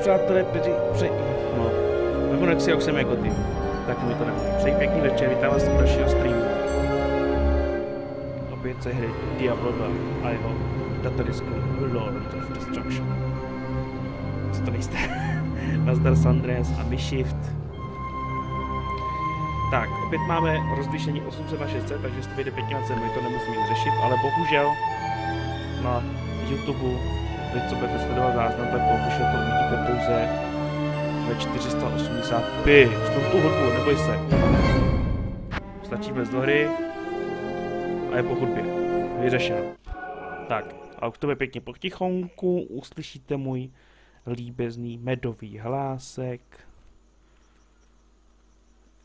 přátelé, při, při, no, nakonec si jak jsem jako ty. Tak mi to nemluví. Přeji pěkný večer, vítám vás u dalšího streamu. Opět se hry Diablo 2 a jeho datadisku Lord of Destruction. Co to nejste? Nazdar Sandres a Mishift. Tak, opět máme rozlišení 800 na 600, takže to vyjde pěkně na cenu, to nemusím nic řešit, ale bohužel na YouTube, teď co budete sledovat záznam, tak bohužel to uvidíte pouze ve 480p. S tu hudbu, neboj se. Stačí bez do hry a je po hudbě. Vyřešeno. Tak, a k tobě pěkně potichonku uslyšíte můj líbezný medový hlásek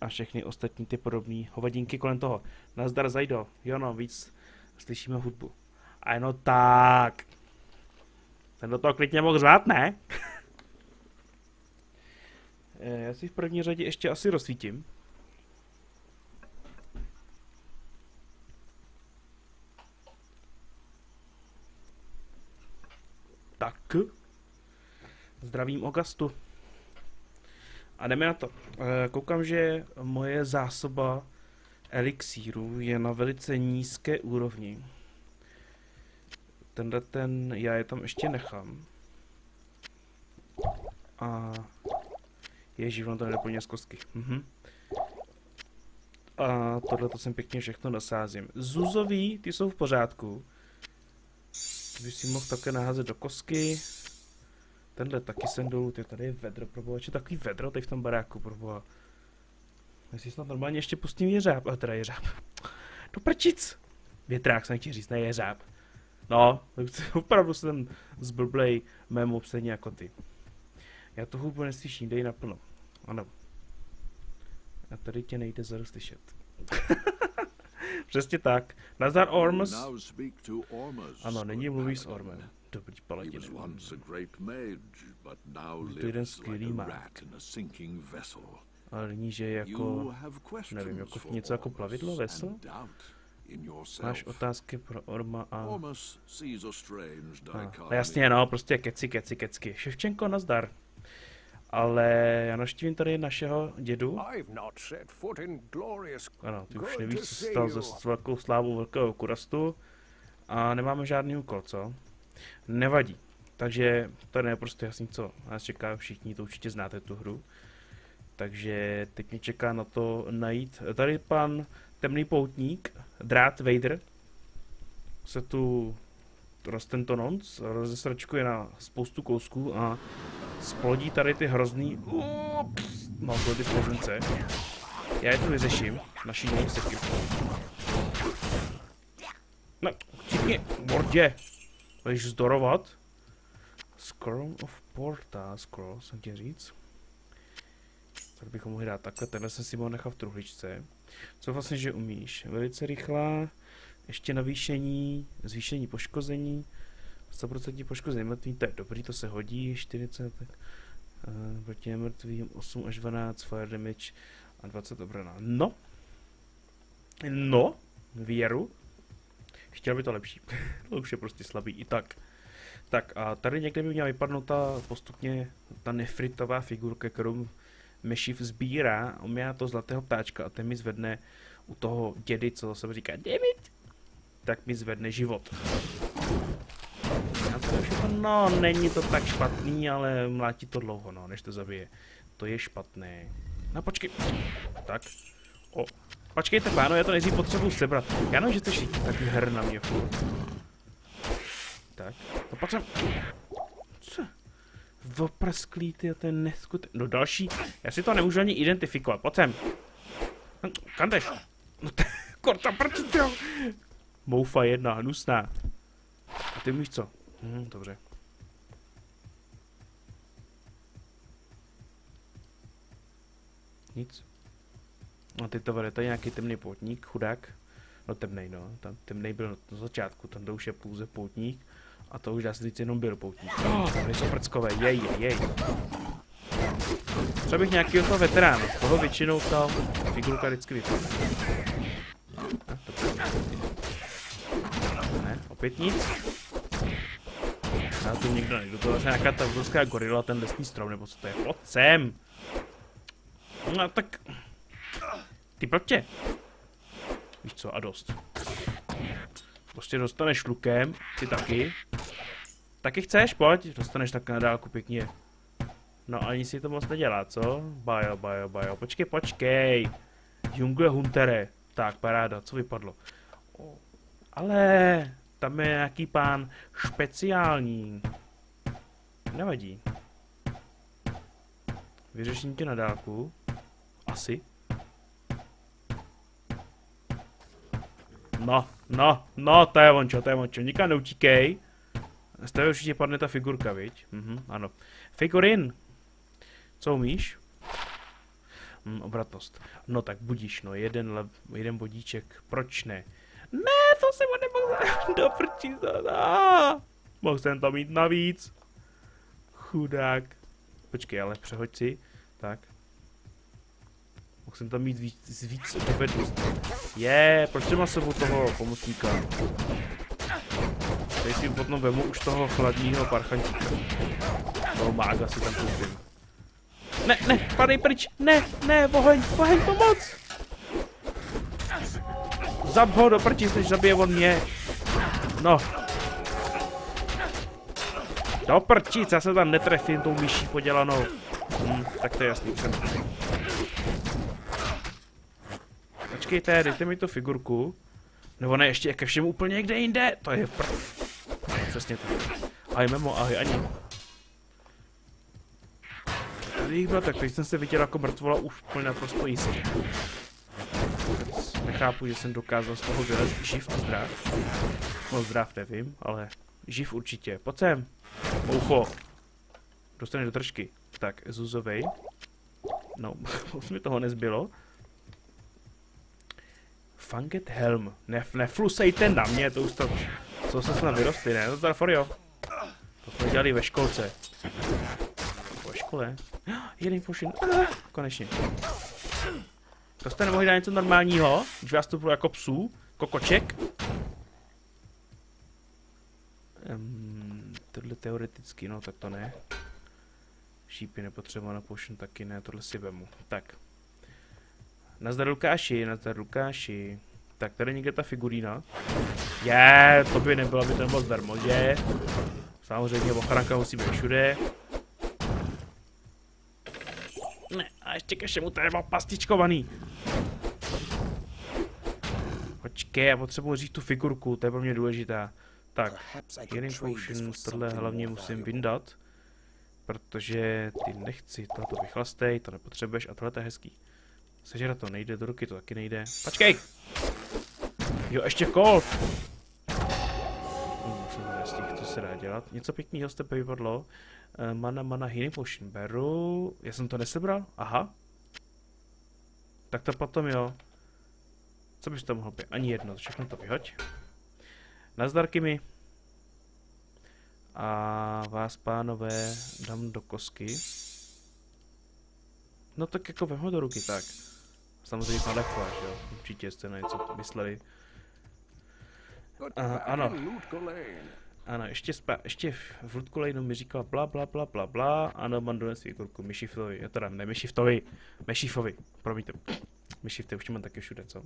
a všechny ostatní ty podobné hovadinky kolem toho. Nazdar Zajdo, jo no, víc slyšíme hudbu. A jenom tak. Jsem do toho klidně mohl zvát, ne? Eh, já si v první řadě ještě asi rozsvítím. Tak. Zdravím Augustu. A jdeme na to. Eh, koukám, že moje zásoba elixíru je na velice nízké úrovni. Tenhle ten, já je tam ještě nechám. A Ježí, ono to nedoplně z kostky. Mhm. A tohle to jsem pěkně všechno nasázím. Zuzový, ty jsou v pořádku. Ty si mohl také naházet do kostky. Tenhle taky jsem dolů, ty tady je vedro, proboha, či takový vedro tady v tom baráku, proboha. Jestli snad normálně ještě pustím jeřáb, a teda jeřáb. Do prčic! Větrák jsem chtěl říct, ne jeřáb. No, opravdu jsem zblblej mému stejně jako ty. Já to hudbu neslyším, dej naplno. Ano. A tady tě nejde zarozslyšet. Přesně tak. Nazdar Ormus. Ano, není mluví s Ormem. Dobrý paladin. Je to jeden skvělý mák. Ale není, že je jako, nevím, jako něco jako plavidlo, veslo? Máš otázky pro Orma a... a jasně, no, prostě keci, keci, kecky. Ševčenko, nazdar ale já naštívím tady našeho dědu. Ano, ty už nevíš, co stal se velkou slávou velkého kurastu a nemáme žádný úkol, co? Nevadí. Takže tady je prostě jasný, co nás čeká, všichni to určitě znáte tu hru. Takže teď mě čeká na to najít. Tady pan temný poutník, Drát Vader, se tu roztentononc, rozesračkuje na spoustu kousků a splodí tady ty hrozný... Mám ty složence. Já je tu vyřeším, naší novou sekirkou. No, chytně, mordě. Budeš zdorovat? Scroll of Porta, scroll, jsem chtěl říct. Tak bychom mohli dát takhle, tenhle jsem si mohl nechat v truhličce. Co vlastně, že umíš? Velice rychlá, ještě navýšení, zvýšení poškození, 100% poškození mrtvý, to je dobrý, to se hodí, 40, tak uh, proti mrtvým 8 až 12 fire damage a 20 obrana. No, no, věru, chtěl by to lepší, to už je prostě slabý i tak. Tak a tady někde by měla vypadnout ta postupně ta nefritová figurka, kterou Mešiv sbírá, má to zlatého ptáčka a ten mi zvedne u toho dědy, co zase říká, David, tak mi zvedne život. No, není to tak špatný, ale mlátí to dlouho, no, než to zabije. To je špatné. No, počkej. Tak. O. Počkejte, páno, já to nejdřív potřebuji sebrat. Já nevím, že jste všichni takový hr na mě furt. Tak. Jsem... Co? Voprsklý, ty, to je neskutek... No další. Já si to nemůžu ani identifikovat. Pojď sem. Kam jdeš? No to... Korta prčit, jo. Moufa jedna, hnusná. A ty umíš co? Hm, dobře. Nic. No ty to vede, je nějaký temný poutník, chudák. No temnej, no. Tam temnej byl na začátku, tam to už je pouze poutník. A to už dá se jenom byl poutník. Oh, jsou prckové, jej, jej, jej. Třeba bych nějakýho toho veterána, toho většinou ta figurka vždycky vypadá. Ne, opět nic. Já tu nikdo nejdu, to je nějaká ta obrovská gorila, ten lesní strom, nebo co to je, pojď sem. No tak... Ty protě. Víš co, a dost. Prostě dostaneš lukem, ty taky. Taky chceš, pojď, dostaneš tak na dálku pěkně. No ani si to moc nedělá, co? Bajo, bajo, bajo, počkej, počkej. Jungle Huntere. Tak, paráda, co vypadlo? Ale tam je nějaký pán speciální. Nevadí. Vyřeším tě na dálku. Asi. No, no, no, to je ončo, to je ončo. Nikam neutíkej. Z toho určitě padne ta figurka, viď? Mhm, ano. Figurin. Co umíš? Hm, obratnost. No tak budíš, no, jeden, lev, jeden bodíček, proč ne? Ne, to jsem ho nemohl do prčí, to. Mohl jsem to mít navíc. Chudák. Počkej, ale přehoď si. Tak. Jsem tam mít víc, víc dovedností. Je, proč mám sebou toho pomocníka? Tady si potom vemu už toho chladního parchantíka. Toho mága si tam koupím. Ne, ne, padej pryč, ne, ne, oheň, oheň, pomoc! Zab ho do prči, než zabije on mě. No. Do prčic, já se tam netrefím tou myší podělanou. Hm, tak to je jasný, jsem. Počkejte, dejte mi tu figurku. Nebo ne, ještě ke všemu úplně někde jinde. To je pr... Přesně to. Ahoj Memo, ahoj Ani. Tady jich bylo tak, teď jsem se viděl jako mrtvola už úplně naprosto jistě. Nechápu, že jsem dokázal z toho vylez živ a zdrav. No zdrav nevím, ale živ určitě. Pojď sem. Moucho. Dostane do držky. Tak, Zuzovej. No, moc mi toho nezbylo. Funget Helm. Ne, neflusejte na mě, to už to... Co se snad vyrostly, ne? To jo. To jsme dělali ve školce. Ve škole? Jeden pošin. Ah, konečně. To jste nemohli dát něco normálního? Když vás bylo jako psů? Kokoček? Um, tohle teoreticky, no tak to ne. Šípy nepotřeba na potion taky ne, tohle si vemu. Tak. Nazdar Lukáši, nazdar Lukáši. Tak tady někde ta figurína. Je, to by nebylo, by to nebylo zdarmo, že? Samozřejmě ochranka musí být všude. Ne, a ještě ke všemu to je pastičkovaný. Počkej, já potřebuji říct tu figurku, to je pro mě důležitá. Tak, Healing Potion, tohle hlavně musím vyndat. Protože ty nechci, tohle to vychlastej, to nepotřebuješ a tohle je hezký. Sežrat to nejde, do ruky to taky nejde. Počkej! Jo, ještě Colt! Hm, co se dá dělat. Něco pěkného z tebe vypadlo. Uh, mana, mana, healing potion. Beru. Já jsem to nesebral? Aha. Tak to potom jo. Co bys to mohl být? Ani jedno, všechno to vyhoď. Nazdarky mi. A vás, pánové, dám do kosky. No tak jako vem ho do ruky, tak. Samozřejmě pan Lechváš, jo. Určitě jste na něco mysleli. Uh, ano. Ano, ještě, spa, ještě v Ludku Lejnu mi říkal bla bla bla bla bla, ano, mám dones figurku Myšiftovi, já teda ne Myšiftovi, Mešifovi, promiňte, Myšifty už mám taky všude, co?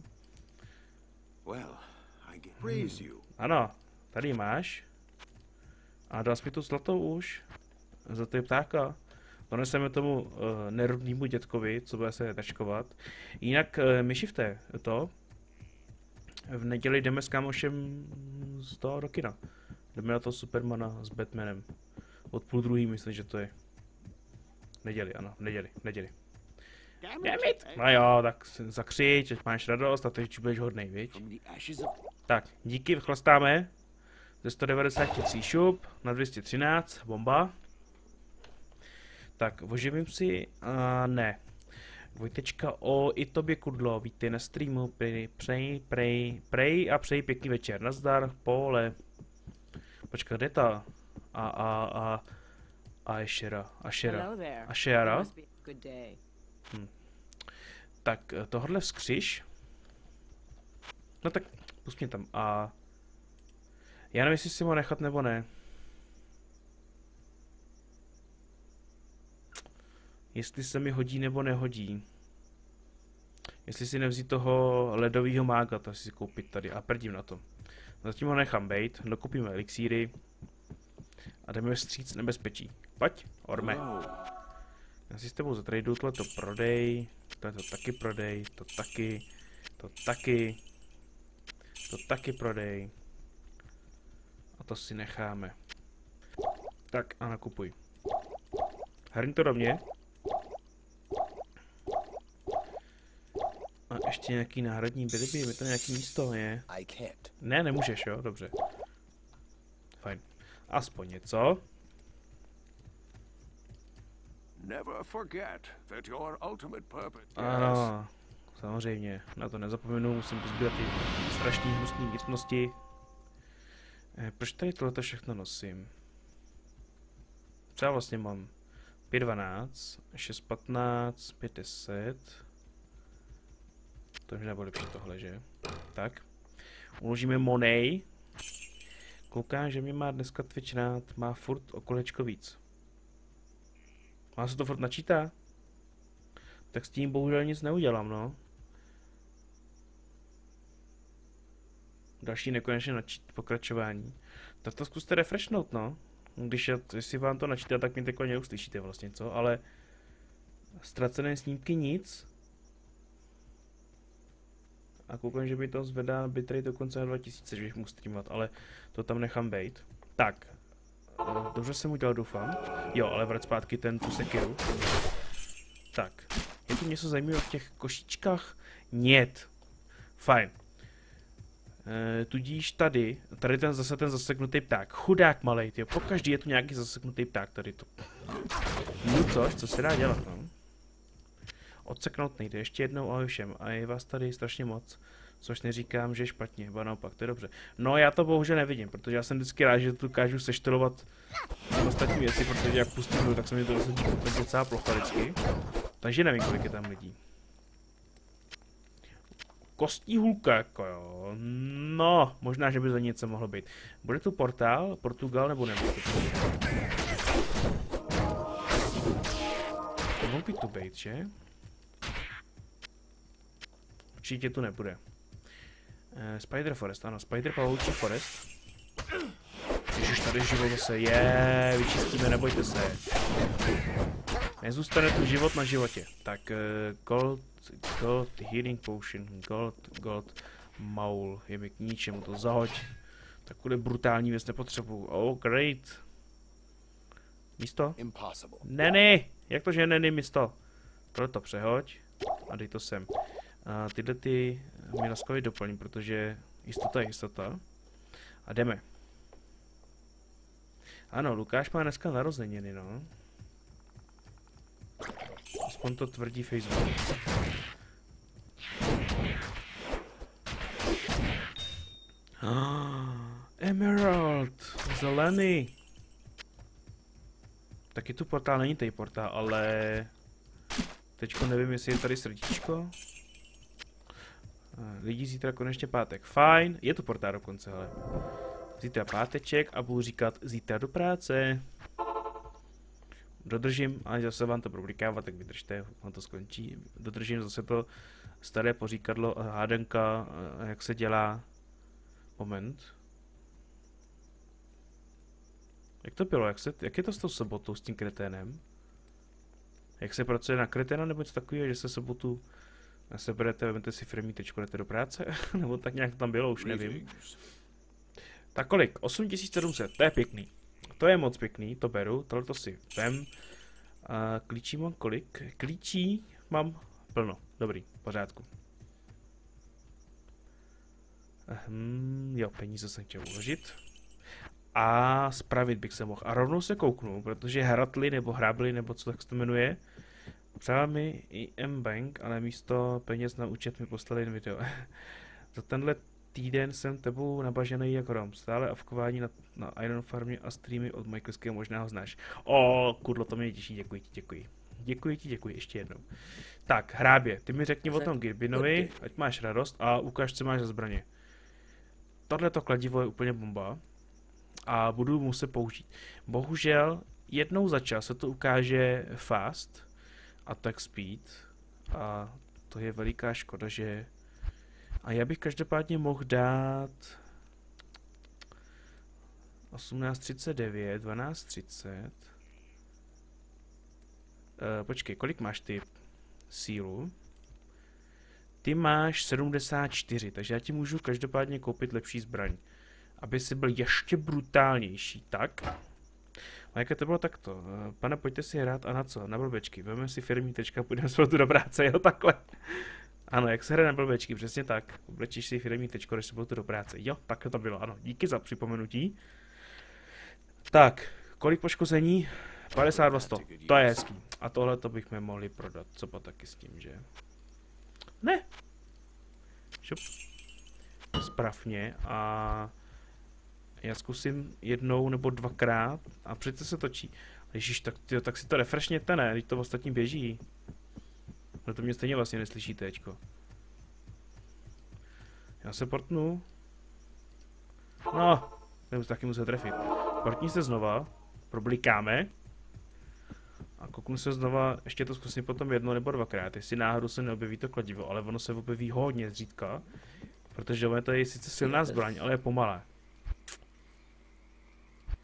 Well, I get praise you. Ano, tady máš. A dal jsi mi tu zlatou už. Za ty ptáka. Doneseme tomu uh, nerodnému dětkovi, co bude se tačkovat. Jinak, uh, myšivte to. V neděli jdeme s kámošem z toho do kina. Jdeme na to Supermana s Batmanem. Od půl druhý myslím, že to je. Neděli, ano, neděli, neděli. Damn it! No jo, tak zakřič, ať máš radost a teď budeš hodnej, viď? Tak, díky, chlastáme. Ze 193 šup na 213, bomba. Tak, oživím si, a ne. Vojtečka o i tobě kudlo, víte na streamu, prej, prej, prej, prej a přeji pěkný večer. Nazdar, pole. Počkej, kde ta? A, a, a, a Ešera, Ašera, Ašera. Hm. Tak, tohle vzkřiš. No tak, pust mě tam. A já nevím, jestli si ho nechat nebo ne. Jestli se mi hodí nebo nehodí. Jestli si nevzít toho ledového mága, to si koupit tady a prdím na to. Zatím ho nechám bejt, dokupíme elixíry a jdeme vstříc nebezpečí. Pojď, orme. Já si s tebou zatradu, tohle to prodej, tohle to taky prodej, to taky, to taky, to taky prodej. A to si necháme. Tak a nakupuj. Hrň to do mě. A ještě nějaký náhradní byliby, je to nějaký místo, je? Ne, nemůžeš, jo, dobře. Fajn. Aspoň něco. Never forget that your ultimate purpose. Ano, samozřejmě, na to nezapomenu, musím pozbírat ty strašný hnusný místnosti. Eh, proč tady tohle všechno nosím? Co já vlastně mám? 5.12, 6.15, 5.10. To už nebude lepší tohle, že? Tak. Uložíme Monej. Koukám, že mě má dneska Twitch rád, má furt o kolečko víc. Má se to furt načítá? Tak s tím bohužel nic neudělám, no. Další nekonečně načít pokračování. Tak to zkuste refreshnout, no. Když já, jestli vám to načítá, tak mě takhle neuslyšíte vlastně, co? Ale ztracené snímky nic. A koukám, že by to zvedá bitrate dokonce na 2000, že bych mohl streamovat, ale to tam nechám být. Tak, Eh, dobře jsem udělal, doufám. Jo, ale vrát zpátky ten tu sekiru. Tak. Je tu něco zajímavého v těch košičkách? Nět. Fajn. E, tudíž tady, tady ten zase ten zaseknutý pták. Chudák malej, ty. Pokaždý je tu nějaký zaseknutý pták tady to. No což, co se dá dělat, no? Odseknout nejde, ještě jednou ahoj všem. A je vás tady strašně moc. Což neříkám, že je špatně, ba naopak, to je dobře. No já to bohužel nevidím, protože já jsem vždycky rád, že tu dokážu seštelovat ostatní věci, protože jak pustím tak se mi to rozhodí úplně docela plocha vždycky. Takže nevím, kolik je tam lidí. Kostní hůlka, jako jo. No, možná, že by za něco mohlo být. Bude tu portál, Portugal nebo nebude? Mohl by tu být, že? Určitě tu nebude. Uh, Spider Forest, ano, Spider Pavoučí Forest. Ježiš, tady život zase je, vyčistíme, nebojte se. Nezůstane tu život na životě. Tak, uh, gold, gold, healing potion, gold, gold, maul, je mi k ničemu, to zahoď. Takovou brutální věc nepotřebuju. Oh, great. Místo? Ne, ne, jak to, že ne, místo? Tohle to přehoď a dej to sem. A tyhle ty mi laskavě doplň, protože jistota je jistota. A jdeme. Ano, Lukáš má dneska narozeniny, no. Aspoň to tvrdí Facebook. Ah, Emerald! Zelený! Taky tu portál není tady portál, ale... Teďko nevím, jestli je tady srdíčko. Lidi zítra konečně pátek. Fajn, je to portál dokonce, ale. Zítra páteček a budu říkat zítra do práce. Dodržím, a zase vám to publikávat, tak vydržte, vám to skončí. Dodržím zase to staré poříkadlo, hádenka, jak se dělá. Moment. Jak to bylo? Jak, se, jak je to s tou sobotou, s tím kreténem? Jak se pracuje na kreténa nebo něco takového, že se sobotu seberete, vezmete si firmní tečku, jdete do práce, nebo tak nějak tam bylo, už nevím. Tak kolik? 8700, to je pěkný. To je moc pěkný, to beru, tohle to si vem. A klíčí mám kolik? Klíčí mám plno, dobrý, v pořádku. Hmm, jo, peníze jsem chtěl uložit. A spravit bych se mohl. A rovnou se kouknu, protože hratli nebo hrábli, nebo co tak se to jmenuje, Přál mi i M-Bank, ale místo peněz na účet mi poslali jen video. Za tenhle týden jsem tebou nabažený jak Rom. Stále avkování na, na Iron Farmě a streamy od Michaelského možná ho znáš. O, kudlo, to mě těší, děkuji ti, děkuji. Děkuji ti, děkuji, ještě jednou. Tak, hrábě, ty mi řekni o tom Girbinovi, ať máš radost a ukáž, co máš za zbraně. Tohle to kladivo je úplně bomba a budu muset použít. Bohužel, jednou za čas se to ukáže fast, attack speed a to je veliká škoda, že... A já bych každopádně mohl dát... 18.39, 12.30. Uh, počkej, kolik máš ty sílu? Ty máš 74, takže já ti můžu každopádně koupit lepší zbraň. Aby si byl ještě brutálnější, tak? A jaké to bylo takto? Eh, pane, pojďte si hrát a na co? Na blbečky. Vezmeme si firmní tečka, půjdeme spolu do práce, jo, takhle. Ano, jak se hraje na blbečky, přesně tak. Oblečíš si firmní tečko, když se do práce. Jo, tak to bylo, ano. Díky za připomenutí. Tak, kolik poškození? 52 100. To je hezký. A tohle to bychom mohli prodat. Co pa taky s tím, že? Ne. Šup. Spravně a já zkusím jednou nebo dvakrát a přece se točí. Ježíš, tak, tyjo, tak si to refreshněte, ne? Teď to ostatní běží. No to mě stejně vlastně neslyšíte, teďko. Já se portnu. No, jsem taky musel trefit. Portní se znova, problikáme. A kouknu se znova, ještě to zkusím potom jedno nebo dvakrát, jestli náhodou se neobjeví to kladivo, ale ono se objeví hodně zřídka. Protože ono to je sice silná zbraň, ale je pomalé.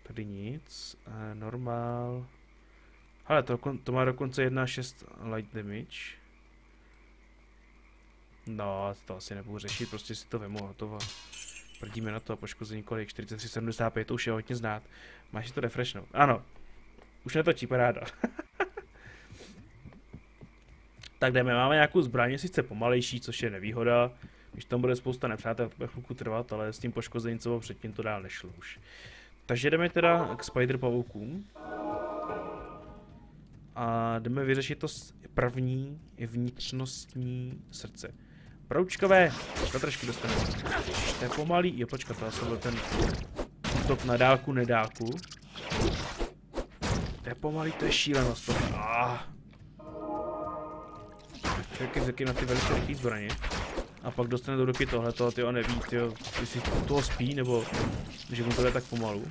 Tady nic. Uh, normál. Ale to, to má dokonce 1.6 light damage. No, to asi nebudu řešit, prostě si to vemu hotovo. Prdíme na to, poškození kolik, 43,75, to už je hodně znát. Máš si to refreshnout. Ano, už netočí, paráda. tak jdeme, máme nějakou zbraně, sice pomalejší, což je nevýhoda. Když tam bude spousta nepřátel, to bude chvilku trvat, ale s tím poškozením, co předtím, to dál nešlo už. Takže jdeme teda k Spider pavoukům. A jdeme vyřešit to první vnitřnostní srdce. Proučkové, to trošku dostaneme. To je pomalý, jo počkat, to byl ten útok na dálku, nedálku. To je pomalý, to je šílenost. Ah. Člověk je na ty velice rychlé zbraně a pak dostane do ruky tohleto a ty on neví, tyjo, jestli toho spí, nebo že mu to jde tak pomalu.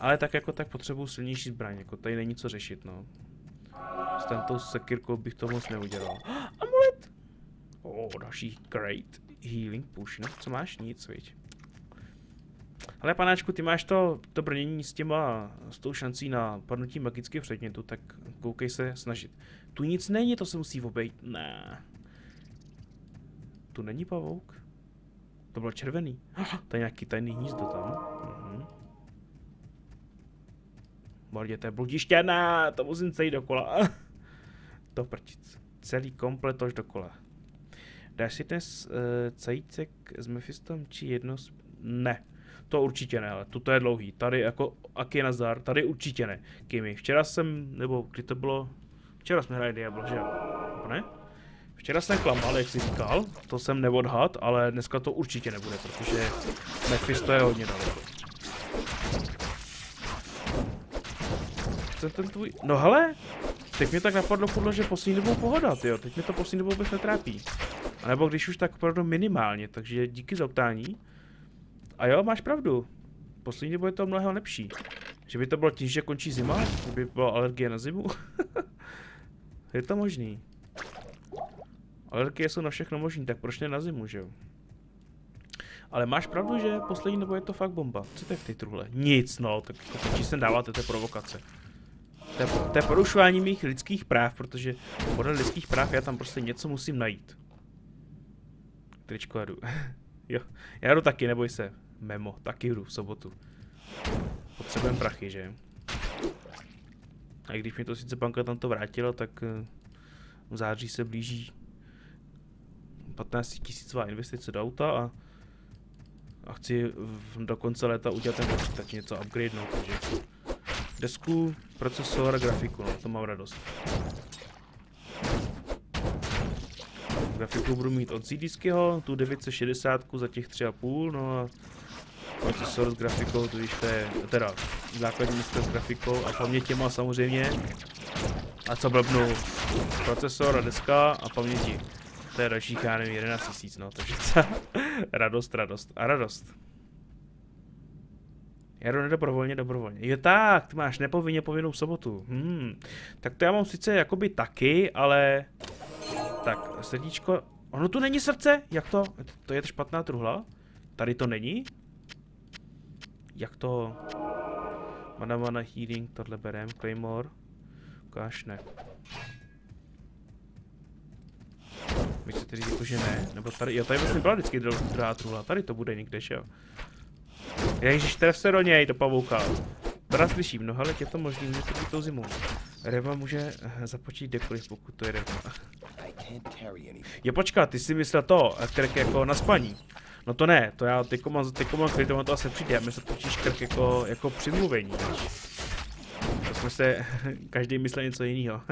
Ale tak jako tak potřebuju silnější zbraň, jako tady není co řešit, no. S tamtou sekirkou bych to moc neudělal. Amulet! O, oh, další great healing push, no co máš? Nic, viď. Ale panáčku, ty máš to, to brnění s těma, s tou šancí na padnutí magických předmětů, tak koukej se snažit. Tu nic není, to se musí obejít. Ne. Tu není pavouk? To bylo červený. To je nějaký tajný hnízdo tam. Mhm. Bordě, to je bludiště, ne, to musím celý dokola. to prčic. Celý komplet až dokola. Dáš si dnes uh, cajícek s Mephistom či jedno z... Ne. To určitě ne, ale tuto je dlouhý. Tady jako Aki Nazar, tady určitě ne. Kimi, včera jsem, nebo kdy to bylo? Včera jsme hráli Diablo, že? Ne? Včera jsem klamal, jak jsi říkal, to jsem neodhad, ale dneska to určitě nebude, protože Mephisto je hodně daleko. Ten, ten tvůj... No hele, teď mě tak napadlo podle, že poslední dobou pohoda, jo. Teď mě to poslední dobou vůbec netrápí. A nebo když už tak opravdu minimálně, takže díky za ptání. A jo, máš pravdu. Poslední dobou je to mnohem lepší. Že by to bylo tím, že končí zima, že by byla alergie na zimu. je to možný. Alergie jsou na všechno možný, tak proč ne na zimu, že jo? Ale máš pravdu, že poslední dobou je to fakt bomba. Co to je v té truhle? Nic, no, tak jako sem dáváte, to je provokace. To je, to je porušování mých lidských práv, protože podle lidských práv já tam prostě něco musím najít. Tričko jdu. jo, já jdu taky, neboj se. Memo, taky jdu v sobotu. Potřebujeme prachy, že? A když mi to sice banka tam to vrátila, tak eh, v září se blíží 15 tisícová investice do auta a, a chci v, do konce léta udělat ten počítač, něco upgrade, no, takže desku, procesor, grafiku, no, to mám radost. Grafiku budu mít od CDskyho, tu 960 za těch 3,5, no a procesor s grafikou, to to je, teda základní s grafikou a pamětěma samozřejmě. A co blbnu, procesor a deska a paměti. To je dalších, já nevím, 11 tisíc, no, takže radost, radost a radost. Já jdu nedobrovolně, dobrovolně. Jo tak, ty máš nepovinně povinnou sobotu. Hmm. Tak to já mám sice jakoby taky, ale... Tak, srdíčko... Ono tu není srdce? Jak to? To je špatná truhla? Tady to není? Jak to... Madamana Healing, tohle berem, Claymore. Ukáž, ne. Vy chcete říct jako, že ne? Nebo tady, jo, tady vlastně byla vždycky druhá truhla, tady to bude někde, že jo? Ježiš, tref se do něj, do pavouka. Teda slyším, no hele, je to možný, může to být tou zimou. Rema může eh, započít kdekoliv, pokud to je Rema. Jo, počkat, ty si myslel to, krk jako na spaní. No to ne, to já teďko mám, teďko mám klid, to asi přijde, my se točíš krk jako, jako přimluvení. To jsme se, každý myslel něco jiného.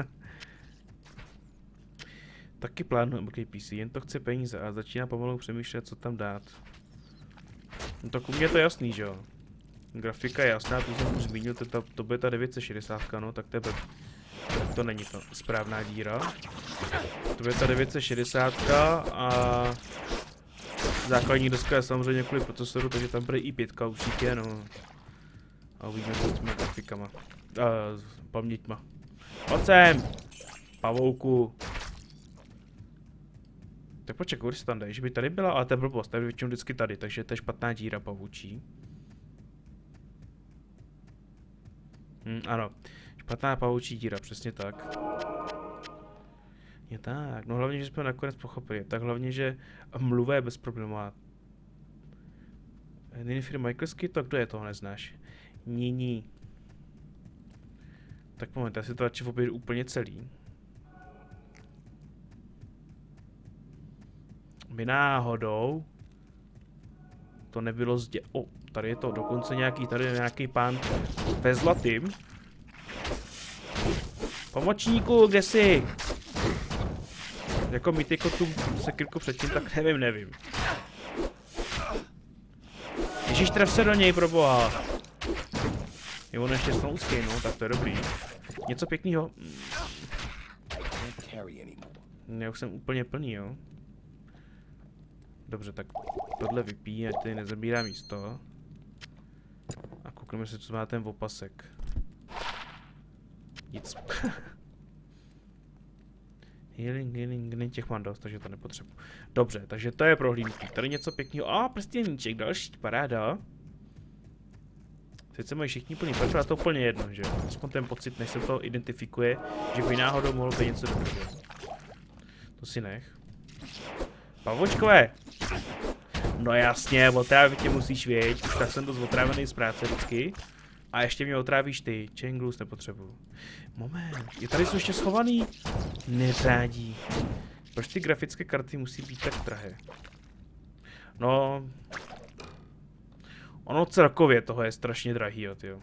Taky plánu PC, jen to chce peníze a začíná pomalu přemýšlet, co tam dát. No tak u mě to jasný, že jo. Grafika je jasná, tu jsem už zmínil, to, to, to bude ta 960, no, tak tebe to není to správná díra. To bude ta 960 a základní doska je samozřejmě kvůli procesoru, takže tam bude i 5 určitě, no. A uvidíme co s těma grafikama. A, paměťma. Pojď sem! Pavouku. Tak počkej, kde se tam že by tady byla, ale to je blbost, tady většinou vždycky tady, takže to je špatná díra pavučí. Hm, ano, špatná pavučí díra, přesně tak. Je tak, no hlavně, že jsme nakonec pochopili, tak hlavně, že mluvé bez problémů. Ninifir Michaelsky, to kdo je toho neznáš? Ní, Tak moment, já si to radši úplně celý. By náhodou to nebylo zdě... O, oh, tady je to dokonce nějaký, tady je nějaký pán ve zlatým. Pomočníku, kde jsi? Jako mít jako tu sekirku předtím, tak nevím, nevím. Ježíš, tref se do něj, pro boha. Je on ještě slouský, no, tak to je dobrý. Něco pěkného. Já už jsem úplně plný, jo. Dobře, tak tohle vypíjí, ať tady nezabírá místo. A koukneme se, co má ten opasek. Nic. healing, healing, healing, těch mám dost, takže to nepotřebuji. Dobře, takže to je prohlídnutí. Tady něco pěkného. A, prstěníček, další, paráda. Se mají všichni plný a to úplně jedno, že. Aspoň ten pocit, než se to identifikuje, že by náhodou mohlo být něco dobrého. To si nech. Pavočkové! No jasně, otrávit tě musíš vědět, už tak jsem dost otrávený z práce vždycky. A ještě mě otrávíš ty, Chenglus nepotřebuju. Moment, je tady jsou ještě schovaný? Neřádí. Proč ty grafické karty musí být tak drahé? No... Ono celkově toho je strašně drahý, jo, tyjo.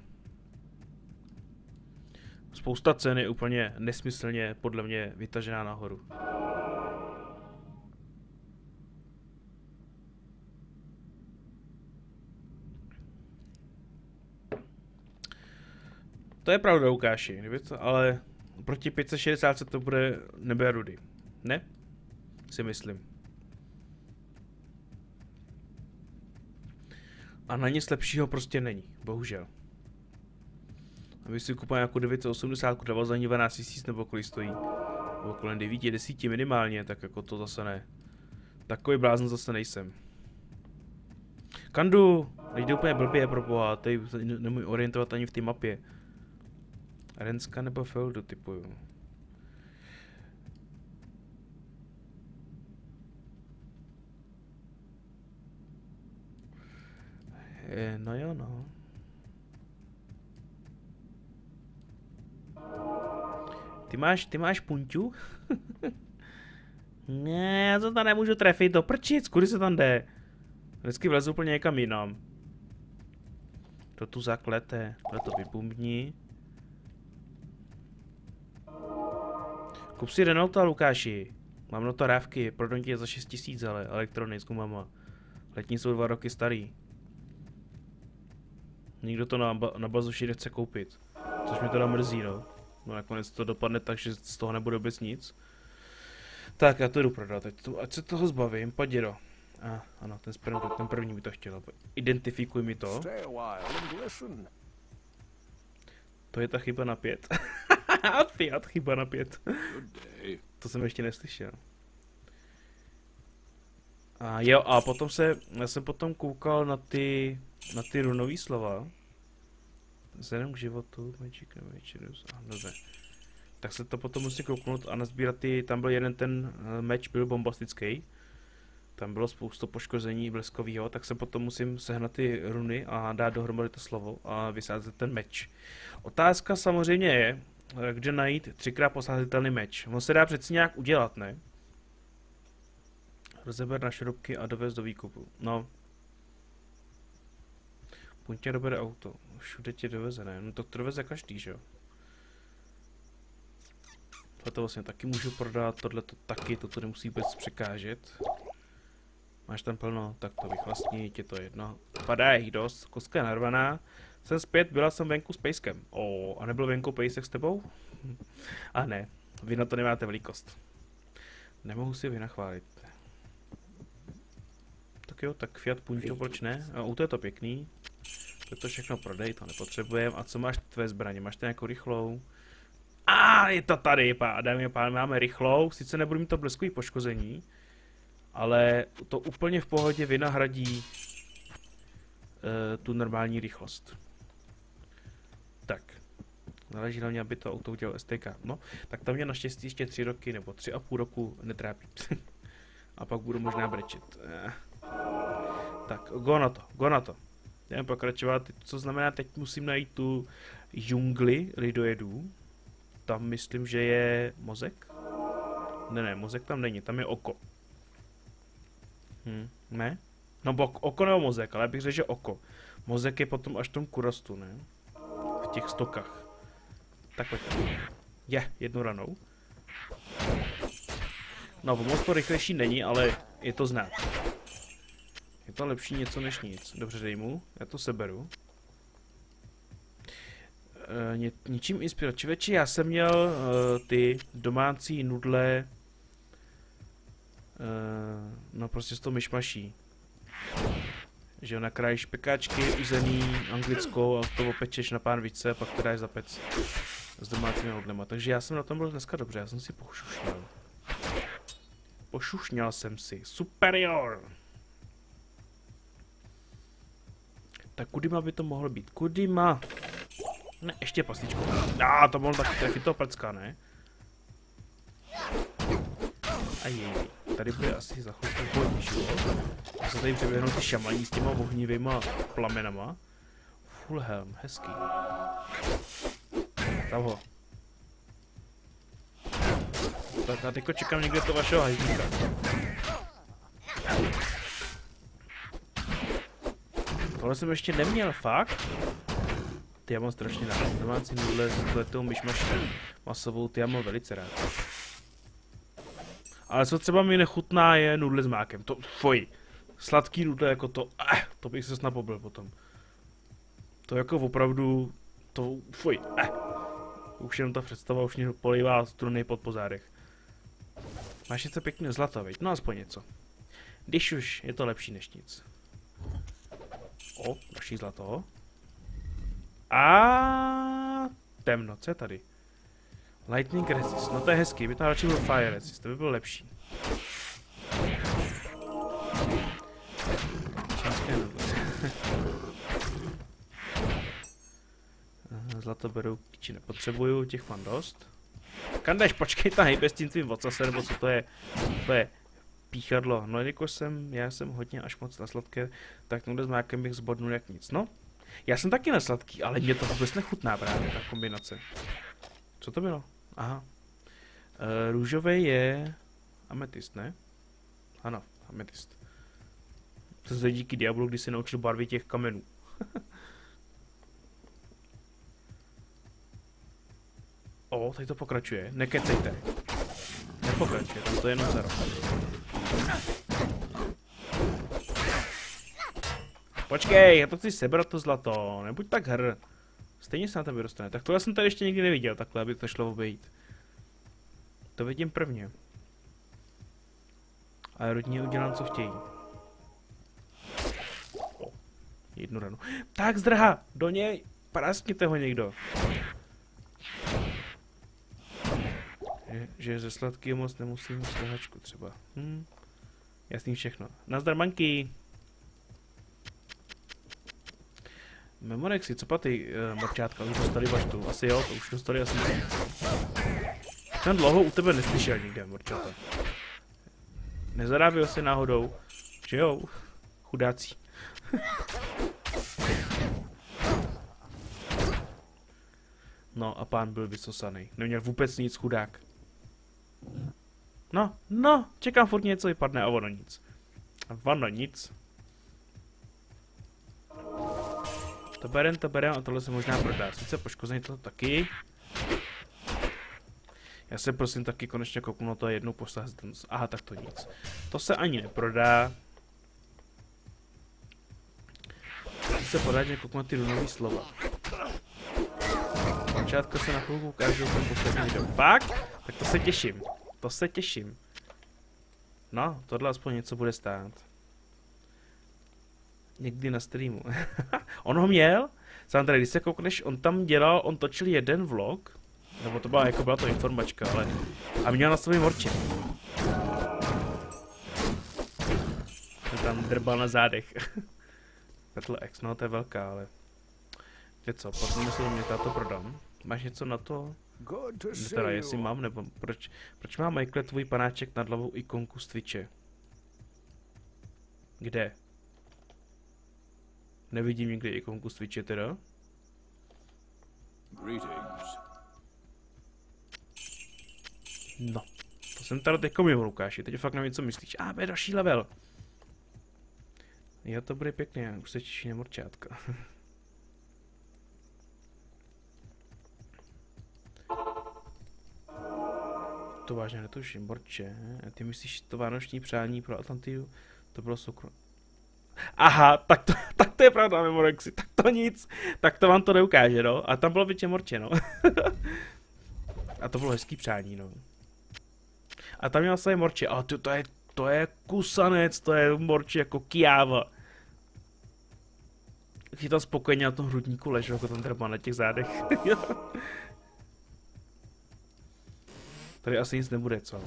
Spousta cen je úplně nesmyslně, podle mě, vytažená nahoru. To je pravda, Lukáši, kdyby to, ale proti 560 to bude nebe rudy. Ne? Si myslím. A na nic lepšího prostě není, bohužel. A si kupuje jako 980 dával za ní 12 000 nebo kolik stojí. Nebo kolem 9, 10 minimálně, tak jako to zase ne. Takový blázen zase nejsem. Kandu, nejde úplně blbě pro boha, tady nemůžu orientovat ani v té mapě. Renska nebo Feldu typuju. E, no jo, no. Ty máš, ty máš punťu? ne, já to tam nemůžu trefit, do prčic, kudy se tam jde? Vždycky vlezu úplně někam jinam. To tu zaklete, to vybumbní. Kup si Renaulta, Lukáši. Mám na to rávky, prodám ti za 6 tisíc, ale elektrony s gumama. Letní jsou dva roky starý. Nikdo to na, na bazuši nechce koupit. Což mi teda mrzí, no. No nakonec to dopadne tak, že z toho nebude vůbec nic. Tak, já to jdu prodat, ať, to, ať se toho zbavím, do. A, ah, ano, ten, sprem, ten první by to chtěl. Identifikuj mi to. To je ta chyba na pět. Fiat chyba na pět. to jsem ještě neslyšel. A jo, a potom se, já jsem potom koukal na ty, na ty runový slova. Vzhledem k životu, Magic Adventures, a dobře. Tak se to potom musí kouknout a nazbírat ty, tam byl jeden ten uh, meč, byl bombastický. Tam bylo spoustu poškození bleskového, tak se potom musím sehnat ty runy a dát dohromady to slovo a vysázet ten meč. Otázka samozřejmě je, eh, kde najít třikrát posázitelný meč. On se dá přeci nějak udělat, ne? Rozeber na šrobky a dovez do výkupu. No. Punťa dobere auto. Všude tě doveze, ne? No to doveze každý, že jo? Tohle to vlastně taky můžu prodat, tohle to taky, toto nemusí vůbec překážet. Máš tam plno, tak to vychlastní, tě to jedno. Padá jich dost, koska je narvaná. Jsem zpět, byla jsem venku s pejskem. O, a nebyl venku pejsek s tebou? a ne, vy na to nemáte velikost. Nemohu si vynachválit. Tak jo, tak Fiat Punto, proč ne? A auto je to pěkný. To to všechno prodej, to nepotřebujeme. A co máš tvé zbraně? Máš to nějakou rychlou? A je to tady, pá, dámy a pán, máme rychlou. Sice nebudu mít to bleskový poškození, ale to úplně v pohodě vynahradí uh, tu normální rychlost. Tak. Záleží hlavně, aby to auto udělalo STK. No, tak tam mě naštěstí ještě tři roky nebo tři a půl roku netrápí. a pak budu možná brečet. Eh. Tak, go na to, go na to. Jdeme pokračovat, co znamená, teď musím najít tu džungli lidojedů. Tam myslím, že je mozek. Ne, ne, mozek tam není, tam je oko. Hm, ne? No bo oko nebo mozek, ale bych řekl, že oko. Mozek je potom až v tom kurastu, ne? Těch stokách. Takhle. Je, jednu ranou. No, moc to rychlejší není, ale je to znát. Je to lepší něco než nic. Dobře, dej mu. Já to seberu. E, ně, ničím inspiraci. Člověči, já jsem měl e, ty domácí nudle e, no prostě s tou myšmaší. Že nakrájíš pekáčky uzený anglickou a to opečeš na pánvice a pak to dáš za pec s domácími ognema. Takže já jsem na tom byl dneska dobře, já jsem si pošušněl. Pošušněl jsem si. Superior! Tak kudy by to mohlo být? Kudy má? Ne, ještě pastičku. A ah, to mohl taky trefit toho plecka, ne? A jej, tady bude asi za chvilku pohodnější. Já se tady přeběhnou ty šamaní s těma ohnivýma plamenama. Fulhelm, hezký. Tam ho. Tak já teďko čekám někde to vašeho hajzlíka. Tohle jsem ještě neměl, fakt? Ty já mám strašně rád. Domácí nudle s letou myšmašem masovou, ty já mám velice rád. Ale co třeba mi nechutná je nudle s mákem. To, fuj. Sladký nudle jako to, eh, to bych se snad pobil potom. To jako opravdu, to, fuj, eh. Už jenom ta představa už mě polivá struny pod pozádech. Máš něco pěkně zlato, veď? No aspoň něco. Když už, je to lepší než nic. O, další zlato. A temno, co je tady? Lightning resist, no to je hezký, by to radši byl fire resist, to by bylo lepší. Zlato beru, či nepotřebuju, těch mám dost. Kandeš, počkej tam bez tím tvým vocasem, nebo co to je? To je píchadlo. No jelikož jsem, já jsem hodně až moc na sladké, tak s mákem bych zbodnul jak nic. No, já jsem taky na sladký, ale mě to vůbec nechutná právě, ta kombinace. Co to bylo? Aha. Uh, e, růžový je ametist, ne? Ano, ametist. To je díky Diablu, když se naučil barvy těch kamenů. o, tady to pokračuje. Nekecejte. Nepokračuje, tam to je jenom zero. Počkej, já to chci sebrat to zlato, nebuď tak hr. Stejně se na tom vyrostane. Tak tohle jsem tady ještě nikdy neviděl takhle, aby to šlo obejít. To vidím prvně. A rodině udělám, co chtějí. Jednu ranu. Tak zdrha, do něj, praskněte ho někdo. Že, že ze sladkého moc nemusím strhačku třeba. Hm. Jasný všechno. Nazdar manky. Memorexy, co paty, uh, morčátka, už dostali baštu. Asi jo, to už dostali asi. Jsem dlouho u tebe neslyšel nikde, morčata. Nezaráběl se náhodou, že jo? Chudáci. no a pán byl vysosaný. Neměl vůbec nic chudák. No, no, čekám furt něco vypadne a ono nic. A ono nic. To berem, to berem a tohle se možná prodá. Sice poškozený to taky. Já se prosím taky konečně kouknu na to jednou posah. Aha, tak to nic. To se ani neprodá. Se poradně kouknu na ty runový slova. Počátko se na chvilku ukážu ten poslední video. Fakt? Tak to se těším. To se těším. No, tohle aspoň něco bude stát. Někdy na streamu. on ho měl? Sandra, když se koukneš, on tam dělal, on točil jeden vlog, nebo to byla, jako byla to informačka, ale... A měl na svém morči. Ten tam drbal na zádech. Battle X, no to je velká, ale... Víte co, potom se mě táto prodám. Máš něco na to? Teda jestli mám, nebo proč, proč má Michael tvůj panáček nad hlavou ikonku z Twitche? Kde? Nevidím nikdy ikonku z Twitche teda. No, to jsem teda teďko mimo, Lukáši, teď fakt nevím, co myslíš. A, ah, další level. Jo, to bude pěkně, už se těší na morčátka. to vážně netuším, Borče. Ty myslíš to vánoční přání pro Atlantiu? To bylo sokro. Aha, tak to, to je pravda, Memorexy, tak to nic, tak to vám to neukáže, no. A tam bylo většině morče, no. a to bylo hezký přání, no. A tam měl své morče, a to, to je, to je kusanec, to je morče jako kiáva. Chytal spokojeně na tom hrudníku ležel, jako tam třeba na těch zádech. Tady asi nic nebude, co?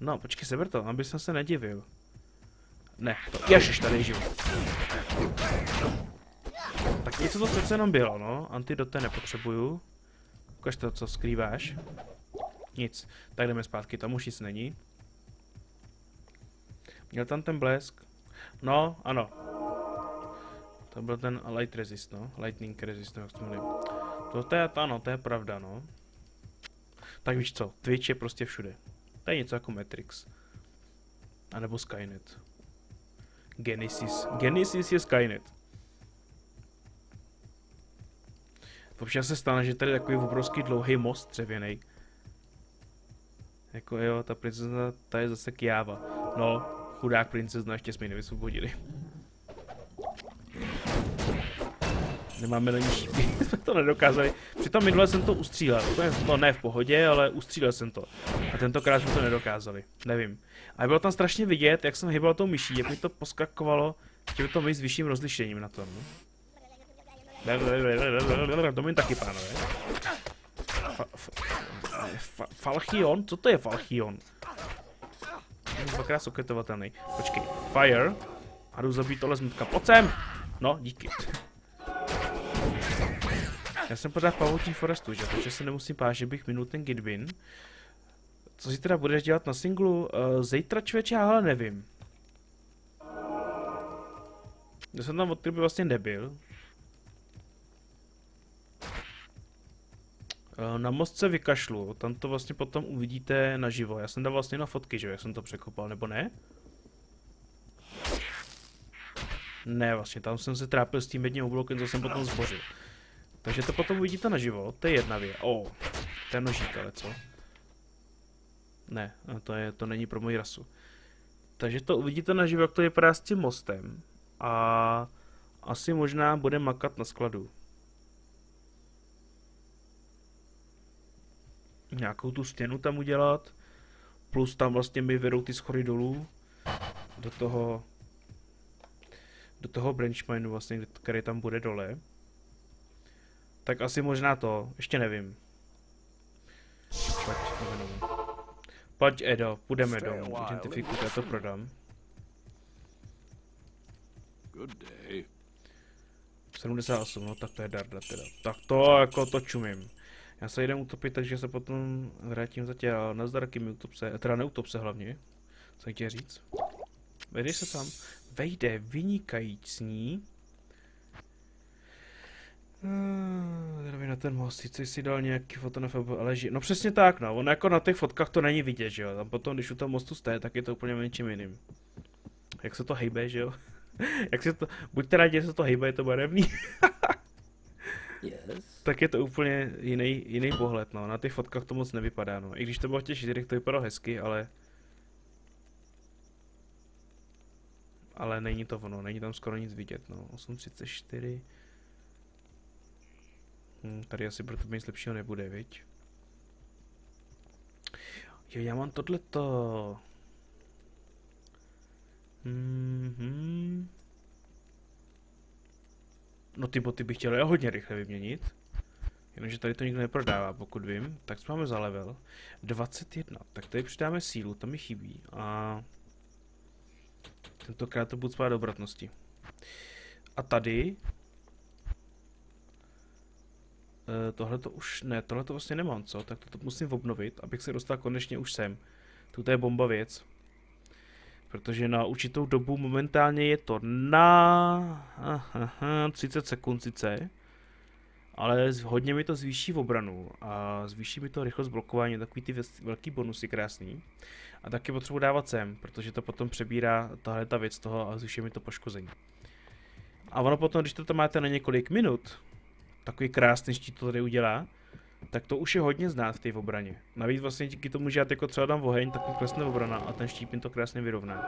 No, počkej, seber to, aby jsem se nedivil. Ne, to, ježiš, tady žiju. Tak něco to přece jenom bylo, no. Antidote nepotřebuju. Ukaž to, co skrýváš. Nic. Tak jdeme zpátky, tam už nic není. Měl tam ten blesk. No, ano. To byl ten light resist, no. Lightning resist, jak to jmenuje. To, to je, ano, to je pravda, no. Tak víš co, Twitch je prostě všude. To je něco jako Matrix. A nebo Skynet. Genesis. Genesis je Skynet. Občas se stane, že tady je takový obrovský dlouhý most dřevěný. Jako jo, ta princezna, ta je zase kjáva. No, chudák princezna, ještě jsme ji nevysvobodili. Nemáme na ní šípy, jsme to nedokázali. Přitom minule jsem to ustřílel, úplně to ne v pohodě, ale ustřílel jsem to. A tentokrát jsme to nedokázali, nevím. A bylo tam strašně vidět, jak jsem hýbal tou myší, jak mi to poskakovalo, chtěl to s vyšším rozlišením na to. No. To mi taky, pánové. Falchion? Co to je Falchion? Dvakrát soketovatelný. Počkej. Fire. A jdu zabít tohle zmutka. Pojď sem! No, díky. Já jsem pořád v Pavoučí Forestu, že? Takže se nemusím pát, že bych minul ten Gidwin. Co si teda budeš dělat na singlu? Uh, zítra člověče, já ale nevím. Já jsem tam od té vlastně nebyl. Uh, na most se vykašlu, tam to vlastně potom uvidíte naživo. Já jsem dal vlastně na fotky, že jak jsem to překopal, nebo ne? Ne, vlastně, tam jsem se trápil s tím jedním obloukem, co jsem potom zbořil. Takže to potom uvidíte naživo, to je jedna věc. O, oh, to je nožík, ale co? Ne, to, je, to není pro moji rasu. Takže to uvidíte naživo, jak to vypadá s tím mostem. A asi možná bude makat na skladu. Nějakou tu stěnu tam udělat. Plus tam vlastně mi vedou ty schody dolů. Do toho do toho branch mineu vlastně, který tam bude dole. Tak asi možná to, ještě nevím. Pojď, novinu. Pojď Edo, půjdeme domů, identifikuj, já to prodám. Good day. 78, no tak to je darda teda. Tak to jako to čumím. Já se jdem utopit, takže se potom vrátím za tě a nazdar mi utop se, teda neutop se hlavně. Co chtěl říct? Vejdeš se tam? Vejde, vynikající. Uh, na ten most, si dal nějaký foto na Facebook, ale ži... No přesně tak, no, on jako na těch fotkách to není vidět, že jo, tam potom, když u toho mostu jste, tak je to úplně něčím jiným. Jak se to hejbe, že jo? Jak se to, buďte rádi, že se to hejbe, je to barevný. Yes. tak je to úplně jiný, jiný pohled, no, na těch fotkách to moc nevypadá, no, i když to bylo v těch čtyřech, to vypadalo hezky, ale... Ale není to ono, není tam skoro nic vidět, no, 8.34... Hm, tady asi pro to nic lepšího nebude, viď? Jo, já mám tohleto. Mhm. No ty boty bych chtěl hodně rychle vyměnit. Jenomže tady to nikdo neprodává, pokud vím. Tak co máme za level? 21. Tak tady přidáme sílu, to mi chybí. A tentokrát to budu spát do obratnosti. A tady tohle to už ne, tohle to vlastně nemám, co? Tak to, to musím obnovit, abych se dostal konečně už sem. Tuto je bomba věc. Protože na určitou dobu momentálně je to na aha, 30 sekund sice. Ale hodně mi to zvýší v obranu a zvýší mi to rychlost blokování, takový ty velký bonusy krásný. A taky potřebuji dávat sem, protože to potom přebírá tahle ta věc toho a zvýší mi to poškození. A ono potom, když to tam máte na několik minut, takový krásný štít to tady udělá, tak to už je hodně znát v té obraně. Navíc vlastně díky tomu, že já jako třeba dám oheň, tak mi klesne obrana a ten štít to krásně vyrovná.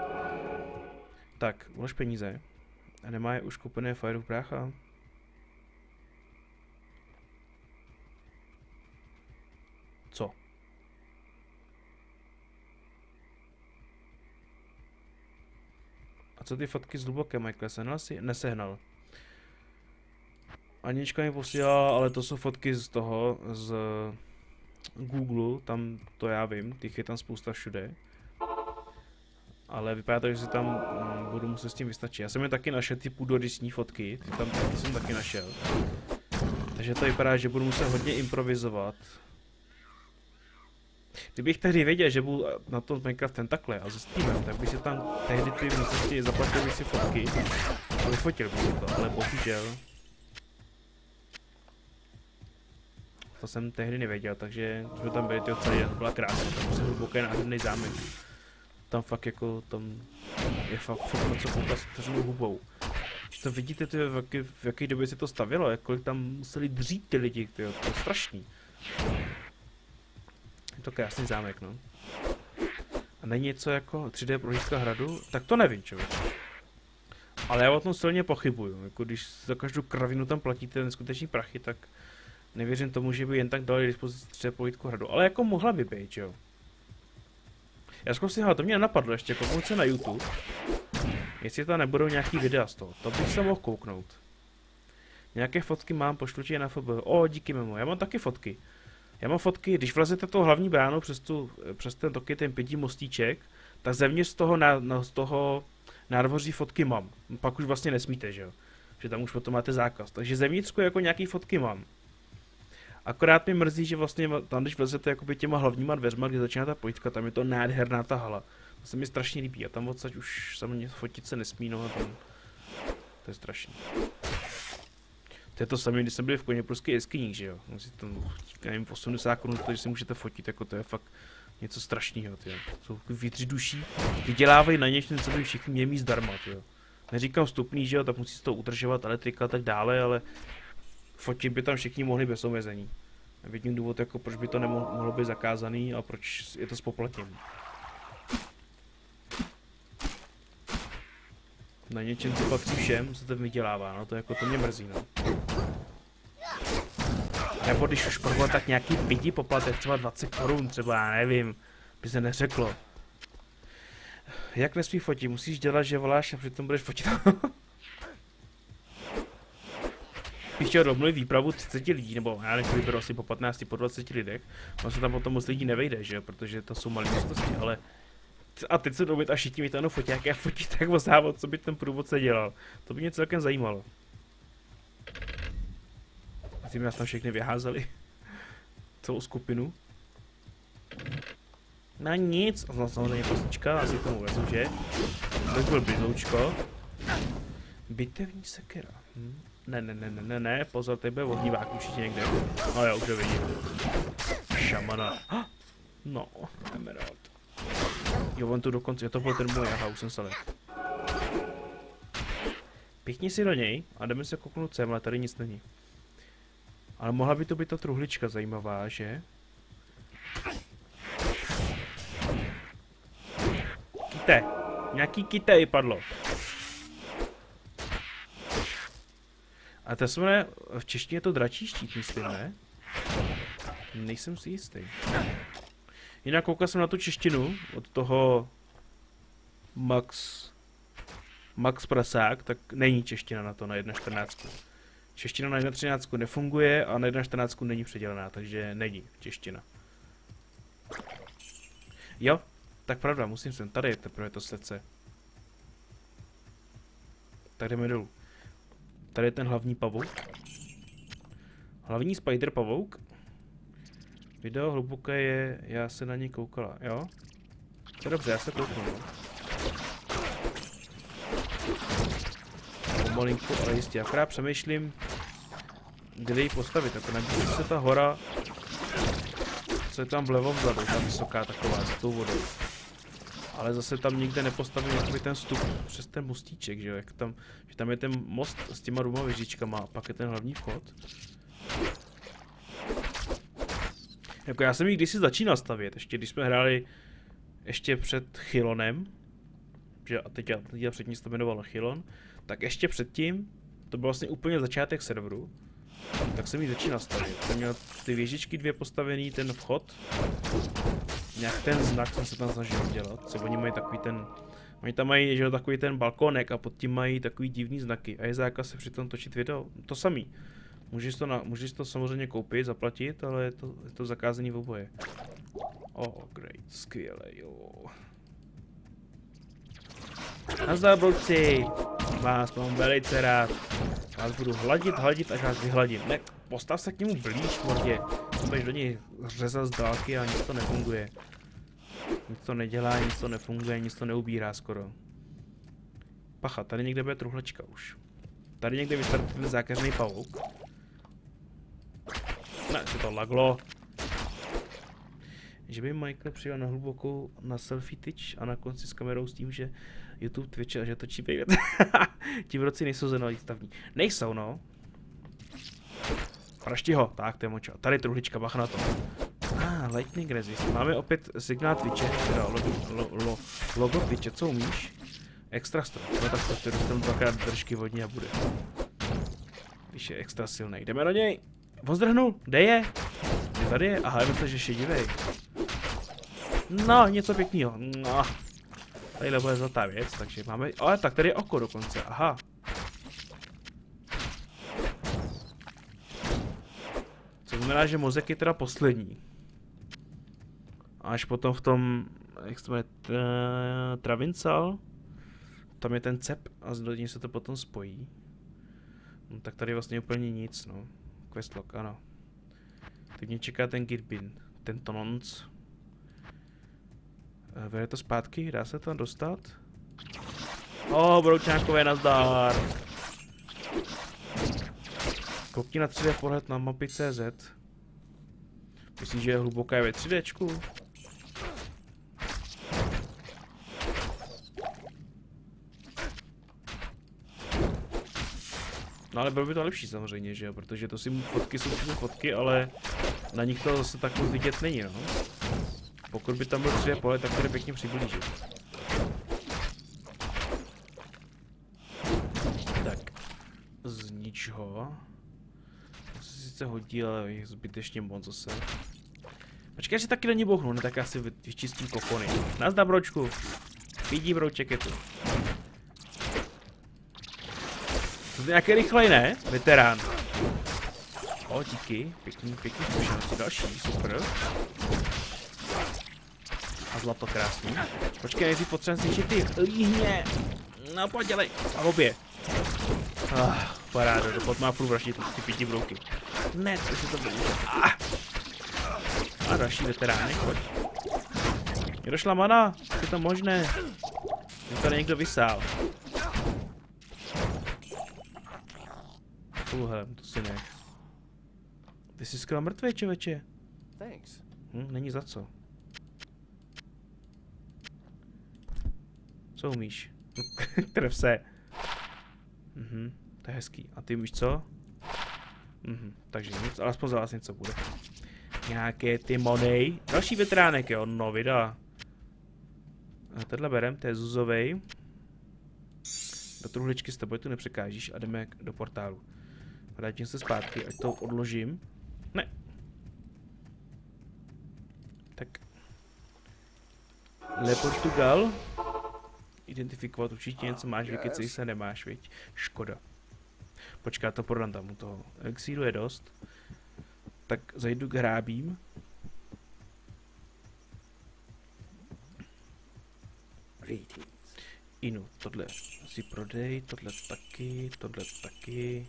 Tak, ulož peníze. A nemá je už kupené Firehook brácha? Co? A co ty fotky z hluboké, Michael? Sehnal si? Nesehnal. Anička mi posílala, ale to jsou fotky z toho, z Google, tam to já vím, těch je tam spousta všude. Ale vypadá to, že si tam mm, budu muset s tím vystačit. Já jsem je taky našel ty půdorysní fotky, ty tam ty jsem taky našel. Takže to vypadá, že budu muset hodně improvizovat. Kdybych tehdy věděl, že budu na tom Minecraft takhle a se Steamem, tak bych si tam tehdy ty místnosti zaplatil si fotky a vyfotil bych si to, ale bohužel. To jsem tehdy nevěděl, takže jsme tam byli ty celý to byla krásná, tam se hluboké nádherný zámek. Tam fakt jako, tam je fakt, fakt něco koukat s otevřenou hubou. To vidíte, ty, v, jaký, v jaký době se to stavilo, jak kolik tam museli dřít ty lidi, tyjo, to je strašný. Je to krásný zámek, no. A není něco jako 3D prohlídka hradu? Tak to nevím, člověk. Ale já o tom silně pochybuju. Jako když za každou kravinu tam platíte neskutečný prachy, tak Nevěřím tomu, že by jen tak dali dispozici třeba pohlídku hradu, ale jako mohla by být, jo. Já zkusím, to mě napadlo ještě, kouknout se na YouTube. Jestli tam nebudou nějaký videa z toho, to bych se mohl kouknout. Nějaké fotky mám, pošlu ti je na FB. O, díky mimo, já mám taky fotky. Já mám fotky, když vlezete to hlavní bránu přes, tu, přes ten toky, ten pětí mostíček, tak zevnitř z toho, na, na, z toho nádvoří fotky mám. Pak už vlastně nesmíte, že jo. Že tam už potom máte zákaz. Takže zevnitřku jako nějaký fotky mám. Akorát mi mrzí, že vlastně tam, když vlezete jakoby těma hlavníma dveřma, kde začíná ta pojďka, tam je to nádherná ta hala. To se mi strašně líbí a tam odsaď už samozřejmě fotit se nesmí, no tam, to je strašný. To je to samé, když jsem byl v koně prostě jeskyní, že jo. Musíte tam, nevím, 80 korun, že si můžete fotit, jako to je fakt něco strašného, ty Jsou vítři duší, vydělávají na něčem, co by všichni měli mít zdarma, ty Neříkám vstupný, že jo, tak musí se to udržovat, elektrika a tak dále, ale fotit by tam všichni mohli bez omezení. Nevidím důvod, jako proč by to nemohlo být zakázaný a proč je to spoplatnění. Na něčem, co patří všem, se to vydělává, no to jako to mě mrzí, no. Nebo když už prohlo, tak nějaký pidi poplatek, třeba 20 korun, třeba, já nevím, by se neřeklo. Jak nesmí fotit? Musíš dělat, že voláš a přitom budeš fotit. bych chtěl domluvit výpravu 30 lidí, nebo já nevím, vyberu asi po 15, po 20 lidech, ono se tam potom moc lidí nevejde, že jo, protože to jsou malé místnosti, ale a teď se domluvit a všichni mi to jenom fotí, tak o závod, co by ten průvodce dělal. To by mě celkem zajímalo. By nás tam všechny vyházeli. Celou skupinu. Na nic, a samozřejmě kostička, asi tomu vezmu, že? To byl bydloučko. Bitevní sekera. Hm. Ne, ne, ne, ne, ne, ne, pozor, tady bude ohnívák určitě někde. No jo, už ho vidím. Šamana. No, emerald. Jo, on tu dokonce, jo, to byl ten můj, aha, už jsem se. Pěkně si do něj a jdeme se kouknout sem, ale tady nic není. Ale mohla by to být ta truhlička zajímavá, že? Kite. Nějaký kite vypadlo. A to se jmenuje, v češtině je to dračí štít, myslím, ne? Nejsem si jistý. Jinak koukal jsem na tu češtinu od toho Max Max Prasák, tak není čeština na to na 1.14. Čeština na 1.13 nefunguje a na 1.14 není předělená, takže není čeština. Jo, tak pravda, musím sem. Tady teprve to srdce. Tak jdeme dolů. Tady je ten hlavní pavouk. Hlavní spider pavouk. Video hluboké je, já se na něj koukala, jo? To je dobře, já se kouknu. No. Pomalinku, ale jistě, akorát přemýšlím, kde ji postavit, jako nabízí se ta hora, co je tam vlevo vzadu, ta vysoká taková, za tou vodou. Ale zase tam nikde nepostavím jakoby ten vstup přes ten mostíček, že jo, jak tam, že tam je ten most s těma dvěma věžičkama a pak je ten hlavní vchod. Jako já jsem ji kdysi začínal stavět, ještě když jsme hráli ještě před Chylonem, že a teď, teď předtím se to jmenovalo Chylon, tak ještě předtím, to byl vlastně úplně začátek serveru, tak jsem ji začínal stavět. Jsem měl ty věžičky dvě postavený, ten vchod, nějak ten znak jsem se tam snažil dělat, co oni mají takový ten, oni tam mají, že takový ten balkónek a pod tím mají takový divný znaky a je zákaz se přitom točit video, to samý. Můžeš to, na, můžeš to samozřejmě koupit, zaplatit, ale je to, je to zakázaný v oboje. Oh, great, skvěle, jo. Nazdar, brouci! Vás mám velice rád. Vás budu hladit, hladit, až vás vyhladím. Ne, postav se k němu blíž, mordě. Budeš do něj řezat z dálky a nic to nefunguje. Nic to nedělá, nic to nefunguje, nic to neubírá skoro. Pacha, tady někde bude truhlečka už. Tady někde vystartuje ten zákeřný pavouk. Ne, se to laglo. Že by Michael přijel na hlubokou na selfie tyč a na konci s kamerou s tím, že YouTube, Twitch a že točí pěkně. Ti v roce nejsou zenový stavní. Nejsou, no. Prašti ho, tak to je moča. Tady truhlička, bacha na to. Ah, Lightning Resist. Máme opět signál Twitche, teda logo, lo, lo, logo Twitche, co umíš? Extra stroj. No tak to prostě dostanu dvakrát držky vodní a bude. Když je extra silný. Jdeme do něj. Pozdrhnul, kde je? Je tady je? Aha, je to, že šedivej. No, něco pěkného. No. Tadyhle bude zlatá věc, takže máme... Ale tak tady je oko dokonce, aha. Znamená, že mozek je teda poslední. Až potom v tom, jak se jmenuje, Travincal, tam je ten cep a něj se to potom spojí. No, tak tady vlastně úplně nic, no. Questlog, ano. Teď mě čeká ten Girbin, ten Tonons. Eh, vede to zpátky? Dá se tam dostat? O, oh, broučákové, nazdar! Koukni na 3D pohled na mapy CZ. Myslíš, že je hluboká ve 3Dčku? No ale bylo by to lepší samozřejmě, že jo, protože to si fotky jsou fotky, ale na nich to zase tak vidět není, no. Pokud by tam byl 3D pole, tak to je pěkně přiblížit. Tak. Z ničeho. To sice hodí, ale je zbytečně moc zase. Počkej, že taky není bohnu, ne tak asi vyčistím kokony. Nazdar bročku. Vidí brouček je tu. To je nějaký rychlej, ne? Veterán. O, díky, pěkný, pěkný zkušenosti, další, super. A zlato krásný. Počkej, nejdřív potřebujeme zničit ty líhně. No, pojď, dělej. A obě. Ah, paráda, to má furt vraždit ty pěti brouky. Ne, to si to bude. Ah. A další veteránek, pojď. Mě došla mana, je to možné. Mě tady někdo vysál. Uhe, to si ne. Ty jsi skoro mrtvý, čověče. Thanks. Hm, není za co. Co umíš? Tref se. Mhm, to je hezký. A ty umíš co? Mhm, takže nic, alespoň za vás něco bude. Nějaké ty monej. Další vetránek, jo, no vida. A tenhle berem, to je Zuzovej. Do truhličky s tebou tu nepřekážíš a jdeme do portálu. Vrátím se zpátky, ať to odložím. Ne. Tak. Le Portugal. Identifikovat určitě něco máš, vykecej se nemáš, viď? Škoda. Počká, to prodám tam u toho. Exílu je dost. Tak zajdu k hrábím. Inu, tohle si prodej, tohle taky, tohle taky.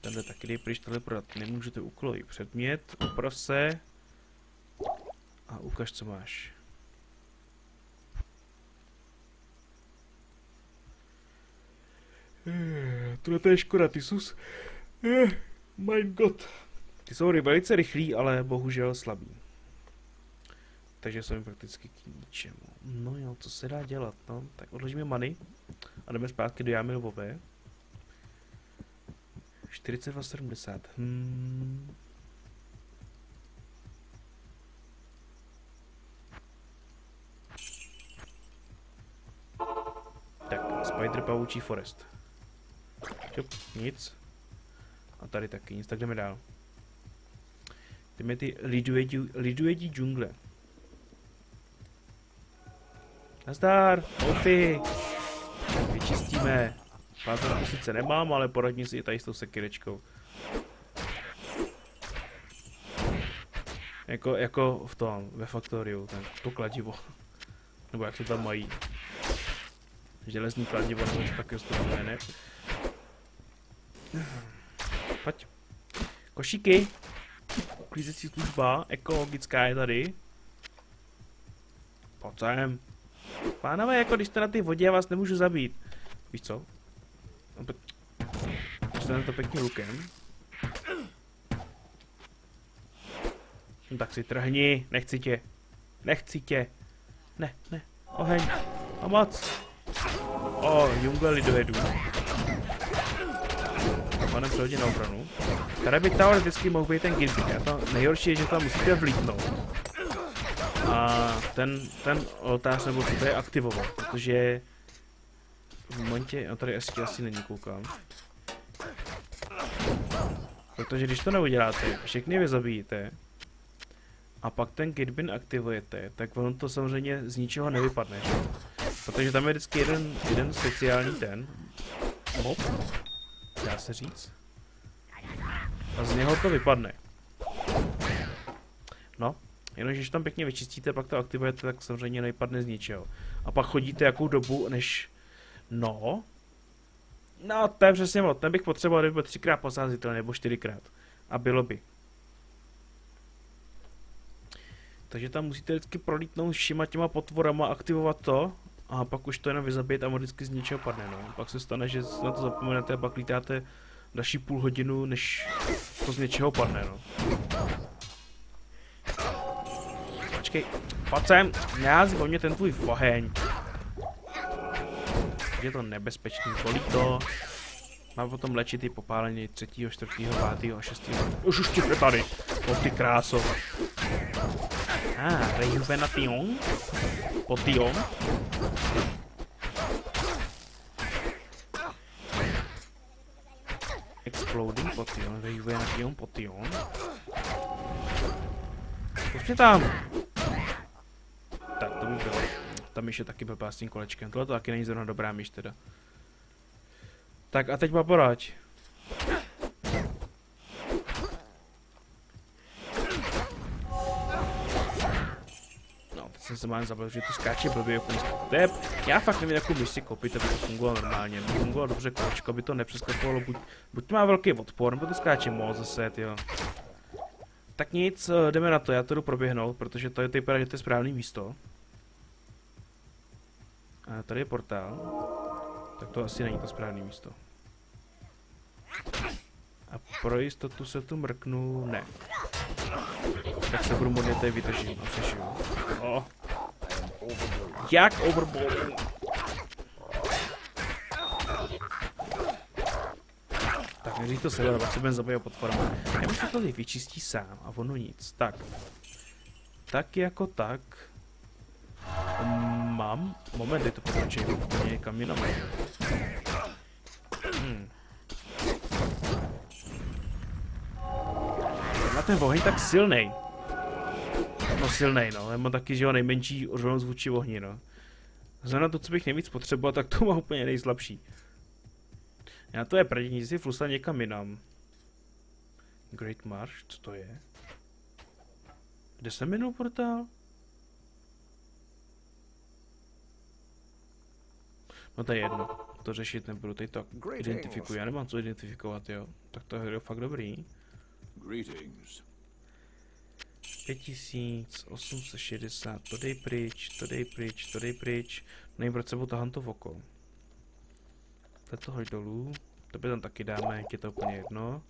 Tenhle taky dej pryč, tohle prodat nemůžete úkolový předmět, oprav se. A ukaž, co máš. Tohle to je škoda, ty sus. Eh, my god. Ty jsou velice rychlí, ale bohužel slabí. Takže jim prakticky k ničemu. No jo, co se dá dělat, no. Tak odložíme many a jdeme zpátky do jámy Lvové. 42,70. Hmm. Tak, Spider Pavučí Forest. Čup, nic. A tady taky nic, tak jdeme dál. Jdeme ty liduedi džungle. Nazdar, Olfy. Vyčistíme. Pázorku sice nemám, ale poradím si tady s tou sekirečkou. Jako, jako v tom, ve Faktoriu, ten, to kladivo. Nebo jak to tam mají. Železný kladivo, nebo něco takového se to jmenuje, ne? Pojď. Košíky. Uklízecí služba, ekologická je tady. Pojď sem. Pánové, jako když jste na té vodě, já vás nemůžu zabít. Víš co? No, Dostaneme to pěkně lukem. No, tak si trhni, nechci tě. Nechci tě. Ne, ne, oheň. A moc. O, jungle lidojedu. Panem přehodně na obranu. Tady by teoreticky mohl být ten Gilbert. A to nejhorší je, že tam musíte vlítnout. A ten, ten oltář nebo co to je aktivovat, protože v momentě, no tady ještě asi není, koukám. Protože když to neuděláte, všechny vy zabijíte, a pak ten Gitbin aktivujete, tak ono to samozřejmě z ničeho nevypadne, že? Protože tam je vždycky jeden, jeden speciální ten mob, dá se říct. A z něho to vypadne. No, jenom když tam pěkně vyčistíte, pak to aktivujete, tak samozřejmě nevypadne z ničeho. A pak chodíte jakou dobu, než... No... No, to je přesně moc. Ten bych potřeboval, kdyby byl třikrát posázitelný, nebo čtyřikrát. A bylo by. Takže tam musíte vždycky prolítnout všima těma potvorama, aktivovat to, a pak už to jenom vyzabít a on vždycky z ničeho padne, no. Pak se stane, že na to zapomenete a pak lítáte další půl hodinu, než to z něčeho padne, no. Počkej, sem, nehází po mně ten tvůj oheň. Je to nebezpečný, bolí to. Má potom léčit i popálení 3., 4., 5. a 6. Už už ti tady. O ty kráso. Ah, rejuvenation. Potion. Exploding potion, rejuvenation potion. Mě tam. Tak, to by bylo. Ta myš je taky blbá s tím kolečkem. Tohle to taky není zrovna dobrá myš teda. Tak a teď paporať. Jsem se mám zabil, že to skáče blbě úplně. To je, já fakt nevím, jakou misi koupit, aby to fungovalo normálně. Aby fungovalo dobře kolečko, aby to nepřeskakovalo, buď, buď to má velký odpor, nebo to skáče moc zase, jo. Tak nic, eh, jdeme na to, já to jdu proběhnout, protože to je vypadá, že to je správný místo. A tady je portál. Tak to asi není to správné místo. A pro jistotu se tu mrknu, ne. Tak se budu modlit, tady vytržím a přešiju. Oh. Jak overboard? Tak nejdřív to sebe, pak se budeme zabývat podporama. Já bych to vyčistí sám a ono nic. Tak. Tak jako tak. Mám? Moment, je to pokračuje úplně někam jinam. Hmm. Na ten oheň tak silnej. No silnej, no. Já mám taky, že jo, nejmenší odolnost vůči ohni, no. Zrovna to, co bych nejvíc potřeboval, tak to má úplně nejslabší. Já to je první, si flusla někam jinam. Great Marsh, co to je? Kde jsem minul portál? No to je jedno, to řešit nebudu, teď to identifikuji, já nemám co identifikovat, jo. Tak to je fakt dobrý. Greetings. 5860, to dej pryč, to dej pryč, to dej pryč. Nevím, proč sebou tahám to v oko. To to hoď dolů, to by tam taky dáme, jak je to úplně jedno.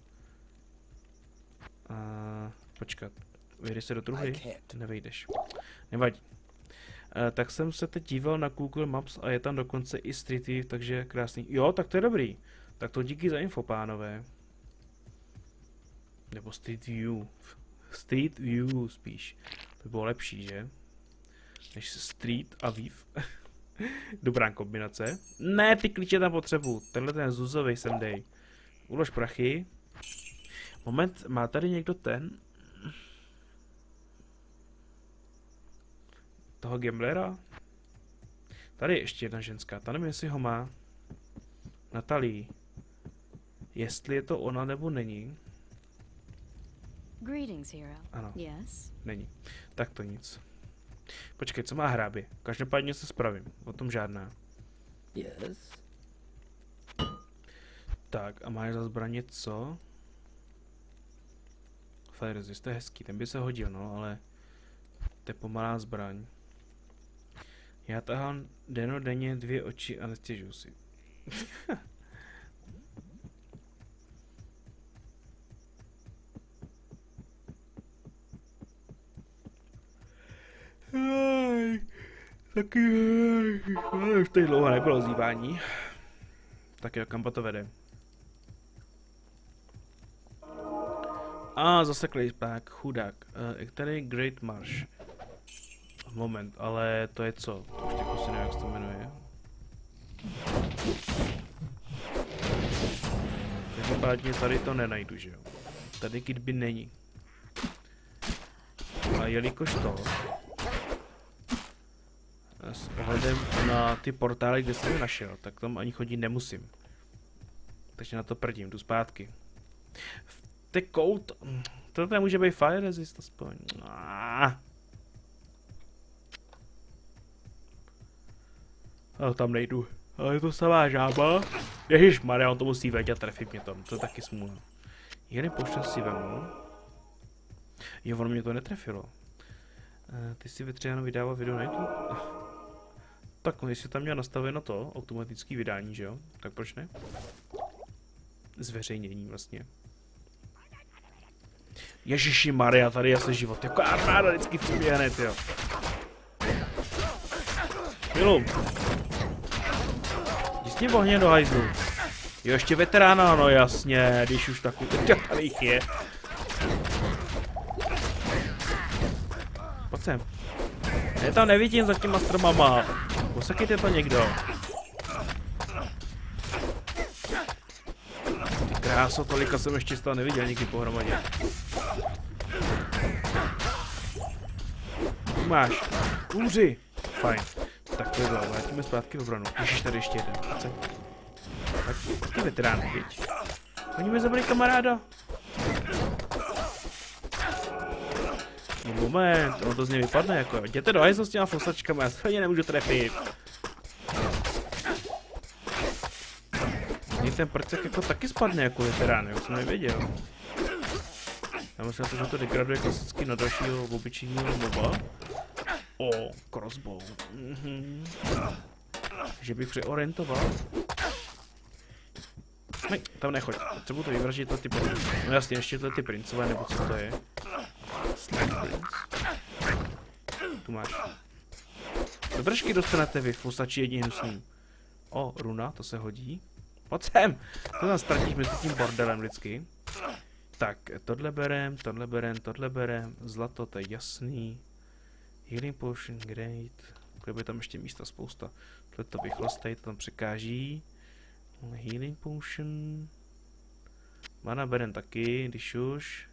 A počkat, vyjdeš se do druhé? Nevejdeš. Nevadí. Uh, tak jsem se teď díval na Google Maps a je tam dokonce i Street View, takže krásný. Jo, tak to je dobrý. Tak to díky za info, pánové. Nebo Street View. Street View spíš. To by bylo lepší, že? Než Street a View. Dobrá kombinace. Ne, ty klíče tam potřebu. Tenhle ten Zuzový sem dej. Ulož prachy. Moment, má tady někdo ten? toho gamblera. Tady je ještě jedna ženská, ta nevím, jestli ho má. Natalí. Jestli je to ona nebo není. Greetings, hero. Ano. Yes. Není. Tak to nic. Počkej, co má hrábě? Každopádně se spravím. O tom žádná. Yes. Tak, a máš za zbraně co? Fire resist, to je hezký, ten by se hodil, no, ale to je pomalá zbraň. Já tahám denně dvě oči a nestěžuju si. taky, už tady dlouho nebylo zývání. Tak jo, kam to vede? A zase Clayspack, chudák. Uh, tady Great Marsh. Moment, ale to je co? To už teď si nevím, jak se to jmenuje. Každopádně tady to nenajdu, že jo? Tady by není. A jelikož to... S ohledem na ty portály, kde jsem je našel, tak tam ani chodit nemusím. Takže na to prdím, jdu zpátky. Ty kout... To může být fire resist aspoň. Ah. Ale tam nejdu. Ale je to samá žába. Ježíš Maria, on to musí vědět a trefit mě tam. To je taky smůla. Jeden si vemu. Jo, ono mě to netrefilo. Uh, ty si vytřeháno vydává video na YouTube? Tak, no, jestli tam měl nastaveno to, automatický vydání, že jo? Tak proč ne? Zveřejnění vlastně. Ježiši Maria, tady je život. Jako armáda vždycky vyběhne, jo. Milu. Jistě ohně do hajzlu. Jo, ještě veterána, no jasně, když už takový tady jich je. Pojď sem. Já tam nevidím za těma stromama. Posekejte to někdo. Ty kráso, tolika jsem ještě z toho neviděl nikdy pohromadě. Máš. Kůři. Fajn. Tak to je bylo, vrátíme zpátky v obranu. Ježiš, tady ještě jeden. Tak, ty veterán, viď? Oni mi zabili kamaráda. No moment, ono to z něj vypadne jako, jděte do hajzlu s těma fosačkama, já se nemůžu trefit. Mně ten prcek jako taky spadne jako veterán, já jsem nevěděl. Já myslím, že to degraduje klasicky na dalšího obyčejného moba. O, crossbow. Mhm. Že bych přeorientoval. Ne, tam nechoď. Potřebuji to vyvražit to ty No jasně, ještě tyhle ty princové, nebo co to je. Tu máš. Do držky dostanete vy, fusači jedni hnusný. O, runa, to se hodí. Pojď sem! To tam ztratíš mezi tím bordelem vždycky. Tak, tohle berem, tohle berem, tohle berem. Zlato, to je jasný. Healing potion, great. Kde tam ještě místa spousta. Tohle to vychlastej, to tam překáží. Healing potion. Mana berem taky, když už.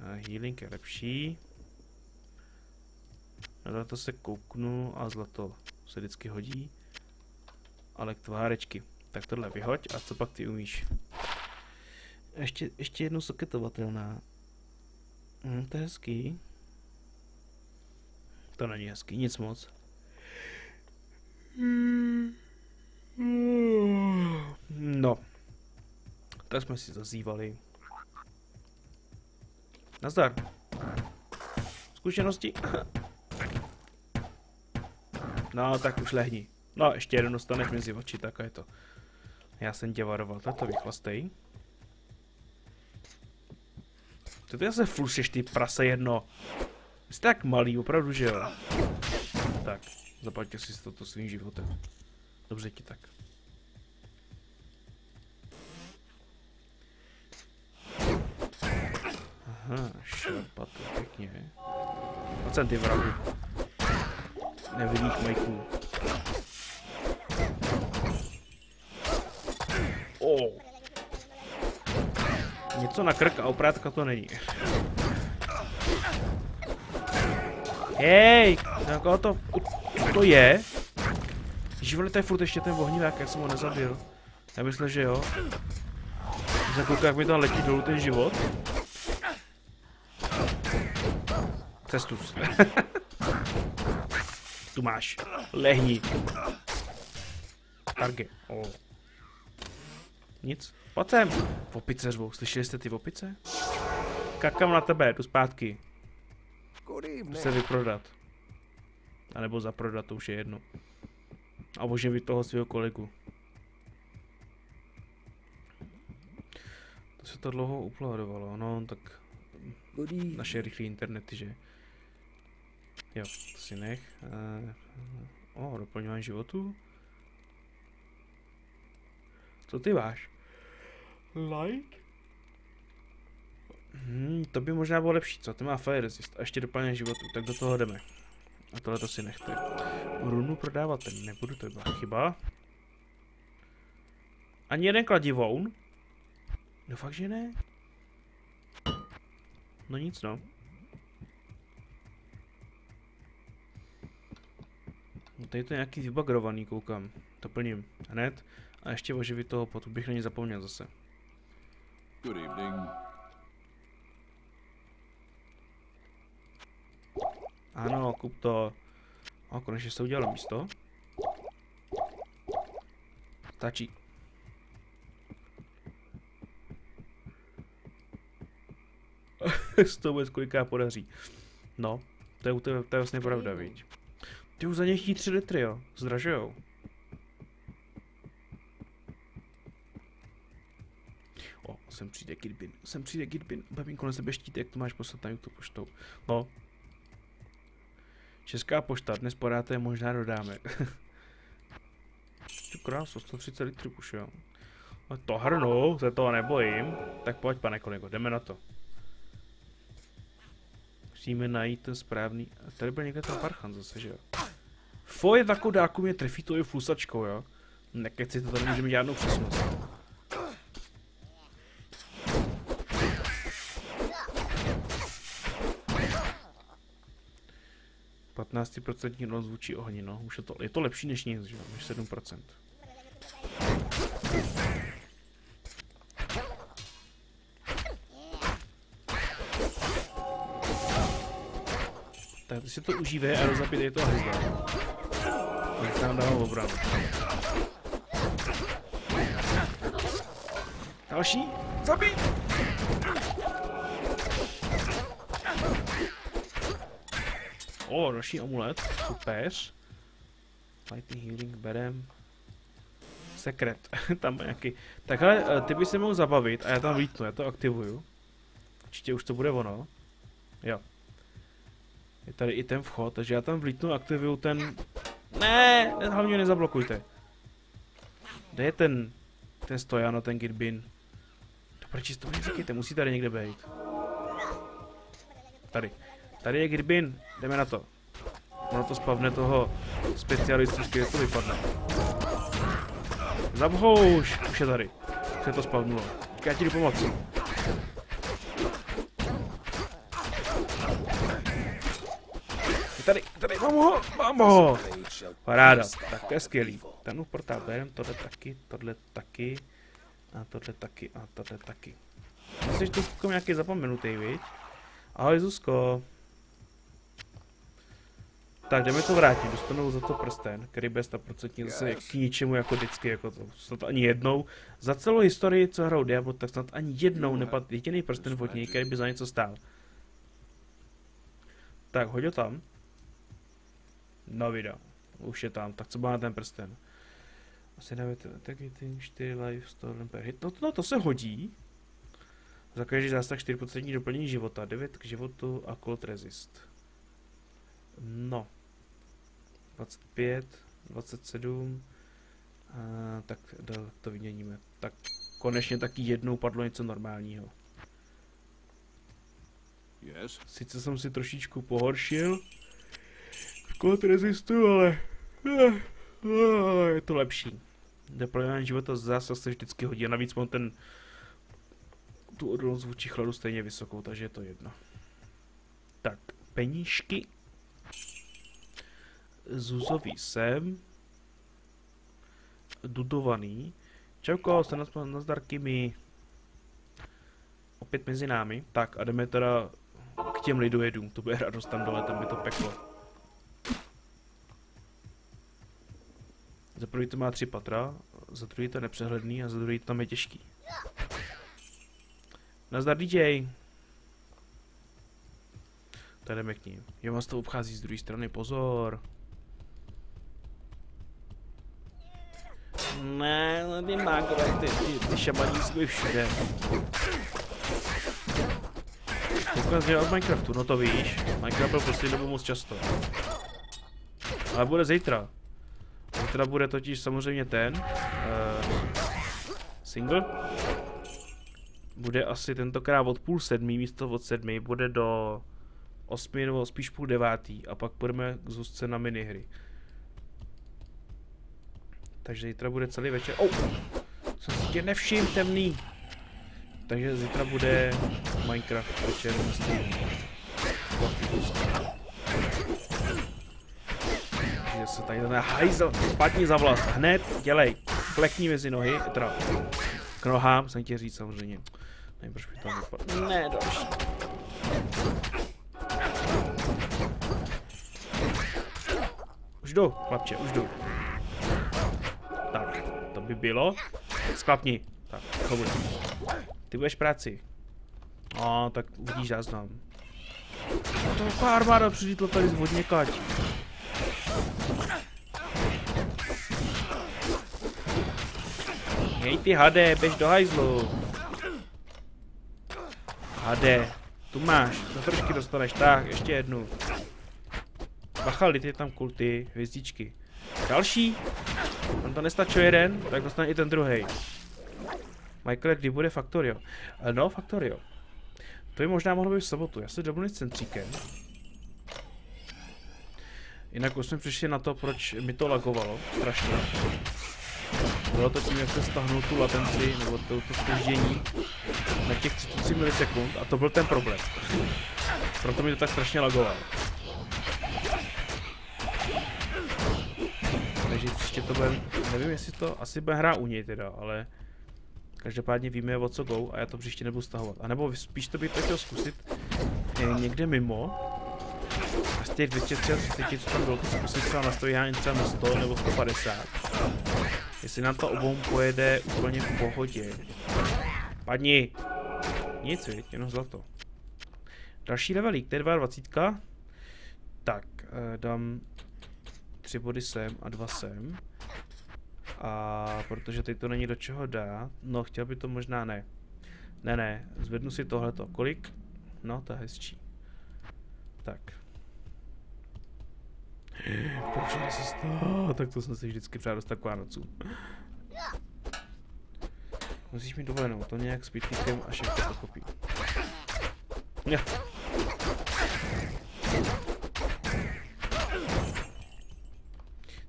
Healing je lepší. Na to se kouknu a zlato se vždycky hodí. Ale k tvárečky. Tak tohle vyhoď a co pak ty umíš? Ještě, ještě jednou soketovatelná. Hm, to je hezký. To není hezký, nic moc. No. Tak jsme si zazývali. Nazdar. Zkušenosti? No, tak už lehni. No, ještě jeden dostaneš mezi oči, tak je to. Já jsem tě varoval, to vychlastej. Ty to se flusíš, ty prase jedno. Jsi tak malý, opravdu, že jo? Tak, zaplaťte si toto svým životem. Dobře ti tak. Aha, šlapat to pěkně. Pojď ty vrahu. Nevidíš majků. Oh. Něco na krk a oprátka to není. Hej, jako to, co to je? Živali to je furt ještě ten ohnivák, jak jsem ho nezabil. Já myslím, že jo. Koukal, jak mi tam letí dolů ten život. Cestus. tu máš. Lehni. Target. Oh. Nic. Pojď sem. Opice řvou. Slyšeli jste ty opice? Kakám na tebe, jdu zpátky. Jdu se vyprodat. A nebo zaprodat, to už je jedno. A oživit toho svého kolegu. To se to dlouho uploadovalo, no tak naše rychlé internety, že? Jo, to si nech. Uh, o, doplňování životu. Co ty máš? Light? Hmm, to by možná bylo lepší, co? Ty má fire resist a ještě doplňování životu, tak do toho jdeme. A tohle to si nechte. Runu prodávat nebudu, to by byla chyba. Ani jeden kladivoun? No fakt, že ne? No nic no. No tady to je nějaký vybagrovaný, koukám. To plním hned. A ještě oživit toho potu bych na ně zapomněl zase. Good evening. Ano, kup to. A konečně se udělalo místo. Stačí. Z toho vůbec koliká podaří. No, to je, u tebe, to je vlastně pravda, viď. Ty už za ně chtí 3 litry, jo. Zdražujou. O, sem přijde Gitbin, sem přijde Gitbin. Babinko, sebe jak to máš poslat na YouTube poštou. No. Česká pošta, dnes podáte, možná dodáme. Ty krásu, 130 litrů už jo. No to hrnu, se toho nebojím. Tak pojď, pane kolego, jdeme na to. Musíme najít ten správný... Tady byl někde ten parchan zase, že jo? Foje takovou dáku mě trefí to je flusačkou, jo? Nekeci, to tady můžeme žádnou přesnost. procentní nos vůči ohni, no. Už je to, je to lepší než nic, že jo? Než 7%. Tak si to užívej a rozapětej to hajzla. Tak nám dávám obranu. Další. Zabij! O, další amulet. Super. Fighting healing berem. Sekret. tam nějaký. Takhle, eh, ty by se mohl zabavit a já tam vítnu, já to aktivuju. Určitě už to bude ono. Jo. Je tady i ten vchod, takže já tam vlítnu aktivuju ten... Ne, hlavně nezablokujte. Kde je ten, ten stojano, ten Girbin? To proč to neříkejte, musí tady někde být. Tady. Tady je Girbin, jdeme na to. Ono to spavne toho specialistu, z to vypadne. Zabhouš, už je tady. Se to spavnulo. Já ti jdu pomoci. Tady, tady, mám ho, mám ho. Paráda, tak to je skvělý. Ten portál berem, tohle taky, tohle taky. A tohle taky, a tohle taky. Myslím, že to je nějaký zapomenutý, viď? Ahoj Zuzko. Tak jdeme to vrátit, dostanou za to prsten, který bude 100% zase k ničemu jako vždycky, jako to, snad ani jednou. Za celou historii, co hrajou Diablo, tak snad ani jednou nepadl jediný prsten od něj, který by za něco stál. Tak, hoď ho tam. No video. Už je tam, tak co má ten prsten? Asi nevíte, targeting 4 life, stolen per hit. No, no to se hodí. Za každý zásah 4% doplnění života, 9 k životu a cold resist. No. 25, 27. A, tak to vyměníme. Tak konečně taky jednou padlo něco normálního. Yes. Sice jsem si trošičku pohoršil cold resistu, ale je to lepší. Deployování života zase se vždycky hodí. A navíc mám ten tu odolnost vůči chladu stejně vysokou, takže je to jedno. Tak, penížky. Zuzový sem. Dudovaný. Čauko, jste nás nazdar Kimi. Opět mezi námi. Tak a jdeme teda k těm lidojedům. To bude radost tam dole, tam by to peklo. Za prvý to má tři patra, za druhý to je nepřehledný a za druhý to tam je těžký. Nazdar DJ. Tady jdeme k ním. Jo, vás to obchází z druhé strany, pozor. Ne, ty mágové, ty, ty, ty šamaní jsou všude. Že od Minecraftu, no to víš. Minecraft byl poslední dobu moc často. Ale bude zítra. Zítra bude totiž samozřejmě ten. Uh, single. Bude asi tentokrát od půl sedmí, místo od sedmi, bude do osmi nebo spíš půl devátý a pak půjdeme k Zuzce na minihry. Takže zítra bude celý večer. Oh! Jsem si tě nevšiml, temný. Takže zítra bude Minecraft večer na. Takže se tady ten hajzel, spadni za vlast, hned, dělej, klekni mezi nohy, teda k nohám, jsem tě říct samozřejmě. Nevím, proč mi to vypadlo. Ne, další. Už jdu, chlapče, už jdu. Tak, to by bylo. Sklapni. Tak, to bude. Ty budeš práci. No, tak uvidíš záznam. To je armáda přilítla tady z vodněkať. Hej ty hade, běž do hajzlu. Hade, tu máš, to trošky dostaneš, tak, ještě jednu. Bacha, ty tam kulty, hvězdičky. Další. Tam to nestačil jeden, tak dostane i ten druhý. Michael, kdy bude Factorio? Eh, no, Factorio. To by možná mohlo být v sobotu, já se domluvím s centříkem. Jinak už jsme přišli na to, proč mi to lagovalo, strašně. Bylo to tím, jak se stahnul tu latenci, nebo to, to spoždění na těch 33 milisekund a to byl ten problém. Proto mi to tak strašně lagovalo. Takže příště to bude, nevím jestli to, asi bude hra u něj teda, ale každopádně víme o co go a já to příště nebudu stahovat. A nebo spíš to bych to chtěl zkusit někde mimo. z těch 230, co tam bylo, to zkusím třeba nastavit já třeba na 100 nebo 150. Jestli nám to obou pojede úplně v pohodě. Padni! Nic, viď? jenom zlato. Další levelík, to je 22. Tak, eh, dám tři body sem a dva sem. A protože teď to není do čeho dát, no chtěl by to možná ne. Ne, ne, zvednu si tohleto. Kolik? No, to je hezčí. Tak. Proč se stalo? Tak to jsem si vždycky přál dost taková nocu. Musíš mít dovolenou, to nějak s pitlíkem a šéf to pochopí. Ja.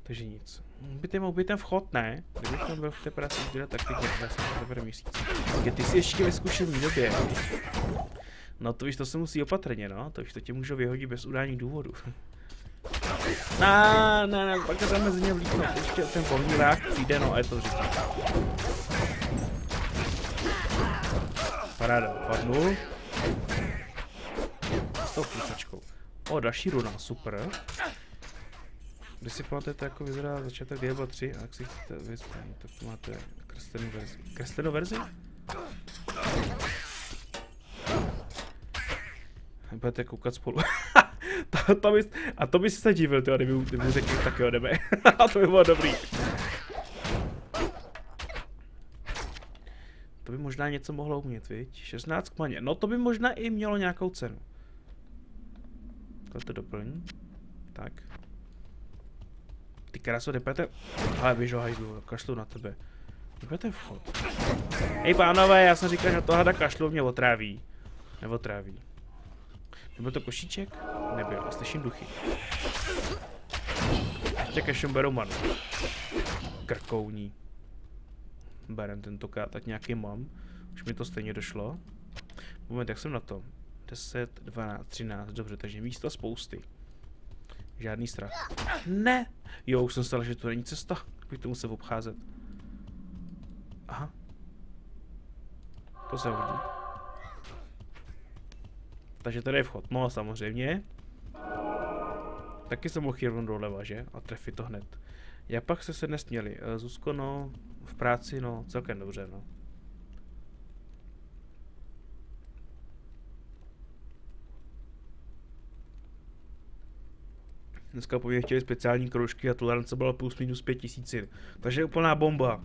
Takže nic. Byte mohl být ten vchod, ne? Kdybych tam byl v té práci dělat, tak teď já jsem to bude měsíc. Je, ty jsi ještě ve zkušený době. No to víš, to se musí opatrně, no. To už to tě můžu vyhodit bez udání důvodu. Na, ne, ne, pak to mezi ně vlítnout. Ještě ten pohnívák přijde, no a je to říká. Paráda, padnu. S tou písačkou. O, další runa, super. Když si pamatujete, jako vyzerá začátek Diablo 3 a jak si chcete vyzbránit, tak tu máte kreslenou verzi. Kreslenou verzi? Budete koukat spolu. to, to bys, a to by si se divil, tyjo, kdyby, kdyby řekl, tak jo, jdeme. a to by bylo dobrý. To by možná něco mohlo umět, viď? 16 k maně. No to by možná i mělo nějakou cenu. To doplň. Tak. Ty krásu, nepete... Ale běž ho hajdu, kašlu na tebe. Nepete vchod. Hej pánové, já jsem říkal, že tohle kašlu mě otráví. Neotráví. Nebyl to košíček? Nebyl, a slyším duchy. Ještě beru manu. Krkouní. Berem tentokrát, tak nějaký mám. Už mi to stejně došlo. Moment, jak jsem na to? 10, 12, 13, dobře, takže místo spousty. Žádný strach. Ne! Jo, už jsem stala, že to není cesta. Bych to musel obcházet. Aha. To se hodí. Takže tady je vchod. No samozřejmě. Taky jsem mohl jít doleva, že? A trefit to hned. Jak pak jste se nesměli? Eh, Zuzko, no, v práci, no, celkem dobře, no. Dneska po mě chtěli speciální kroužky a tolerance byla plus minus 5000. Takže úplná bomba.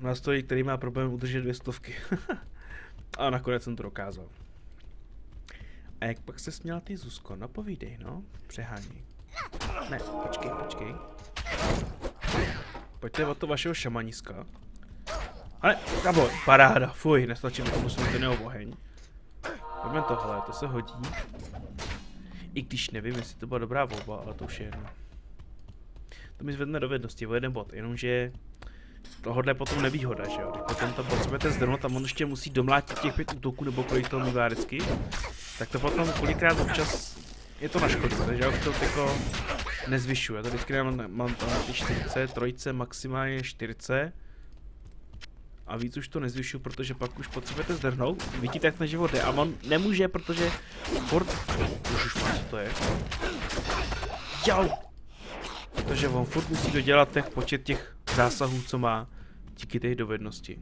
Nástroj, který má problém udržet dvě stovky. a nakonec jsem to dokázal. A jak pak se směla ty Zuzko? No povídej, no. Přehání. Ne, počkej, počkej. Pojďte od to vašeho šamaniska. Ale, nebo, paráda, fuj, nestačím tomu ten oheň. Pojďme tohle, to se hodí. I když nevím, jestli to byla dobrá volba, ale to už je jedno. To mi zvedne dovednosti o jeden bod, jenomže tohle potom nevýhoda, že jo? Když potom to potřebujete zdrnout a on ještě musí domlátit těch pět útoků nebo kolik toho mývá vždycky, tak to potom kolikrát občas je to na škodu, takže já už to jako nezvyšuju. Já to vždycky mám, mám tam ty 40, trojce, maximálně 40. A víc už to nezvyšuju, protože pak už potřebujete zdrhnout. Vidíte, jak ten život je. A on nemůže, protože furt... Už už co to je. Jau! Protože on furt musí dodělat těch počet těch zásahů, co má díky té dovednosti.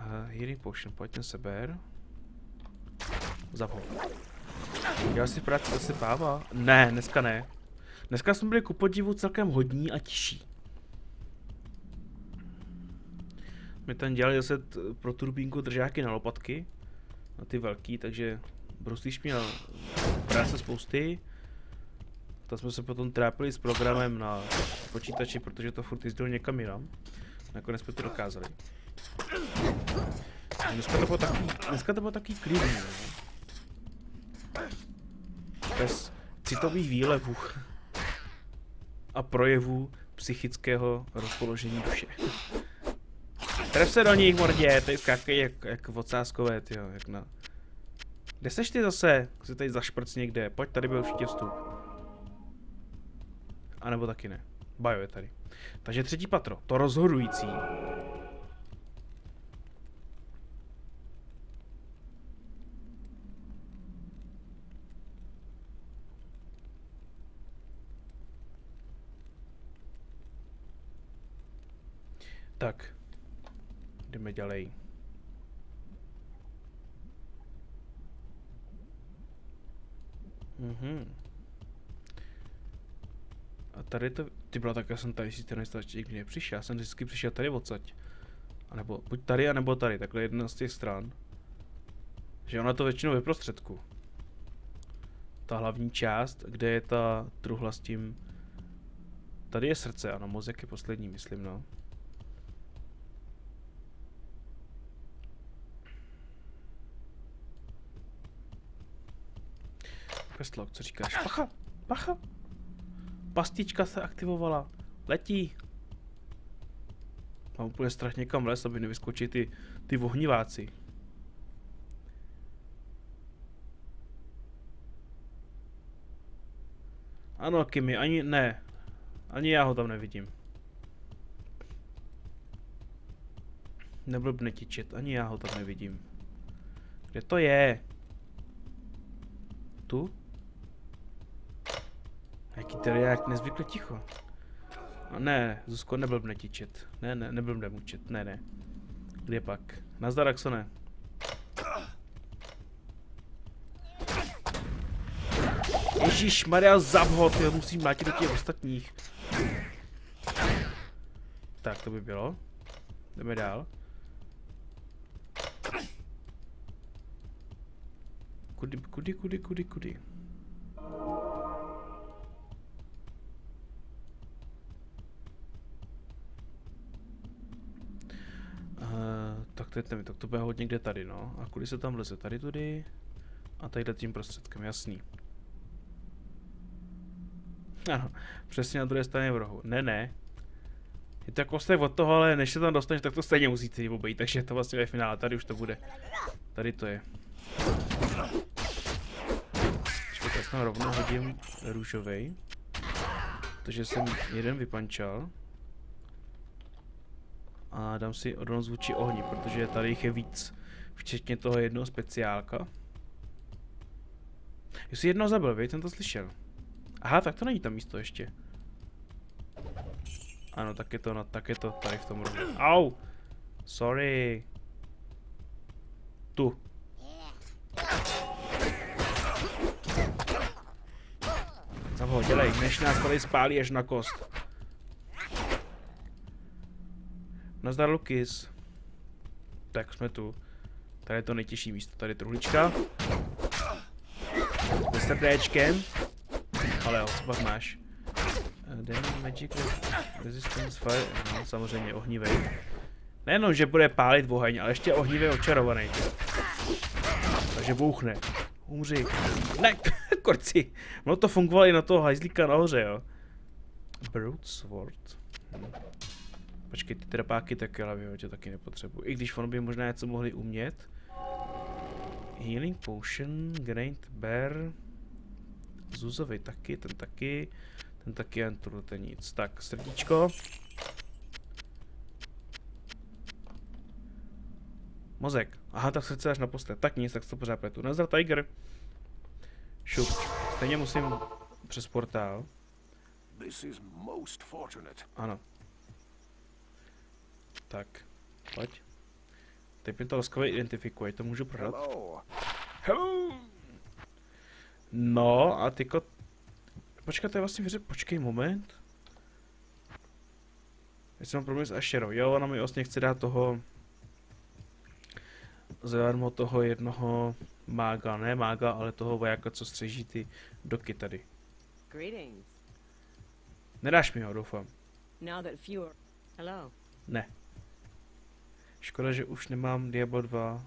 Uh, healing potion, pojď ten seber. Zapol. Já si práci pává? Ne, dneska ne. Dneska jsme byli ku podivu celkem hodní a tiší. My tam dělali zase pro turbínku držáky na lopatky. Na ty velký, takže Bruslíš měl práce spousty. To jsme se potom trápili s programem na počítači, protože to furt jezdilo někam jinam. Nakonec jsme to dokázali. Dneska to bylo takový, dneska to bylo takový klidný. Ne? Bez citových výlevů a projevů psychického rozpoložení duše. Tref se do nich, mordě, to je jak, jak ocáskové, tyjo, jak na... Kde seš ty zase? Jsi tady zašprc někde, pojď, tady byl určitě vstup. A nebo taky ne. Bajo je tady. Takže třetí patro, to rozhodující. Tak. Jdeme dělej. Mhm. A tady to, ty byla tak, já jsem tady si ten nikdy nepřišel, já jsem vždycky přišel tady odsaď. A nebo buď tady, anebo tady, takhle jedna z těch stran. Že ona to většinou je prostředku. Ta hlavní část, kde je ta truhla s tím... Tady je srdce, ano, mozek je poslední, myslím, no. Questlog, co říkáš? Pacha, pacha. Pastička se aktivovala. Letí. Mám úplně strach někam les, aby nevyskočili ty, ty vohniváci. Ano, Kimi, ani ne. Ani já ho tam nevidím. Neblbne ti chat, ani já ho tam nevidím. Kde to je? Tu? Jaký tady jak nezvykle ticho. No, ne, Zuzko, neblbne ti chat. Ne, ne, neblbne mu chat, ne, ne. Kde pak? Nazdar, Axone. Ježíš Maria zavhod, já musím mlátit do těch ostatních. Tak, to by bylo. Jdeme dál. Kudy, kudy, kudy, kudy, kudy. Uh, tak je ten, tak to bude hodně kde tady, no. A kudy se tam leze? Tady tudy. A tadyhle tím prostředkem, jasný. Ano, přesně na druhé straně v rohu. Ne, ne. Je to jako od toho, ale než se tam dostaneš, tak to stejně musíte obejít, takže to vlastně ve finále, tady už to bude. Tady to je. Počkejte, já tam rovnou hodím růžovej. Protože jsem jeden vypančal. A dám si odolnost vůči ohni, protože tady jich je víc. Včetně toho jednoho speciálka. Jsi jedno zabil, víš, jsem to slyšel. Aha, tak to není tam místo ještě. Ano, tak je to, no, tak je to tady v tom rohu. Au! Sorry. Tu. Zavo, dělej, než nás tady spálí až na kost. Nazdar Lukis. Tak jsme tu. Tady je to nejtěžší místo, tady truhlička. Se srdéčkem. Ale jo, co máš? Uh, Demon Magic Resistance Fire, no, samozřejmě ohnivej. Nejenom, že bude pálit oheň, ale ještě ohnivě očarovaný. Takže bouchne. Umři. Ne, korci. Ono to fungovalo i na toho hajzlíka nahoře, jo. Broadsword. Hm. Počkej, ty trapáky taky, ale tě taky nepotřebuji. I když ono by možná něco mohli umět. Healing Potion, Grained Bear. Zuzovi taky, ten taky. Ten taky, jen ten nic. Tak, srdíčko. Mozek. Aha, tak srdce až na postel. Tak nic, tak to pořád pletu. Nazdar Tiger. Šup. Stejně musím přes portál. This is most fortunate. Ano. Tak. Pojď. Teď mi to laskavě identifikuje, to můžu prodat. Hello. Hello. No a tyko... Počkej, to je vlastně věře... Počkej moment. Jestli mám problém s Asherou. Jo, ona mi vlastně chce dát toho... Zadarmo toho jednoho mága, ne mága, ale toho vojáka, co střeží ty doky tady. Nedáš mi ho, doufám. Ne. Škoda, že už nemám Diablo 2.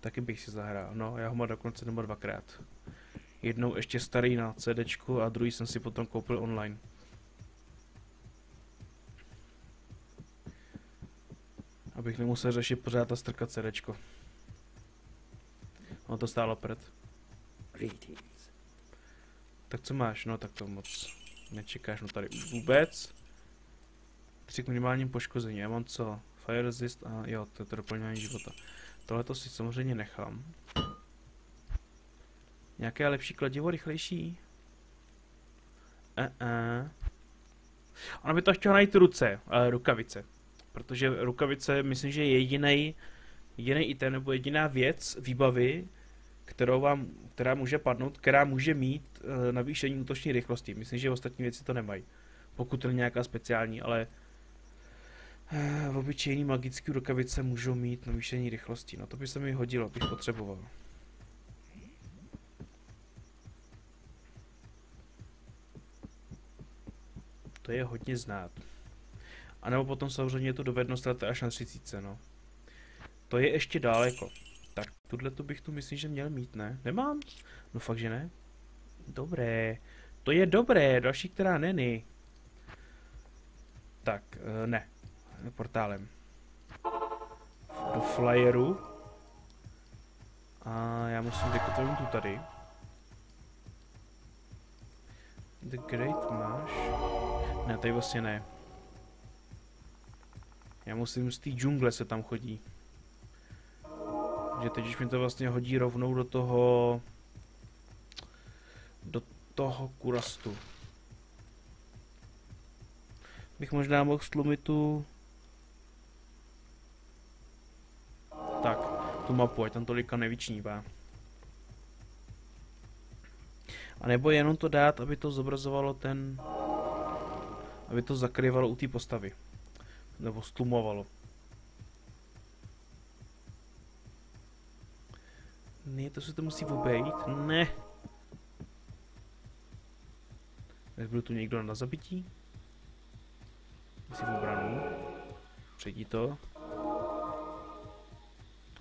Taky bych si zahrál. No, já ho mám dokonce doma dvakrát. Jednou ještě starý na CD a druhý jsem si potom koupil online. Abych nemusel řešit pořád a strkat CD. No to stálo před. Tak co máš? No tak to moc nečekáš, no tady vůbec. Tři k minimálním poškození, já mám co? Fire resist a jo, to je to doplňování života. Tohle to si samozřejmě nechám. Nějaké lepší kladivo, rychlejší? Eh, eh. Ona by to chtěla najít ruce, uh, rukavice. protože rukavice myslím, že je jediný jediný item nebo jediná věc výbavy, kterou vám, která může padnout, která může mít uh, navýšení útoční rychlosti. Myslím, že ostatní věci to nemají. Pokud to není nějaká speciální, ale uh, obyčejný magický rukavice můžou mít navýšení rychlosti. No to by se mi hodilo, bych potřeboval. To je hodně znát. A nebo potom samozřejmě tu dovednost až na 30, no. To je ještě daleko. Tak, tuhle to bych tu myslím, že měl mít, ne? Nemám? No fakt, že ne? Dobré. To je dobré, další, která není. Tak, eh, ne. Portálem. Do flyeru. A já musím dekotovat tu tady. The Great máš? Ne, tady vlastně ne. Já musím z té džungle se tam chodí. Že teď už mi to vlastně hodí rovnou do toho... Do toho kurastu. Bych možná mohl stlumit tu... Tak, tu mapu, ať tam tolika nevyčnívá. A nebo jenom to dát, aby to zobrazovalo ten... Aby to zakrývalo u té postavy. Nebo stlumovalo. Ne, to se to musí obejít. Ne. Tak byl tu někdo na zabití? Asi v obranu. Přejdi to.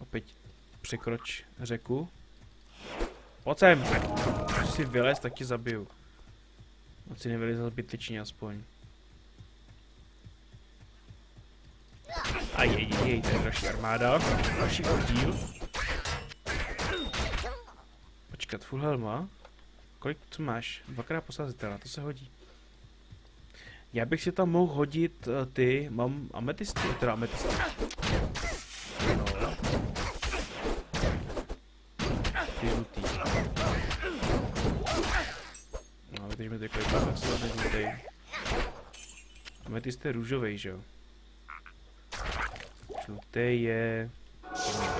Opět překroč řeku. Pojď sem! Když si vylez, tak tě zabiju. Moc si nevylezl zbytečně aspoň. A jej, jej, jej, to je další armáda. Další oddíl. Počkat, full helma. Kolik co máš? Dvakrát posazitelná, to se hodí. Já bych si tam mohl hodit uh, ty, mám ametisty, teda ametisty. No. Ty žlutý. No, teď mi takový tak se hodně žlutý. Ametist je růžový, že jo? Žlutý je...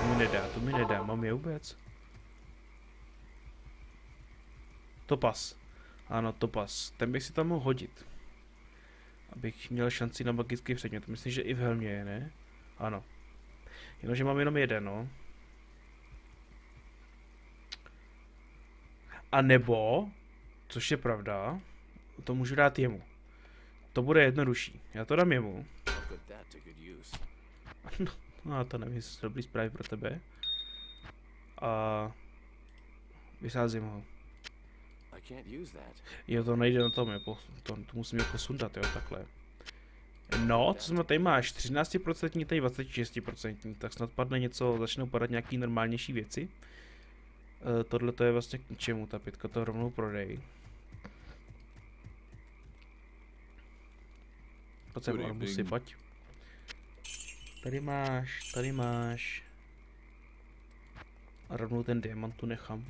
To mi nedá, to mi nedá, mám je vůbec? Topas. Ano, topas. Ten bych si tam mohl hodit. Abych měl šanci na magický předmět. Myslím, že i v helmě je, ne? Ano. Jenomže mám jenom jeden, no. A nebo, což je pravda, to můžu dát jemu. To bude jednodušší. Já to dám jemu. No a to nevím, jestli dobrý zprávy pro tebe. A vysázím ho. Jo, to nejde na tom, jako, to, to musím jako sundat, jo, takhle. No, co jsme tady máš? 13%, tady 26%, tak snad padne něco, začnou padat nějaký normálnější věci. E, tohle to je vlastně k ničemu, ta pětka to rovnou prodej. Pojď Arbusy, evening. pojď. Tady máš, tady máš. A rovnou ten diamant tu nechám.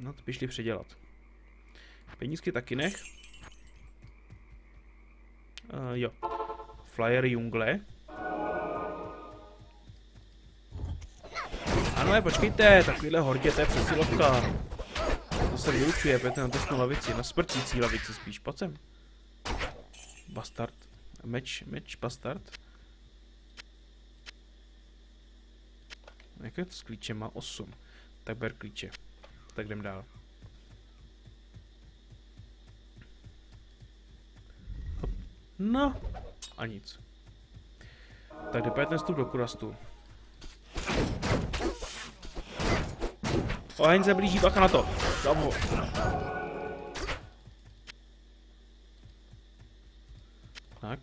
No to by šli předělat. Penízky taky nech. Uh, jo. Flyer jungle. Ano, počkejte, takovýhle hordě, to je přesilovka. Se vyučuje, pojďte na trestnou lavici, na smrtící lavici spíš, pojď sem. Bastard. Meč, meč, bastard. Jaké to s klíčem má 8. Tak ber klíče. Tak jdem dál. No. A nic. Tak jde ten vstup do kurastu. Oheň se blíží, bacha na to. Ho. Tak.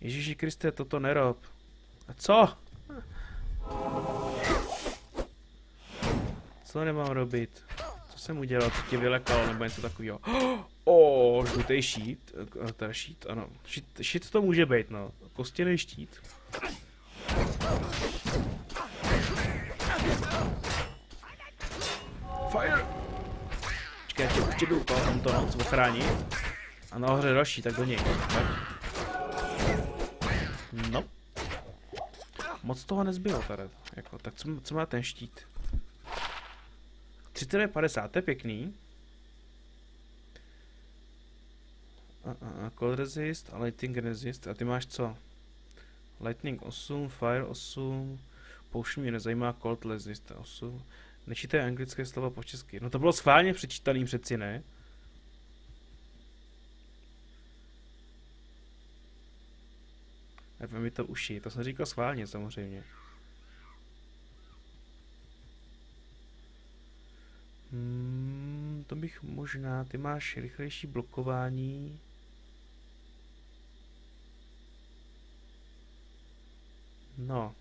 Ježíši Kriste, toto nerob. A co? Co nemám robit? Co jsem udělal, co tě vylekalo, nebo něco takového? O, oh, žlutý štít, eh, teda štít, ano. Štít, štít to může být, no. Kostěný štít. Fire! Počkej, ještě, ještě jdu to, on to noc ochránit. A nahoře další, tak do něj. Tak. No. Moc toho nezbylo tady. Jako, tak co, co má ten štít? 39,50, to je pěkný. A, a, a cold resist a lightning resist. A ty máš co? Lightning 8, fire 8, pouští mě nezajímá cold resist 8. Nečítaj anglické slova po česky. No to bylo schválně přečítaný přeci, ne? Ať mi to uši, to jsem říkal schválně samozřejmě. Hmm, to bych možná, ty máš rychlejší blokování. No.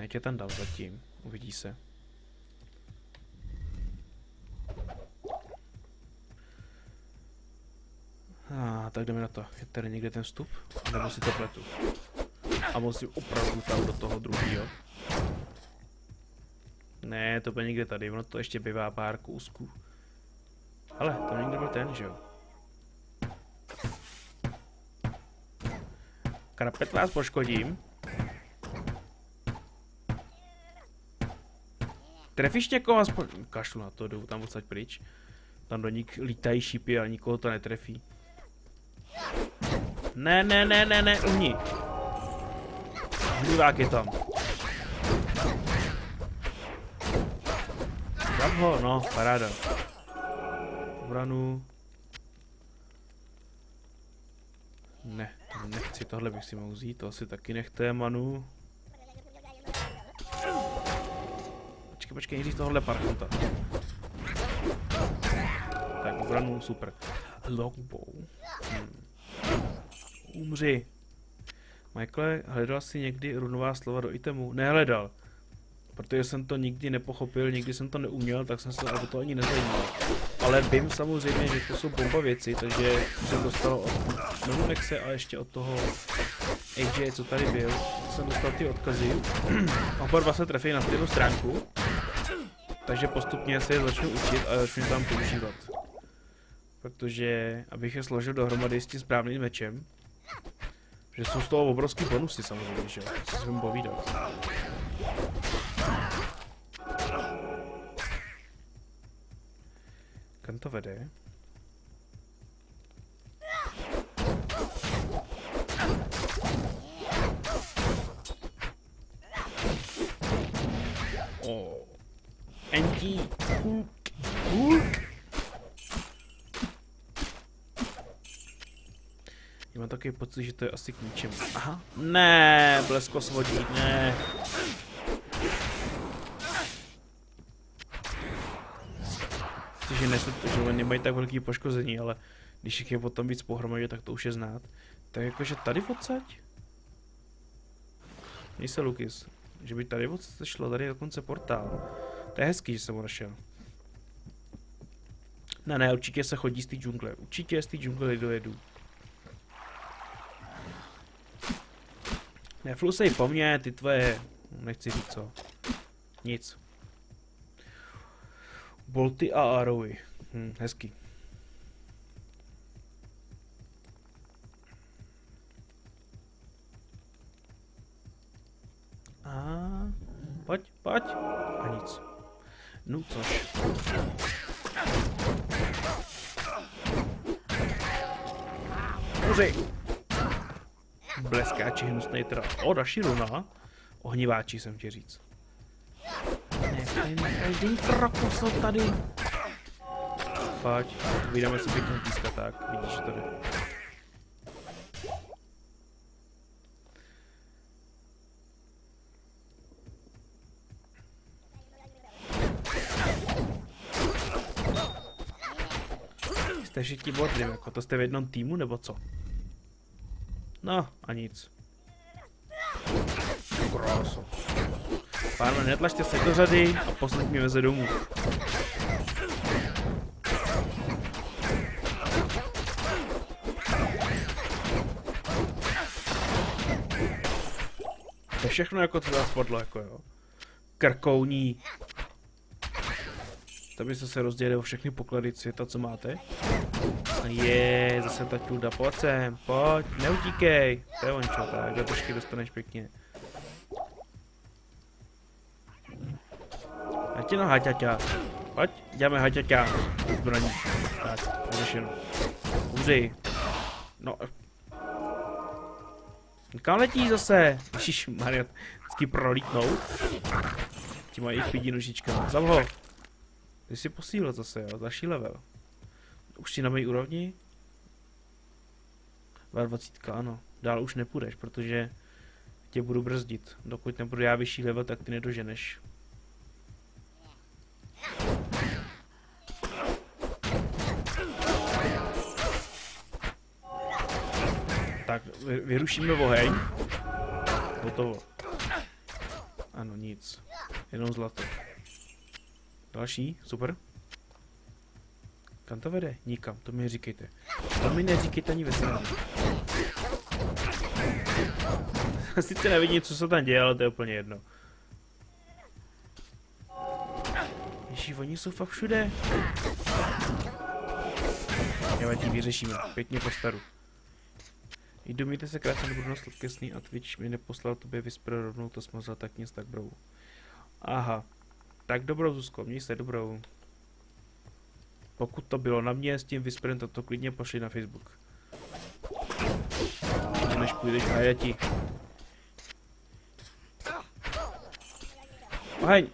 Ne, tě tam dal zatím. Uvidí se. A ah, tak jdeme na to. Je tady někde ten vstup? Nebo si to pletu? A musím opravdu tam do toho druhého. Ne, to bude někde tady, ono to ještě bývá pár kousků. Ale, to někde byl ten, že jo? Krapet vás poškodím. Trefíš někoho aspoň? Kašlu na to, jdu tam odsaď pryč. Tam do nich lítají šipy, ale nikoho to netrefí. Ne, ne, ne, ne, ne, uhni. Hlivák je tam. Zab ho, no, paráda. Obranu. Ne, nechci, tohle bych si mohl vzít, to asi taky nechte, Manu. Počkej, počkej, nejdřív tohle parchanta. Tak, obranu, super. Longbow. Hmm. Umři. Michael, hledal jsi někdy runová slova do itemu? Nehledal. Protože jsem to nikdy nepochopil, nikdy jsem to neuměl, tak jsem se o to ani nezajímal. Ale vím samozřejmě, že to jsou bomba věci, takže jsem dostal od Novunexe a ještě od toho AJ, co tady byl, jsem dostal ty odkazy. Oba dva se trefí na stejnou stránku. Takže postupně se je začnu učit a začnu tam používat. Protože, abych je složil dohromady s tím správným mečem, že jsou z toho obrovský bonusy samozřejmě, že jo, co povídat. Kam to vede? Anti Hook. Hook. Já mám takový pocit, že to je asi k ničemu. Aha. Ne, bleskosvodník, ne. že, nesu, že oni nemají tak velký poškození, ale když jich je potom víc pohromadě, tak to už je znát. Tak jakože tady odsaď? Nejse Lukis. Že by tady odsaď šlo, tady je dokonce portál. To je hezký, že jsem ho našel. Ne, ne, určitě se chodí z té džungle. Určitě z té džungle dojedu. Neflusej po mně, ty tvoje... Nechci říct co. Nic. Bolty a arrowy. Hm, hezký. A pojď, pojď. A nic. No což. Uři. Bleskáči hnusnej teda. O, další runa. Ohniváči jsem tě říct. Ne, na každým kroku jsou tady. Pojď, vydáme si píska, tak, vidíš, jde. Takže ti bodrim, jako to jste v jednom týmu, nebo co? No, a nic. Krásu. Páno, netlačte se do řady a poslední veze domů. To je všechno jako to spadlo, jako jo. Krkouní, to byste se rozdělili o všechny poklady světa, co máte. Je, zase ta čuda, pojď sem, pojď, neutíkej. To je ončo, tak, do trošky dostaneš pěkně. Já tě no haťaťa. Pojď, děláme haťaťa. Zbraní. Tak, vyřešeno. Umři. No. Kam letí zase? Ježíš Maria, vždycky prolítnou. Ti mají pidi nožička. Zav ho. Ty jsi posílil zase, jo, další level. Už jsi na mé úrovni? 22, ano. Dál už nepůjdeš, protože tě budu brzdit. Dokud nebudu já vyšší level, tak ty nedoženeš. Tak, vy, vyrušíme oheň. Hotovo. Ano, nic. Jenom zlato. Další, super. Kam to vede? Nikam, to mi říkejte. To mi neříkejte ani ve. Sice nevidím, co se tam děje, ale to je úplně jedno. Ježí, oni jsou fakt všude. Nevadí, vyřešíme. Pěkně po staru. I domíte se krásně do budoucnost sladkesný a Twitch mi neposlal tobě Whisper rovnou to smazal, tak nic tak brou. Aha. Tak dobrou, Zuzko, měj se dobrou. Pokud to bylo na mě s tím Whisperem, to, to klidně pošli na Facebook. Než půjdeš a já ti. Oheň!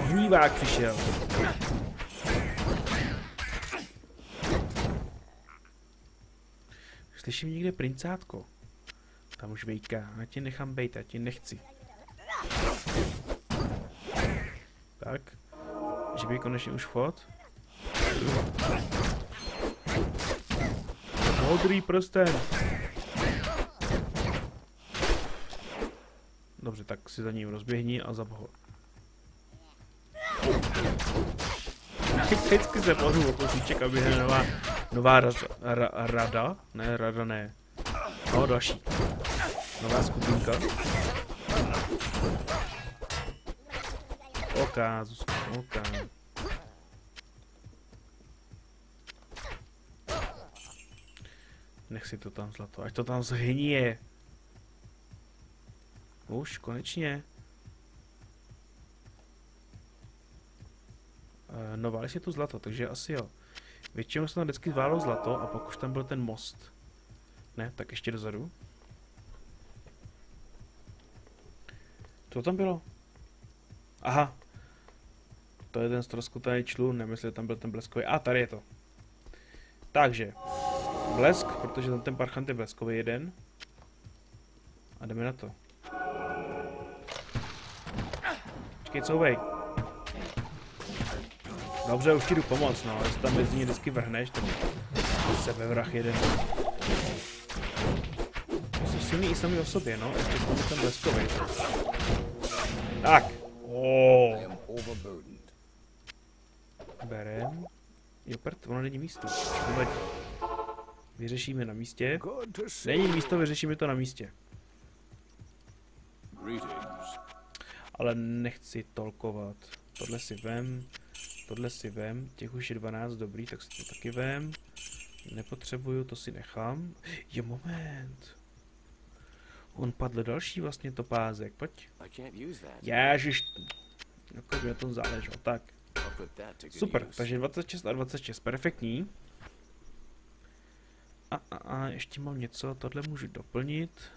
Ohnívák přišel. Slyším někde princátko. Tam už vejká, já tě nechám bejt, já tě nechci. Tak. Že by konečně už vchod. Modrý prsten. Dobře, tak si za ním rozběhni a zab ho. Vždycky se pozvu o kousíček, aby je nová, nová ra, ra, rada, ne, rada ne. No, další. Nová skupinka. Ok, Zuzko, ok. Nech si to tam zlato, ať to tam zhníje. Už, konečně. Uh, no, váli si tu zlato, takže asi jo. Většinou se tam vždycky válo zlato a pak už tam byl ten most. Ne, tak ještě dozadu. Co tam bylo? Aha. To je ten stroskotaný člun, nemyslím, že tam byl ten bleskový. A, tady je to. Takže. Blesk, protože tam ten parchant je bleskový jeden. A jdeme na to. Počkej, couvej. Dobře, už ti jdu pomoct, no. Jestli tam mezi ní vždycky vrhneš, tak sebevrah jeden. Jsou silný i sami o sobě, no. Ještě tomu ten bleskový. Tak. Oh. I am overburdened. Berem. Jo, prd, ono není místo. Nevadí. Vyřešíme na místě. To Není místo, vyřešíme to na místě. Ale nechci tolkovat. Tohle si vem, tohle si vem, těch už je 12, dobrý, tak si to taky vem. Nepotřebuju, to si nechám. Jo, moment. On padl další vlastně topázek, pojď. Can't use that. Ježiš. Jako by na tom záleželo, tak. Super, takže 26 a 26, perfektní. A, a, a ještě mám něco, tohle můžu doplnit.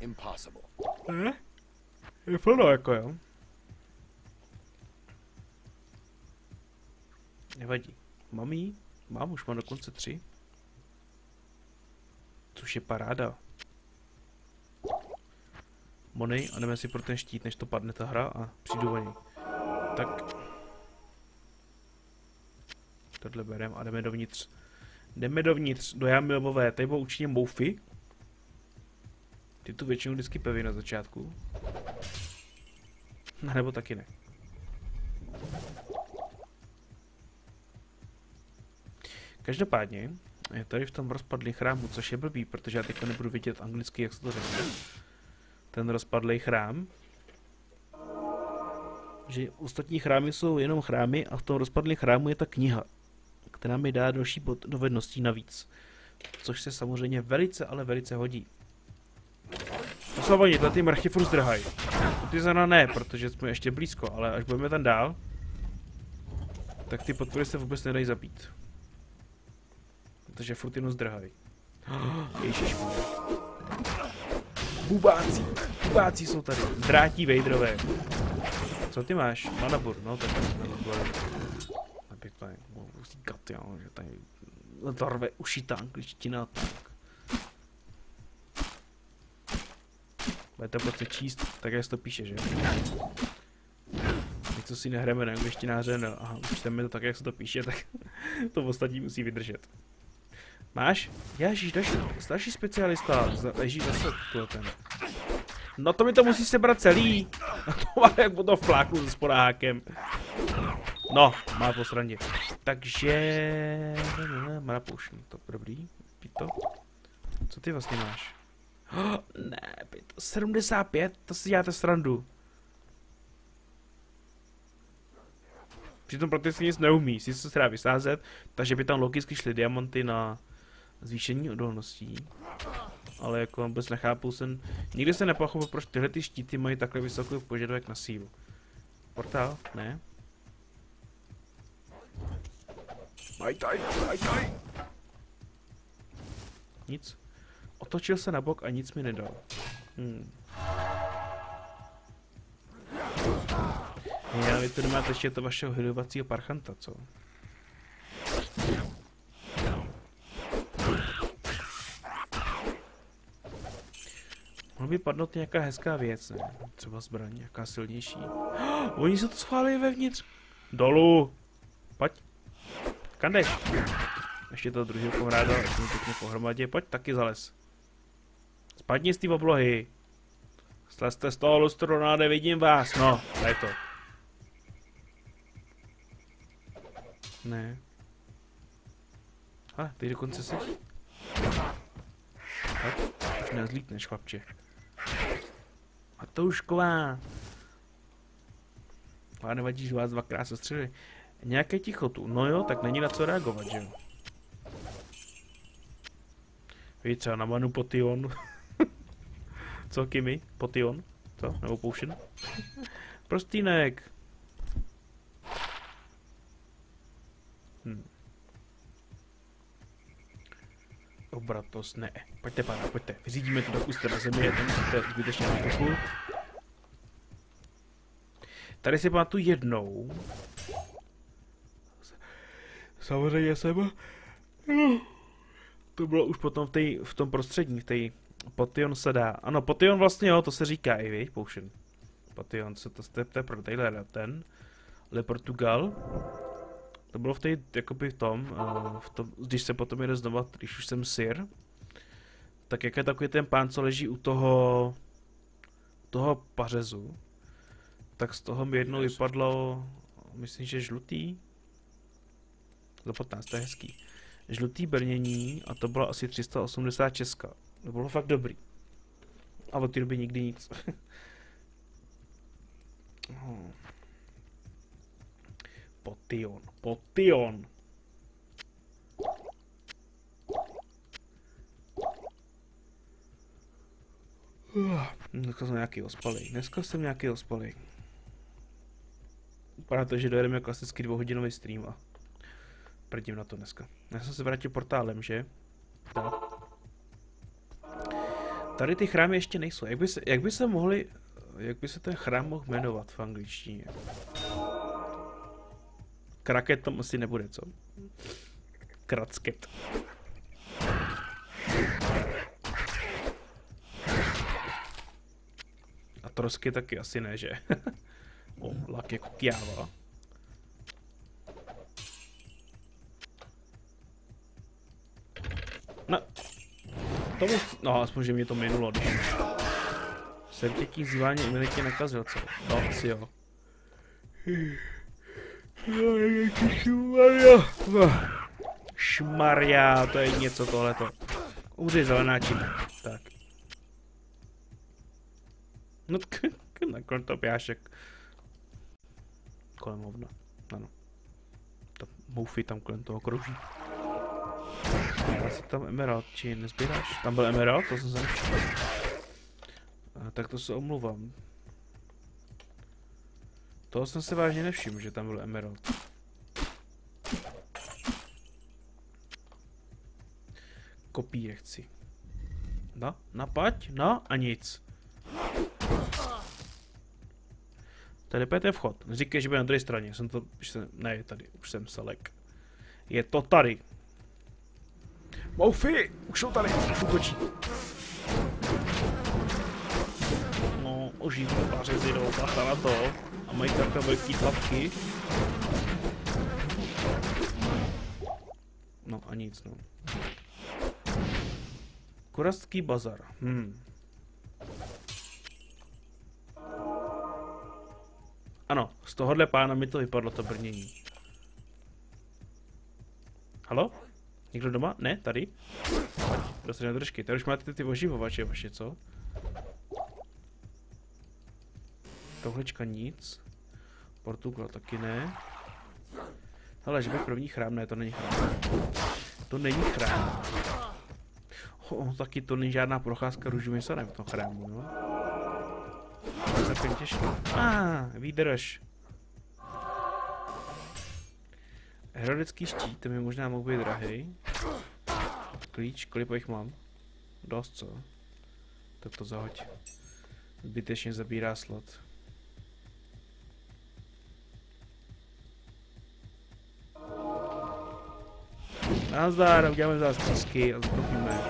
Impossible. Ne? Je plno jako jo. Nevadí. Mám jí? Mám, už mám dokonce tři. Což je paráda. Mony a jdeme si pro ten štít, než to padne ta hra a přijdu o něj. Tak. Tohle berem a jdeme dovnitř. Jdeme dovnitř, do jámy lvové. Tady budou určitě moufy. Ty tu většinou vždycky peví na začátku. A nebo taky ne. Každopádně, Je tady v tom rozpadlý chrámu, což je blbý, protože já teďka nebudu vidět anglicky, jak se to řekne. Ten rozpadlý chrám. Že ostatní chrámy jsou jenom chrámy a v tom rozpadlém chrámu je ta kniha, která mi dá další dovedností navíc. Což se samozřejmě velice, ale velice hodí. Oslavení, ty mrchy furt zdrhají. Ty zrovna ne, protože jsme ještě blízko, ale až budeme tam dál, tak ty podpory se vůbec nedají zabít. Protože furt jenom zdrhají. Ježiš Bubáci, bubáci jsou tady. Drátí vejdrové. Co ty máš? Manabur, no tak manabur. Je, mohu říkat, jo, že tady to rve uši ta angličtina, tak. Budete prostě číst, tak jak to píše, že? My co si nehrajeme na angličtináře, no a učteme to tak, jak se to píše, tak to ostatní musí vydržet. Máš? Ježíš, další, další specialista, leží zase ten. No to mi to musí sebrat celý. to má jak to v pláku se sporákem. No, má po srandě. Takže... Má poušní, to dobrý. Pito. Co ty vlastně máš? Oh, ne, pito. 75, to si děláte srandu. Přitom si nic neumí, si se třeba vysázet, takže by tam logicky šly diamanty na zvýšení odolností. Ale jako vůbec nechápu, jsem... Nikdy se nepochopil, proč tyhle ty štíty mají takhle vysokou požadavek na sílu. Portál? Ne? Majtaj, majtaj. Nic. Otočil se na bok a nic mi nedal. Hmm. Já, vy tu nemáte ještě to vašeho hydovacího parchanta, co? Mohl by padnout nějaká hezká věc, ne? Třeba zbraň, nějaká silnější. Oni se to schválili vevnitř. Dolů! Pojď. Kam jdeš? Ještě to druhého kamaráda, jak jsme pěkně pohromadě. Pojď taky zales. Spadni z té oblohy. Slezte z toho lustru, no nevidím vás. No, daj to. Ne. A, ty dokonce jsi. Tak, už nezlítneš, chlapče. Matoušková. Ale nevadí, že vás dvakrát sestřeli. Nějaké ticho tu. No jo, tak není na co reagovat, že. Víš třeba na Manu Potion. Co, Kimi? Potion? Co? Nebo Potion? Prostýnek. Hm. Obratost, ne. Pojďte, pane, pojďte. Vyřídíme to do jste na zemi, tam musíte zbytečně na. Tady si pamatuju jednou. Samozřejmě jsem... To bylo už potom v, tej, v tom prostředí, v té Potion se dá. Ano, Potion vlastně jo, to se říká i, víš, Potion. Potion, se to, to, to je pro Taylor, ten. Le Portugal. To bylo v té, jakoby v tom, uh, v tom, když se potom jde znova, když už jsem Sir, tak jak je takový ten pán, co leží u toho, toho pařezu, tak z toho mi jednou vypadlo, myslím, že žlutý, za 15, to je hezký, žlutý brnění a to bylo asi 380 česka. To bylo fakt dobrý. A od té doby nikdy nic. oh. Potion, potion. Dneska jsem nějaký ospalý. Dneska jsem nějaký ospalý. Vypadá to, že dojedeme klasický dvouhodinový stream a prdím na to dneska. Já jsem se vrátil portálem, že? Tak. Tady ty chrámy ještě nejsou. Jak by se, jak by se mohli, jak by se ten chrám mohl jmenovat v angličtině? Kraket tam asi nebude, co? Kracket. A trosky taky asi ne, že? o, lak jako kjáva. No. To musí, no, aspoň, že mě to minulo, když jsem těký zývání imunitě nakazil, co? No, asi jo. Šmarja, to je něco tohleto. Umři zelenáčina. Tak. No tak nakonec to pjášek. Kolem hovna. Ano. Ta moufy tam kolem toho krouží. Asi tam emerald, či nezbíráš? Tam byl emerald, to jsem se tak to se omluvám. Toho jsem se vážně nevšiml, že tam byl emerald. Kopír chci. No, napaď, no a nic. Tady je vchod. Říkej, že bude na druhé straně. Jsem to, jsem, ne, tady, už jsem selek. Je to tady. Moufy, už jsou tady. Už utočí. Oživní pařezy jdou, bacha na to. A mají takové velký tlapky. No a nic, no. Kurastský bazar. Hmm. Ano, z tohohle pána mi to vypadlo to brnění. Halo? Někdo doma? Ne, tady? Dostane držky. Tady už máte ty oživovače vaše, co? Tohlečka nic. Portugal taky ne. Hele, že by první chrám, ne, to není chrám. To není chrám. Oh, taky to není žádná procházka růžovým sadem v tom chrámu, no. Celkem těžké. Ah, výdrž. Herodický štít, to mi možná mohl být drahý. Klíč, kolik jich mám? Dost, co? Tak to zahoď. Zbytečně zabírá slot. Nazdar, uděláme zástřísky a zbrojíme.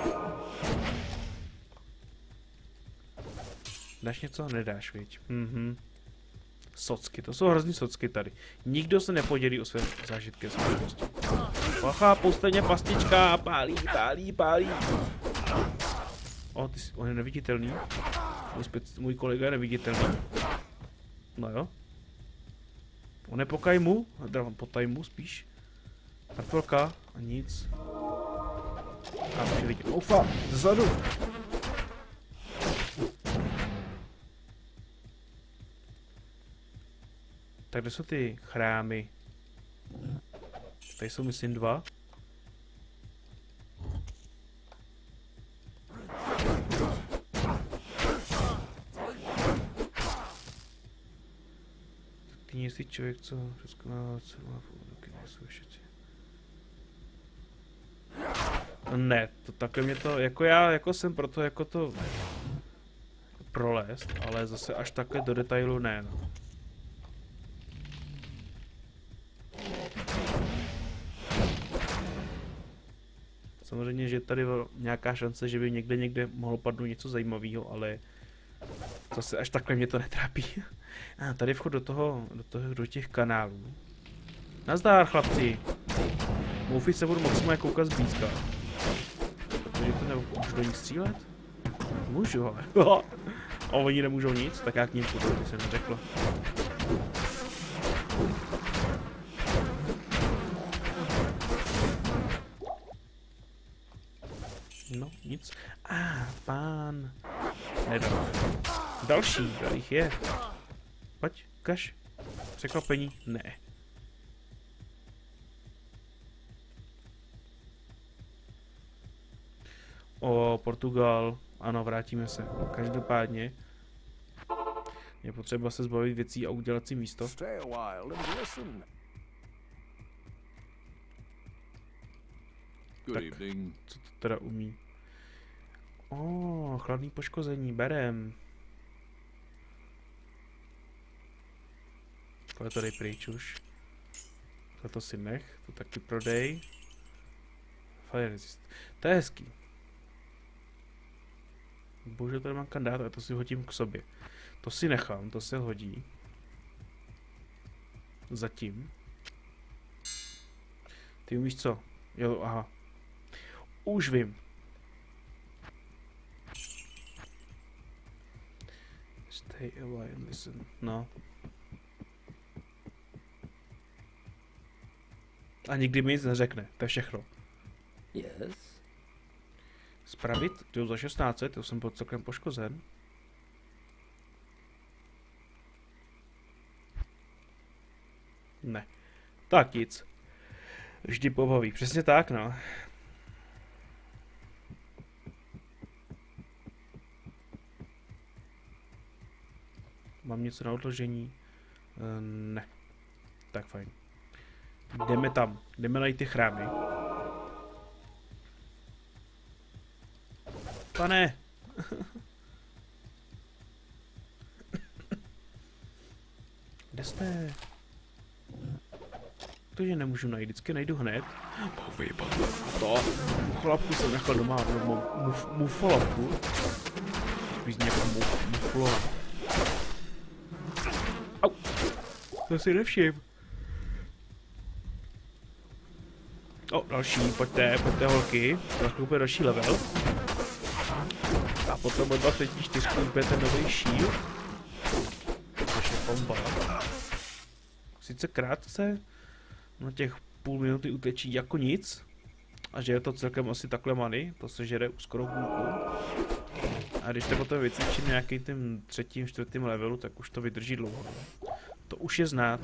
Dáš něco? Nedáš, viď? Mhm. Socky, to jsou hrozný socky tady. Nikdo se nepodělí o své zážitky s. Bacha, stejně pastička, pálí, pálí, pálí. O, ty jsi, on je neviditelný. Můj, spec, můj kolega je neviditelný. No jo. On je po kajmu, teda po tajmu spíš. Kartolka a nic. A vidět. Oufa, zezadu. Tak kde jsou ty chrámy? Tady jsou myslím dva. Ty nejsi člověk, co přeskonává celou taky nejsou všetci. Ne, to takhle mě to, jako já, jako jsem proto jako to prolést, ale zase až takhle do detailu ne, no. Samozřejmě, že tady nějaká šance, že by někde někde mohlo padnout něco zajímavého, ale zase až takhle mě to netrápí. A tady vchod do toho, do toho, do těch kanálů. Nazdár, chlapci. Moufy se budu maximálně koukat zblízka. To nebo můžu do nich střílet? Můžu, ale. A oni nemůžou nic, tak já k ním půjdu, to jsem neřekl. No, nic. A, ah, pán. Nedal. Další, jich je. Pojď, kaš. Překvapení? Ne. O, Portugal. Ano, vrátíme se. Každopádně je potřeba se zbavit věcí a udělat si místo. Tak. evening. Co to teda umí? O, chladný poškození, berem. Tohle to dej pryč už. Tohle to si nech, to taky prodej. Fire resist. To je hezký. Bohužel tady mám kandát a to si hodím k sobě. To si nechám, to se hodí. Zatím. Ty umíš co? Jo, aha. Už vím. Stay a while and listen. No. A nikdy mi nic neřekne, to je všechno. Yes. Spravit? Ty za 16, to jsem byl celkem poškozen. Ne. Tak nic. Vždy pobaví. Přesně tak, no. Mám něco na odložení? Eh, ne. Tak fajn. Jdeme tam. Jdeme najít ty chrámy. Pane! Kde jste? To, že nemůžu najít, vždycky najdu hned. To. Chlapku jsem nechal doma, nebo muf, mufolavku. Spíš nějakou muf, muflo. Au! To si nevšim. O, další, pojďte, pojďte holky. Zakoupíme další level. A potom od 24 koupíte nový shield. Což je bomba. Sice krátce, na těch půl minuty utečí jako nic. A že je to celkem asi takhle many, to se žere skoro půlku. A když to potom vycvičím nějaký tím třetím, čtvrtým levelu, tak už to vydrží dlouho. no. To už je znát.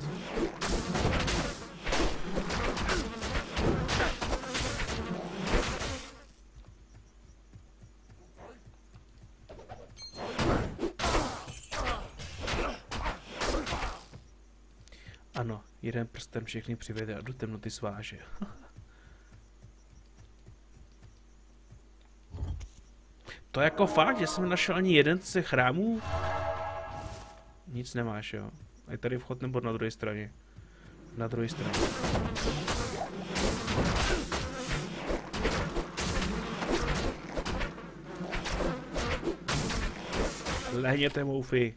Jeden prstem všechny přivede a do temnoty sváže. to jako fakt, že jsem našel ani jeden z těch chrámů? Nic nemáš, jo? A je tady vchod nebo na druhé straně? Na druhé straně. Lehněte moufy.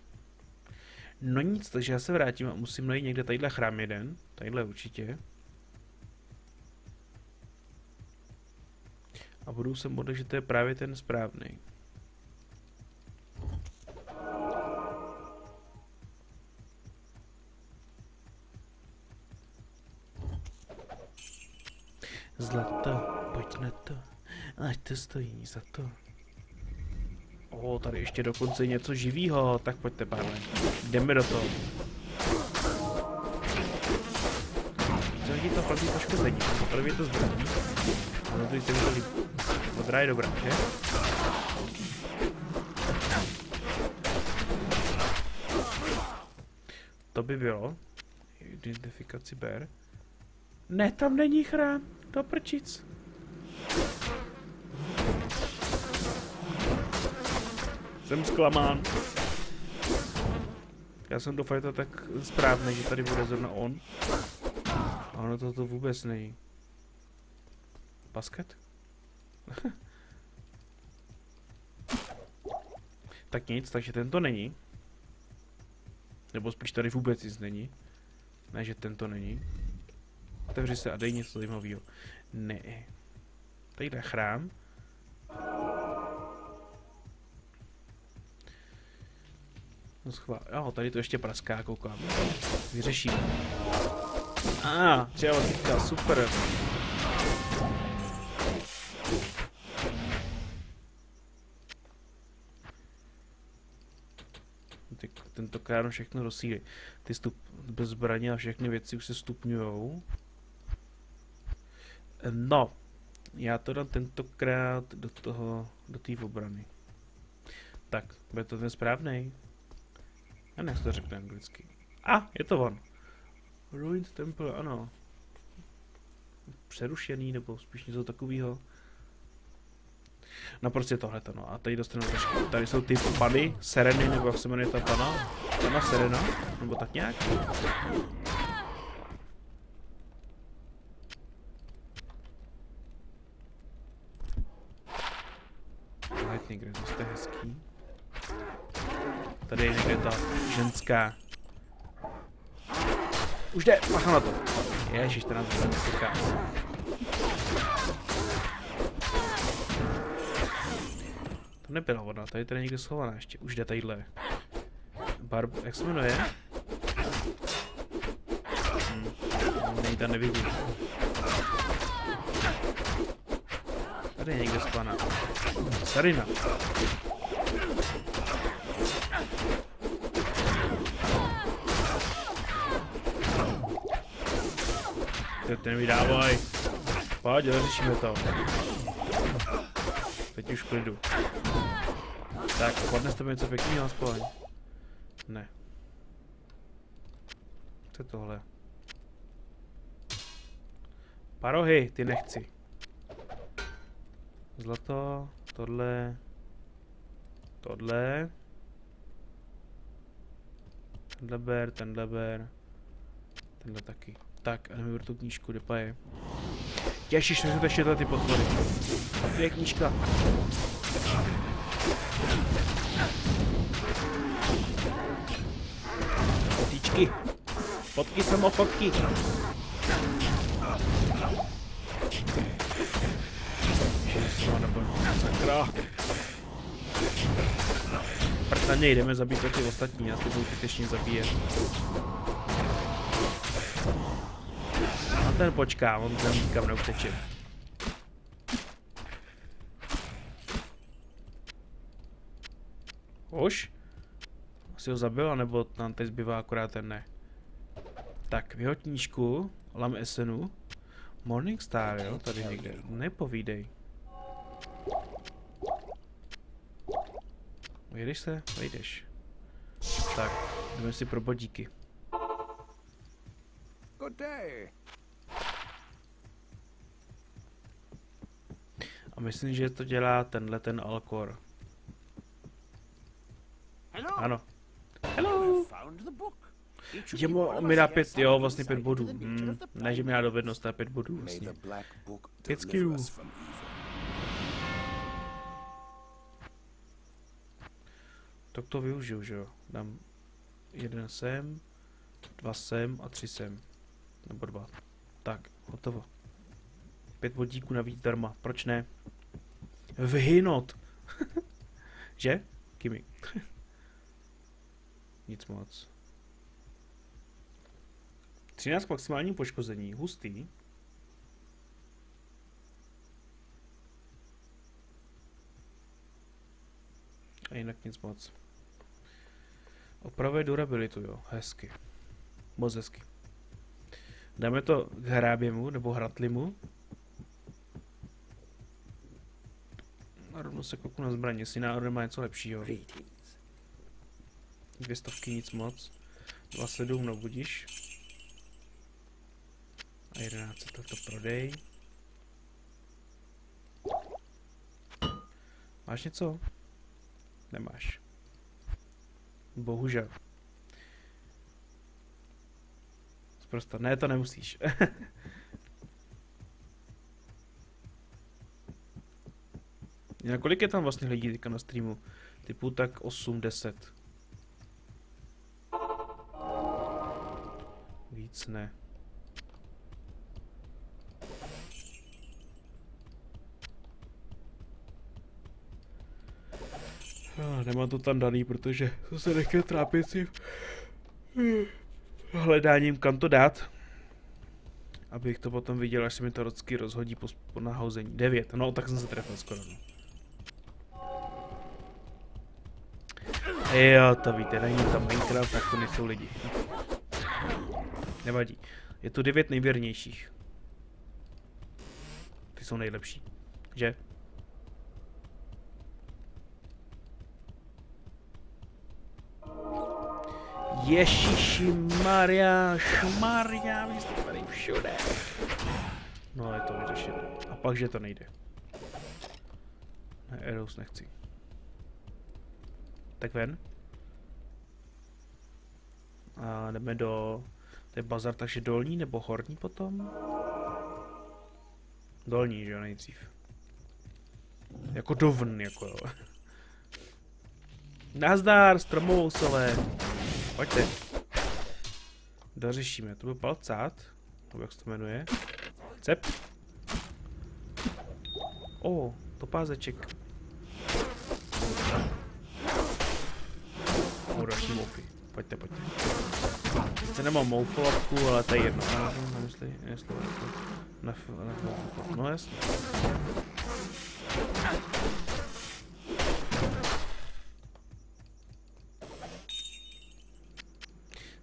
No nic, takže já se vrátím a musím najít někde tadyhle chrám jeden. Tadyhle určitě. A budu se modlit, že to je právě ten správný. Zlato, pojď na to. Ať to stojí za to. O, tady ještě dokonce něco živýho, tak pojďte, pánové. Jdeme do toho. Co to fakt poškození? Poprvé je to zbraní. Ano, to to líbí. Modrá je dobrá, že? To by bylo. Identifikaci ber. Ne, tam není chrám. Do prčic. Jsem zklamán. Já jsem doufal, že to tak správně, že tady bude zrovna on. A ono to, to vůbec není. Basket? tak nic, takže tento není. Nebo spíš tady vůbec nic není. Ne, že tento není. Otevři se a dej něco zajímavého. Ne. Tady je chrám. No schvál. Jo, tady to ještě praská, koukám. Vyřešíme. A, ah, třeba teďka, super. Tentokrát všechno rozsílí. Ty stup, bez zbraně a všechny věci už se stupňujou. No, já to dám tentokrát do toho, do té obrany. Tak, bude to ten správný? A ne, to řekne anglicky. A, je to on. Ruined Temple, ano. Přerušený, nebo spíš něco takového. No prostě tohleto, no. A tady dostaneme trošku. Tady jsou ty pany, Sereny, nebo jak se jmenuje ta pana? Pana Serena? Nebo tak nějak? Lightning Red, to je hezký. Tady je někde ta ženská. Už jde, macha na to. Ježiš, ten nás neseká. To nebyla voda, tady tady někde schovaná ještě. Už jde tadyhle. Barb, jak se jmenuje? Hm, nej tam nevidím. Tady je někde skovaná. Sarina. Ten mi dávaj. Pojď, řešíme to. Teď už klidu. Tak, padne z tebe něco pěkného aspoň. Ne. Co je tohle? Parohy, ty nechci. Zlato, tohle, tohle. Tenhle ber, tenhle ber. Tenhle taky. Tak, a jdeme tu knížku, kde pa je. Jsou to ještě ty potvory. A tu je knížka. Fotíčky. Fotky samo fotky. Nebo sakra. Prd na něj, jdeme zabít ty ostatní, já ty budu zbytečně zabíjet. Ten počká, on tam nikam neuteče. Už? Asi ho zabil, nebo tam teď zbývá akorát ten ne. Tak, vyhoď knížku, Lam Esenu. Morning Star, jo, tady někde. Nepovídej. Vejdeš se? Vejdeš. Tak, jdeme si pro bodíky. Good day. A myslím, že to dělá tenhle ten Alcor. Ano. Hello! You mu, mi dá pět, jo, vlastně pět bodů. Hmm. Ne, že mi dá dovednost na pět bodů, vlastně. from evil. Tak to využiju, že jo. Dám jeden sem, dva sem a tři sem. Nebo dva. Tak, hotovo. Pět bodíků navíc darma, proč ne? Vyhynot! že? Kimi. Nic moc. 13 maximální poškození, hustý. A jinak nic moc. Opravuje durabilitu, jo, hezky. Moc hezky. Dáme to k hráběmu, nebo hratlimu. Rovnou se kouknu na zbraně, jestli náhodou nemá něco lepšího. Dvě stovky, nic moc. 2,7, no budíš. A 11, tak to prodej. Máš něco? Nemáš. Bohužel. Prostě ne, to nemusíš. Na kolik je tam vlastně lidí teďka na streamu? Typu tak 8, 10. Víc ne. Ah, nemám to tam daný, protože jsem se nechtěl trápit si hledáním kam to dát. Abych to potom viděl, až se mi to rocky rozhodí po, po nahození. 9, no tak jsem se trefil skoro. No. Jo, to víte, není tam Minecraft, tak to nejsou lidi. Nevadí. Je tu devět nejvěrnějších. Ty jsou nejlepší. Že? Ježiši Maria, šmaria, vy jste tady všude. No, je to vyřešené. A pak, že to nejde. Ne, Eros nechci. Tak ven. A jdeme do... To je bazar, takže dolní nebo horní potom? Dolní, že jo, nejdřív. Jako dovn, jako jo. Nazdar, stromovousové. Pojďte. Dořešíme, to byl palcát. Jak se to jmenuje. Cep. O, to pázeček. O, další moufy. Pojďte, pojďte. Sice nemám moufolovku, ale to je jedno. No, no, jestli, jestli, na, na, no jasně.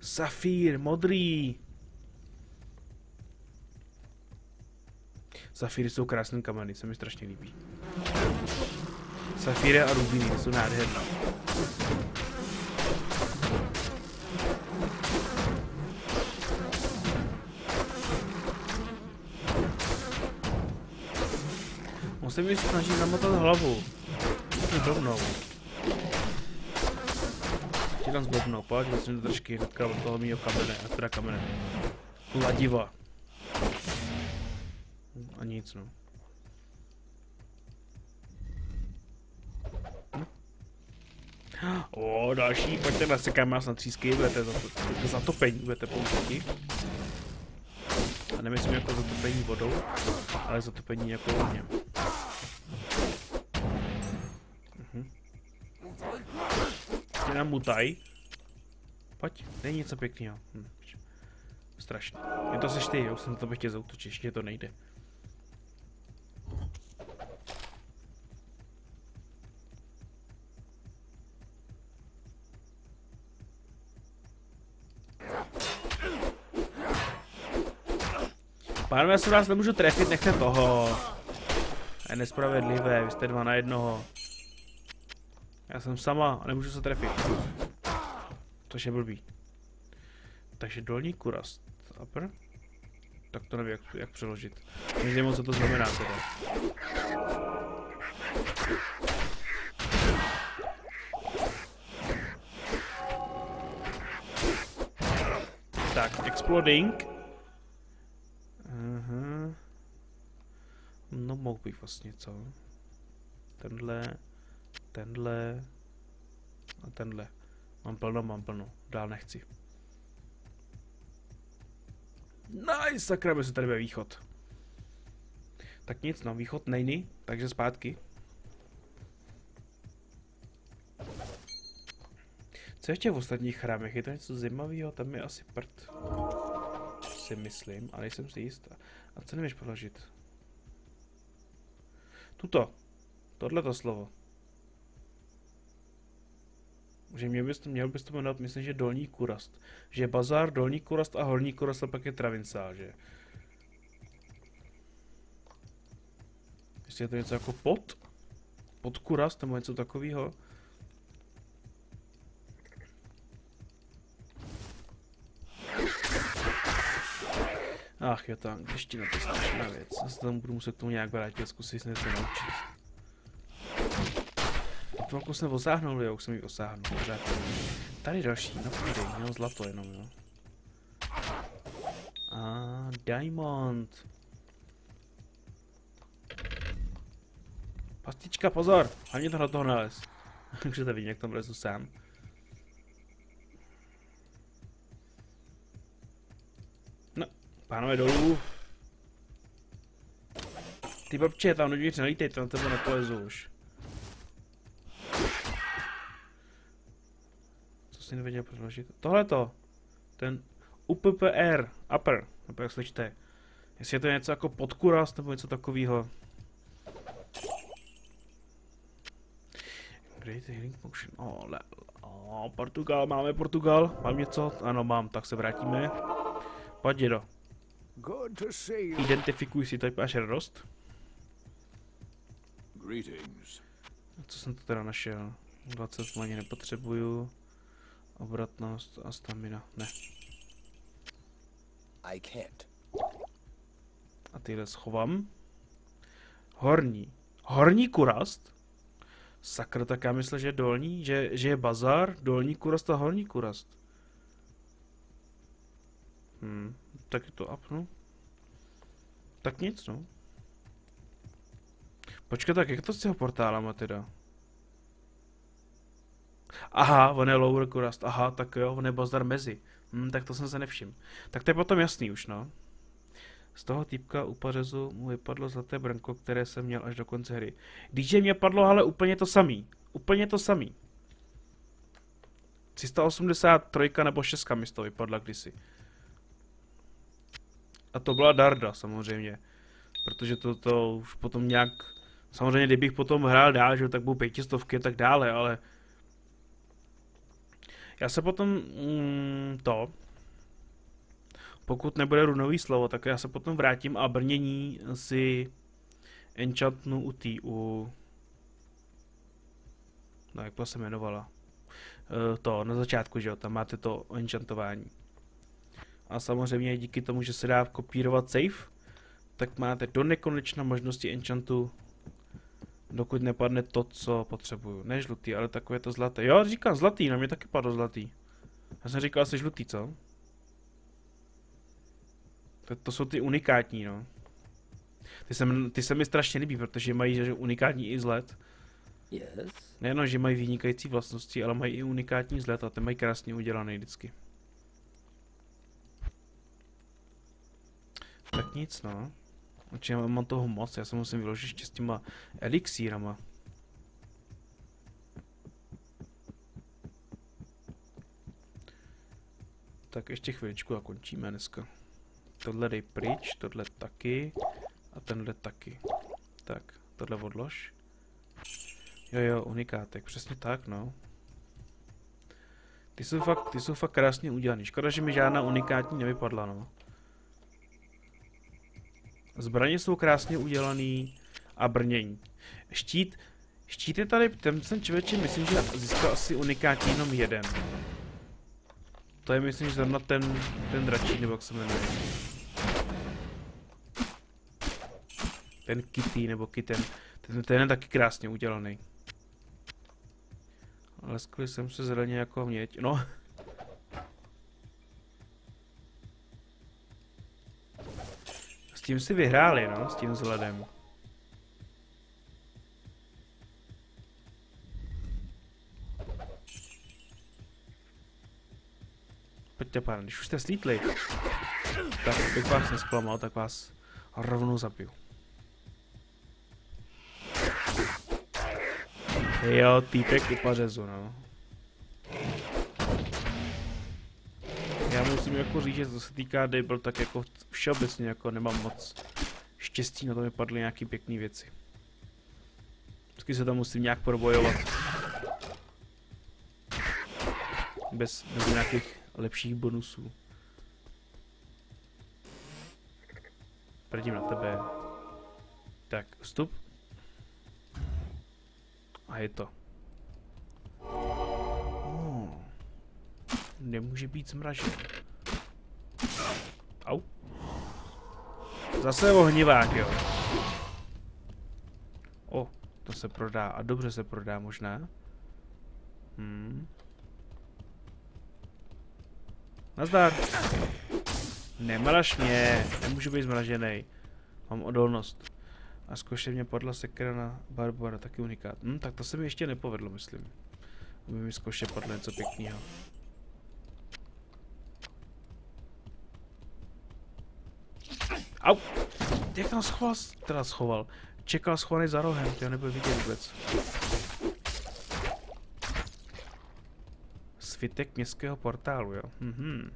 Safír, modrý. Safíry jsou krásné kameny, se mi strašně líbí. Safíry a rubíny jsou nádherné. Musím mi snažit zamotat hlavu. Musím blbnou. Ti tam zblbnou, pojď, vlastně do držky, hnedka od toho mýho kamene, a teda kamene. Kladiva. A nic, no. O, další, pojďte na sekám nás na třísky, budete za, to, zatopení, budete použití. A nemyslím jako zatopení vodou, ale zatopení jako ohněm. Tě nám mutaj. Pojď, není něco pěkného. Hm. Strašně. Je to seš ty, já už jsem to bych chtěl zautočit, ještě to nejde. Pánové, já se vás nemůžu trefit, nechte toho. Je nespravedlivé, vy jste dva na jednoho. Já jsem sama a nemůžu se trefit. Což je blbý. Takže dolní kurast. Upper? Tak to nevím, jak, jak přeložit. Nevím co to znamená teda. Tak, exploding. Aha. No mohl bych vlastně, co? Tenhle, tenhle a tenhle. Mám plno, mám plno. Dál nechci. Nice, sakra, se tady ve východ. Tak nic, no, východ nejný, takže zpátky. Co ještě v ostatních chrámech? Je to něco zajímavého? Tam je asi prd. Si myslím, ale nejsem si jistá. A co nevíš položit? Tuto. Tohleto slovo. Že měl bys, to, měl bys to jmenovat, myslím, že dolní kurast. Že je bazar, dolní kurast a horní kurast a pak je travincá, že? Jestli je to něco jako pod? Pod kurast nebo něco takového? Ach jo, ta angličtina to je strašná věc. Já se tam budu muset k tomu nějak vrátit a zkusit se něco naučit. Chvilku jsem osáhnul, jo, už jsem ji osáhnul. Pořád. Tady další, no půjdej, měl zlato jenom, jo. A diamond. Pastička, pozor, to na toho nalez. Můžete vidět, jak tam lezu sám. No, pánové dolů. Ty babče, tam dovnitř nelítejte, na tebe nepolezu už. Si nevěděl předložit? Tohle to. Ten UPPR, upper, nebo jak se čte. Jestli je to něco jako podkurast nebo něco takového. Great Healing Potion. Oh, le, oh, Portugal, máme Portugal. Mám něco? Ano, mám, tak se vrátíme. Pojď, you. Identifikuj si, tady máš radost. Co jsem to teda našel? 20 ani nepotřebuju. Obratnost a stamina. Ne. I can't. A tyhle schovám. Horní. Horní kurast? Sakra, tak já myslím, že je dolní, že, že je bazar, dolní kurast a horní kurast. Hm, tak je to upnu. Tak nic, no. Počkej, tak jak to s těho portálama teda? Aha, on je lower kurast, aha, tak jo, on je bazar mezi. Hm, tak to jsem se nevšiml. Tak to je potom jasný už, no. Z toho týpka u pařezu mu vypadlo zlaté branko, které jsem měl až do konce hry. DJ mě padlo ale úplně to samý. Úplně to samý. 383 nebo 6 mi z toho vypadla kdysi. A to byla Darda samozřejmě. Protože to, to už potom nějak Samozřejmě, kdybych potom hrál dál, že tak budou pětistovky a tak dále, ale já se potom mm, to, pokud nebude runový slovo, tak já se potom vrátím a brnění si enchantnu u tý, u... No, jak to se jmenovala? E, to, na začátku, že jo, tam máte to enchantování. A samozřejmě díky tomu, že se dá kopírovat save, tak máte do nekonečna možnosti enchantu, dokud nepadne to, co potřebuju. Ne žlutý, ale takové to zlaté. Jo, říkám zlatý, na mě taky padlo zlatý. Já jsem říkal asi žlutý, co? To, to jsou ty unikátní, no. Ty se, ty se mi strašně líbí, protože mají že, unikátní i vzhled. Yes. Nejenom, že mají vynikající vlastnosti, ale mají i unikátní vzhled a ty mají krásně udělaný vždycky. Tak nic, no. Určitě mám toho moc, já se musím vyložit ještě s těma elixírama. Tak ještě chviličku a končíme dneska. Tohle dej pryč, tohle taky a tenhle taky. Tak, tohle odlož. Jo jo, unikátek, přesně tak no. Ty jsou fakt, ty jsou fakt krásně udělaný. Škoda, že mi žádná unikátní nevypadla no. Zbraně jsou krásně udělaný a brnění. Štít, štít je tady, ten jsem člověče, myslím, že získal asi unikátní jenom jeden. To je myslím, že zrovna ten, ten dračí, nebo jak se jmenuje. Ten Kitty, nebo Kitten. Ten, ten je taky krásně udělaný. Leskli jsem se zeleně jako měť. No, S tím si vyhráli, no, s tím vzhledem. Pojďte, pán, když už jste slítli, tak bych vás nesklamal, tak vás rovnou zabiju. Jo, týpek u pařezu, no. Já musím jako říct, že co se týká Dable, tak jako všeobecně jako nemám moc štěstí, na to mi padly nějaký pěkné věci. Vždycky se tam musím nějak probojovat. Bez, bez nějakých lepších bonusů. Prdím na tebe. Tak, vstup. A je to. Nemůže být zmražen. Au. Zase ohnivák, jo. O, to se prodá. A dobře se prodá možná. Hmm. Nazdar. Nemraž mě, nemůžu být zmražený. Mám odolnost. A zkoušet mě padla sekera na Barbara, taky unikát. Hm, tak to se mi ještě nepovedlo, myslím. Aby mi zkouše padlo něco pěkného. Au! Jak tam schoval, teda schoval? Čekal schovaný za rohem, to nebyl vidět vůbec. Svitek městského portálu, jo. Mhm.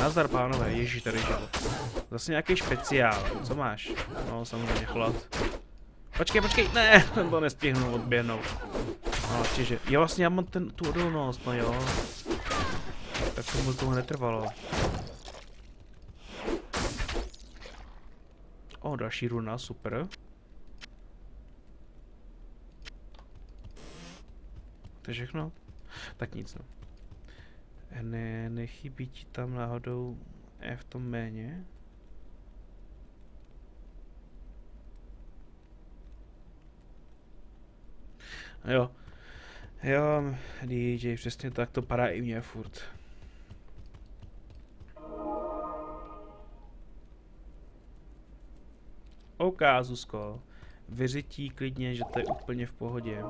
Nazdar, pánové, ježíš tady žilo. Zase nějaký speciál, co máš? No, samozřejmě chlad. Počkej, počkej, ne, to nestihnu odběhnout. No, čiže, jo, vlastně já mám ten, tu odolnost, no jo. Tak to moc dlouho netrvalo. Další runa, super. To je všechno? Tak nic, no. Ne, nechybí ti tam náhodou E v tom méně? Jo. Jo, DJ, přesně tak to padá i mě furt. OK, Zuzko. Vyřití klidně, že to je úplně v pohodě.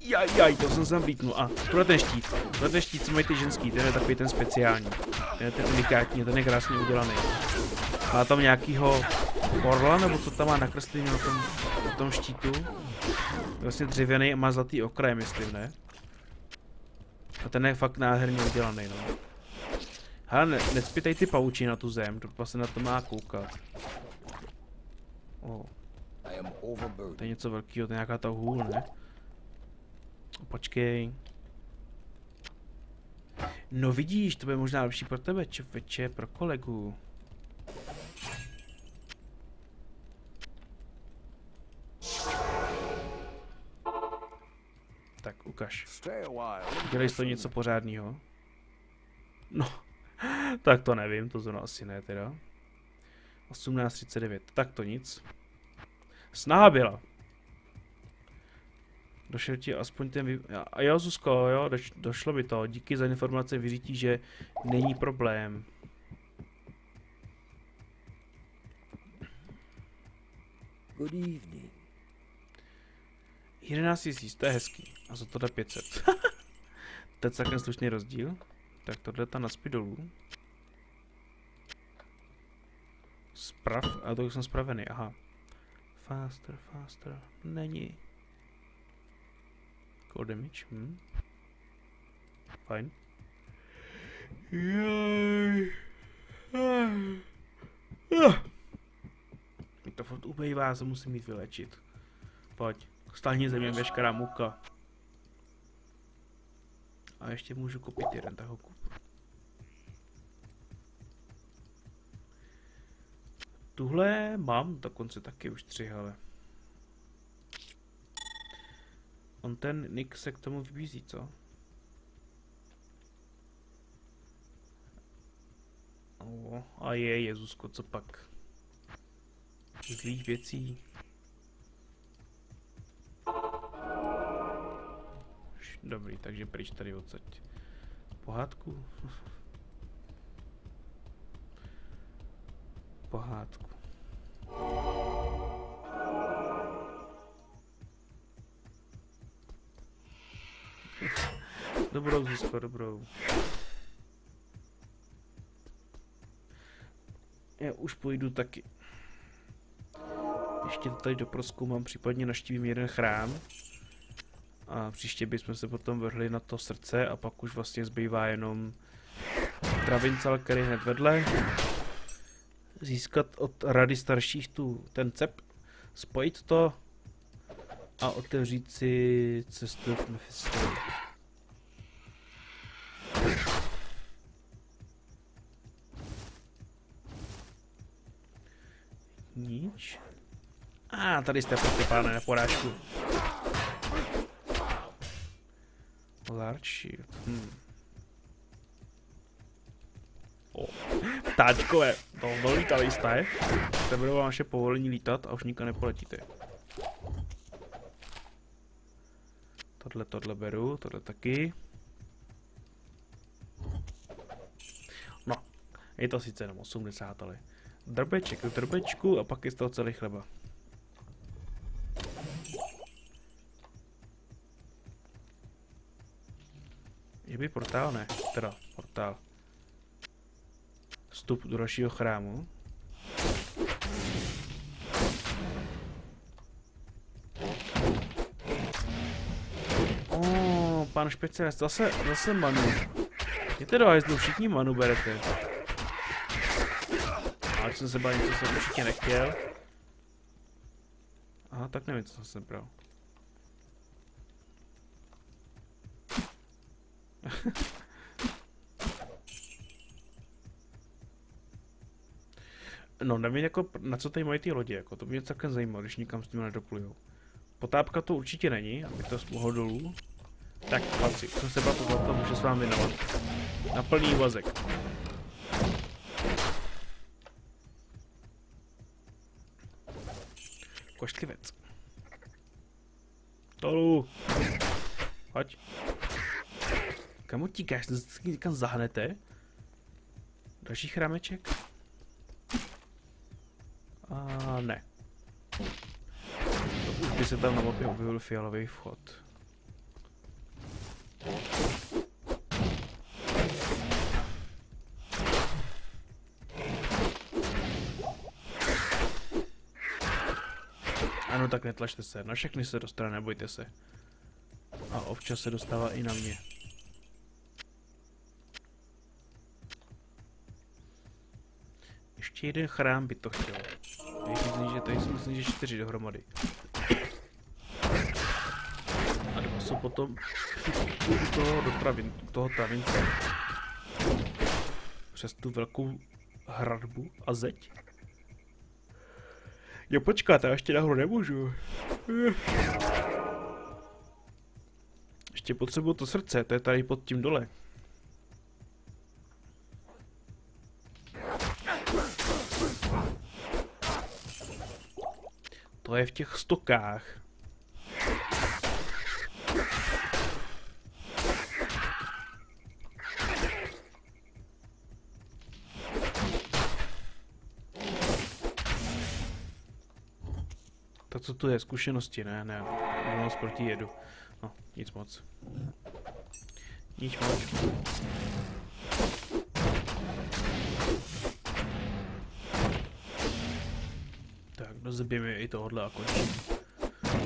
Jaj, jaj, to jsem sem vlítnul. A tohle ten štít. Tohle ten štít, co mají ty ženský, ten je takový ten speciální. Ten je ten unikátní, ten je krásně udělaný. Má tam nějakýho orla, nebo co tam má nakreslený na tom, na tom štítu. Vlastně dřevěný a má zlatý okraj, myslím, ne? A ten je fakt nádherně udělaný, no. Hele, ne, tady ty pavuči na tu zem, to se na to má koukat. O, I am to je něco velkého, to je nějaká ta hůl, ne? Počkej. No vidíš, to bude možná lepší pro tebe, čověče, pro kolegu. Ukaž. Dělej to něco pořádného. No, tak to nevím, to zrovna asi ne teda. 18.39, tak to nic. Snaha byla. Došel ti aspoň ten vy... A jo, Zuzko, jo, doš, došlo by to. Díky za informace vyřítí, že není problém. Good evening. 11 tisíc, to je hezký. A za to jde 500. to je celkem slušný rozdíl. Tak tohle ta naspí dolů. Sprav, a to už jsem spravený, aha. Faster, faster, není. Cold damage, hm. Fajn. Jej. Ah. Mi to furt ubejvá, se musím jít vylečit. Pojď. Stáhni ze mě veškerá muka. A ještě můžu koupit jeden, tak ho kupu. Tuhle mám dokonce taky už tři, ale. On ten Nick se k tomu vybízí, co? O, a je, Jezusko, co pak? Zlých věcí. Dobrý, takže pryč tady odsaď. Pohádku? Pohádku. Dobrou, Zuzko, dobrou. Já už půjdu taky. Ještě to tady doproskoumám, případně naštívím jeden chrám. A příště bychom se potom vrhli na to srdce a pak už vlastně zbývá jenom Travincel, který hned vedle. Získat od rady starších tu ten cep, spojit to a otevřít si cestu k Mephistovi. Nič. A ah, tady jste prostě páne na porážku. Large shield. Hm. O, ptáčkové, to dolítali jste. To budou vaše povolení lítat a už nikam nepoletíte. Tohle, tohle beru, tohle taky. No, je to sice jenom 80, ale drbeček drbečku a pak je z toho celý chleba. By portál ne, teda portál. Vstup do dalšího chrámu. Oh, pan špecialist, zase, zase manu. Jděte do hajzlu, všichni manu berete. Ale jsem se bál, něco jsem určitě nechtěl. Aha, tak nevím, co jsem se No, nevím, jako, na co tady mají ty lodě, jako, to mě celkem zajímá, když nikam s tím nedoplujou. Potápka to určitě není, aby to mohlo dolů. Tak, chlapci, jsem se bavil o tom, můžu s vámi věnovat. Na plný úvazek. Koštlivec. Dolů. Pojď. Kam utíkáš? Vždycky někam zahnete? Další chrámeček? A ne. To už by se tam na mapě objevil fialový vchod. Ano, tak netlačte se. Na všechny se dostane, nebojte se. A občas se dostává i na mě. Ještě jeden chrám by to chtěl. Myslím, že tady jsou myslím, že čtyři dohromady. A dva jsou potom u toho dotravin, u toho travince. Přes tu velkou hradbu a zeď. Jo, počkat, já ještě nahoru nemůžu. Ještě potřebuju to srdce, to je tady pod tím dole. To je v těch stokách. Tak co tu je? Zkušenosti? Ne, ne. Moc proti jedu. No, nic moc. Nic moc. Tak, dozebíme i tohle a končím.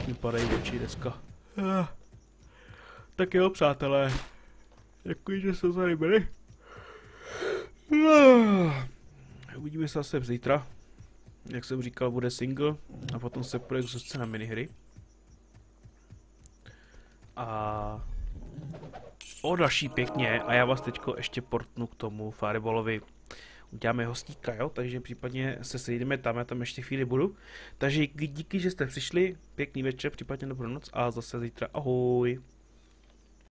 Mi padají oči dneska. Ah. Tak jo, přátelé. Děkuji, že jste tady byli. Ah. Uvidíme se zase zítra. Jak jsem říkal, bude single a potom se půjde k na minihry. A o další pěkně a já vás teďko ještě portnu k tomu Fireballovi. Uděláme hostíka, jo, takže případně se sejdeme tam, já tam ještě chvíli budu. Takže díky, že jste přišli, pěkný večer, případně dobrou noc a zase zítra ahoj.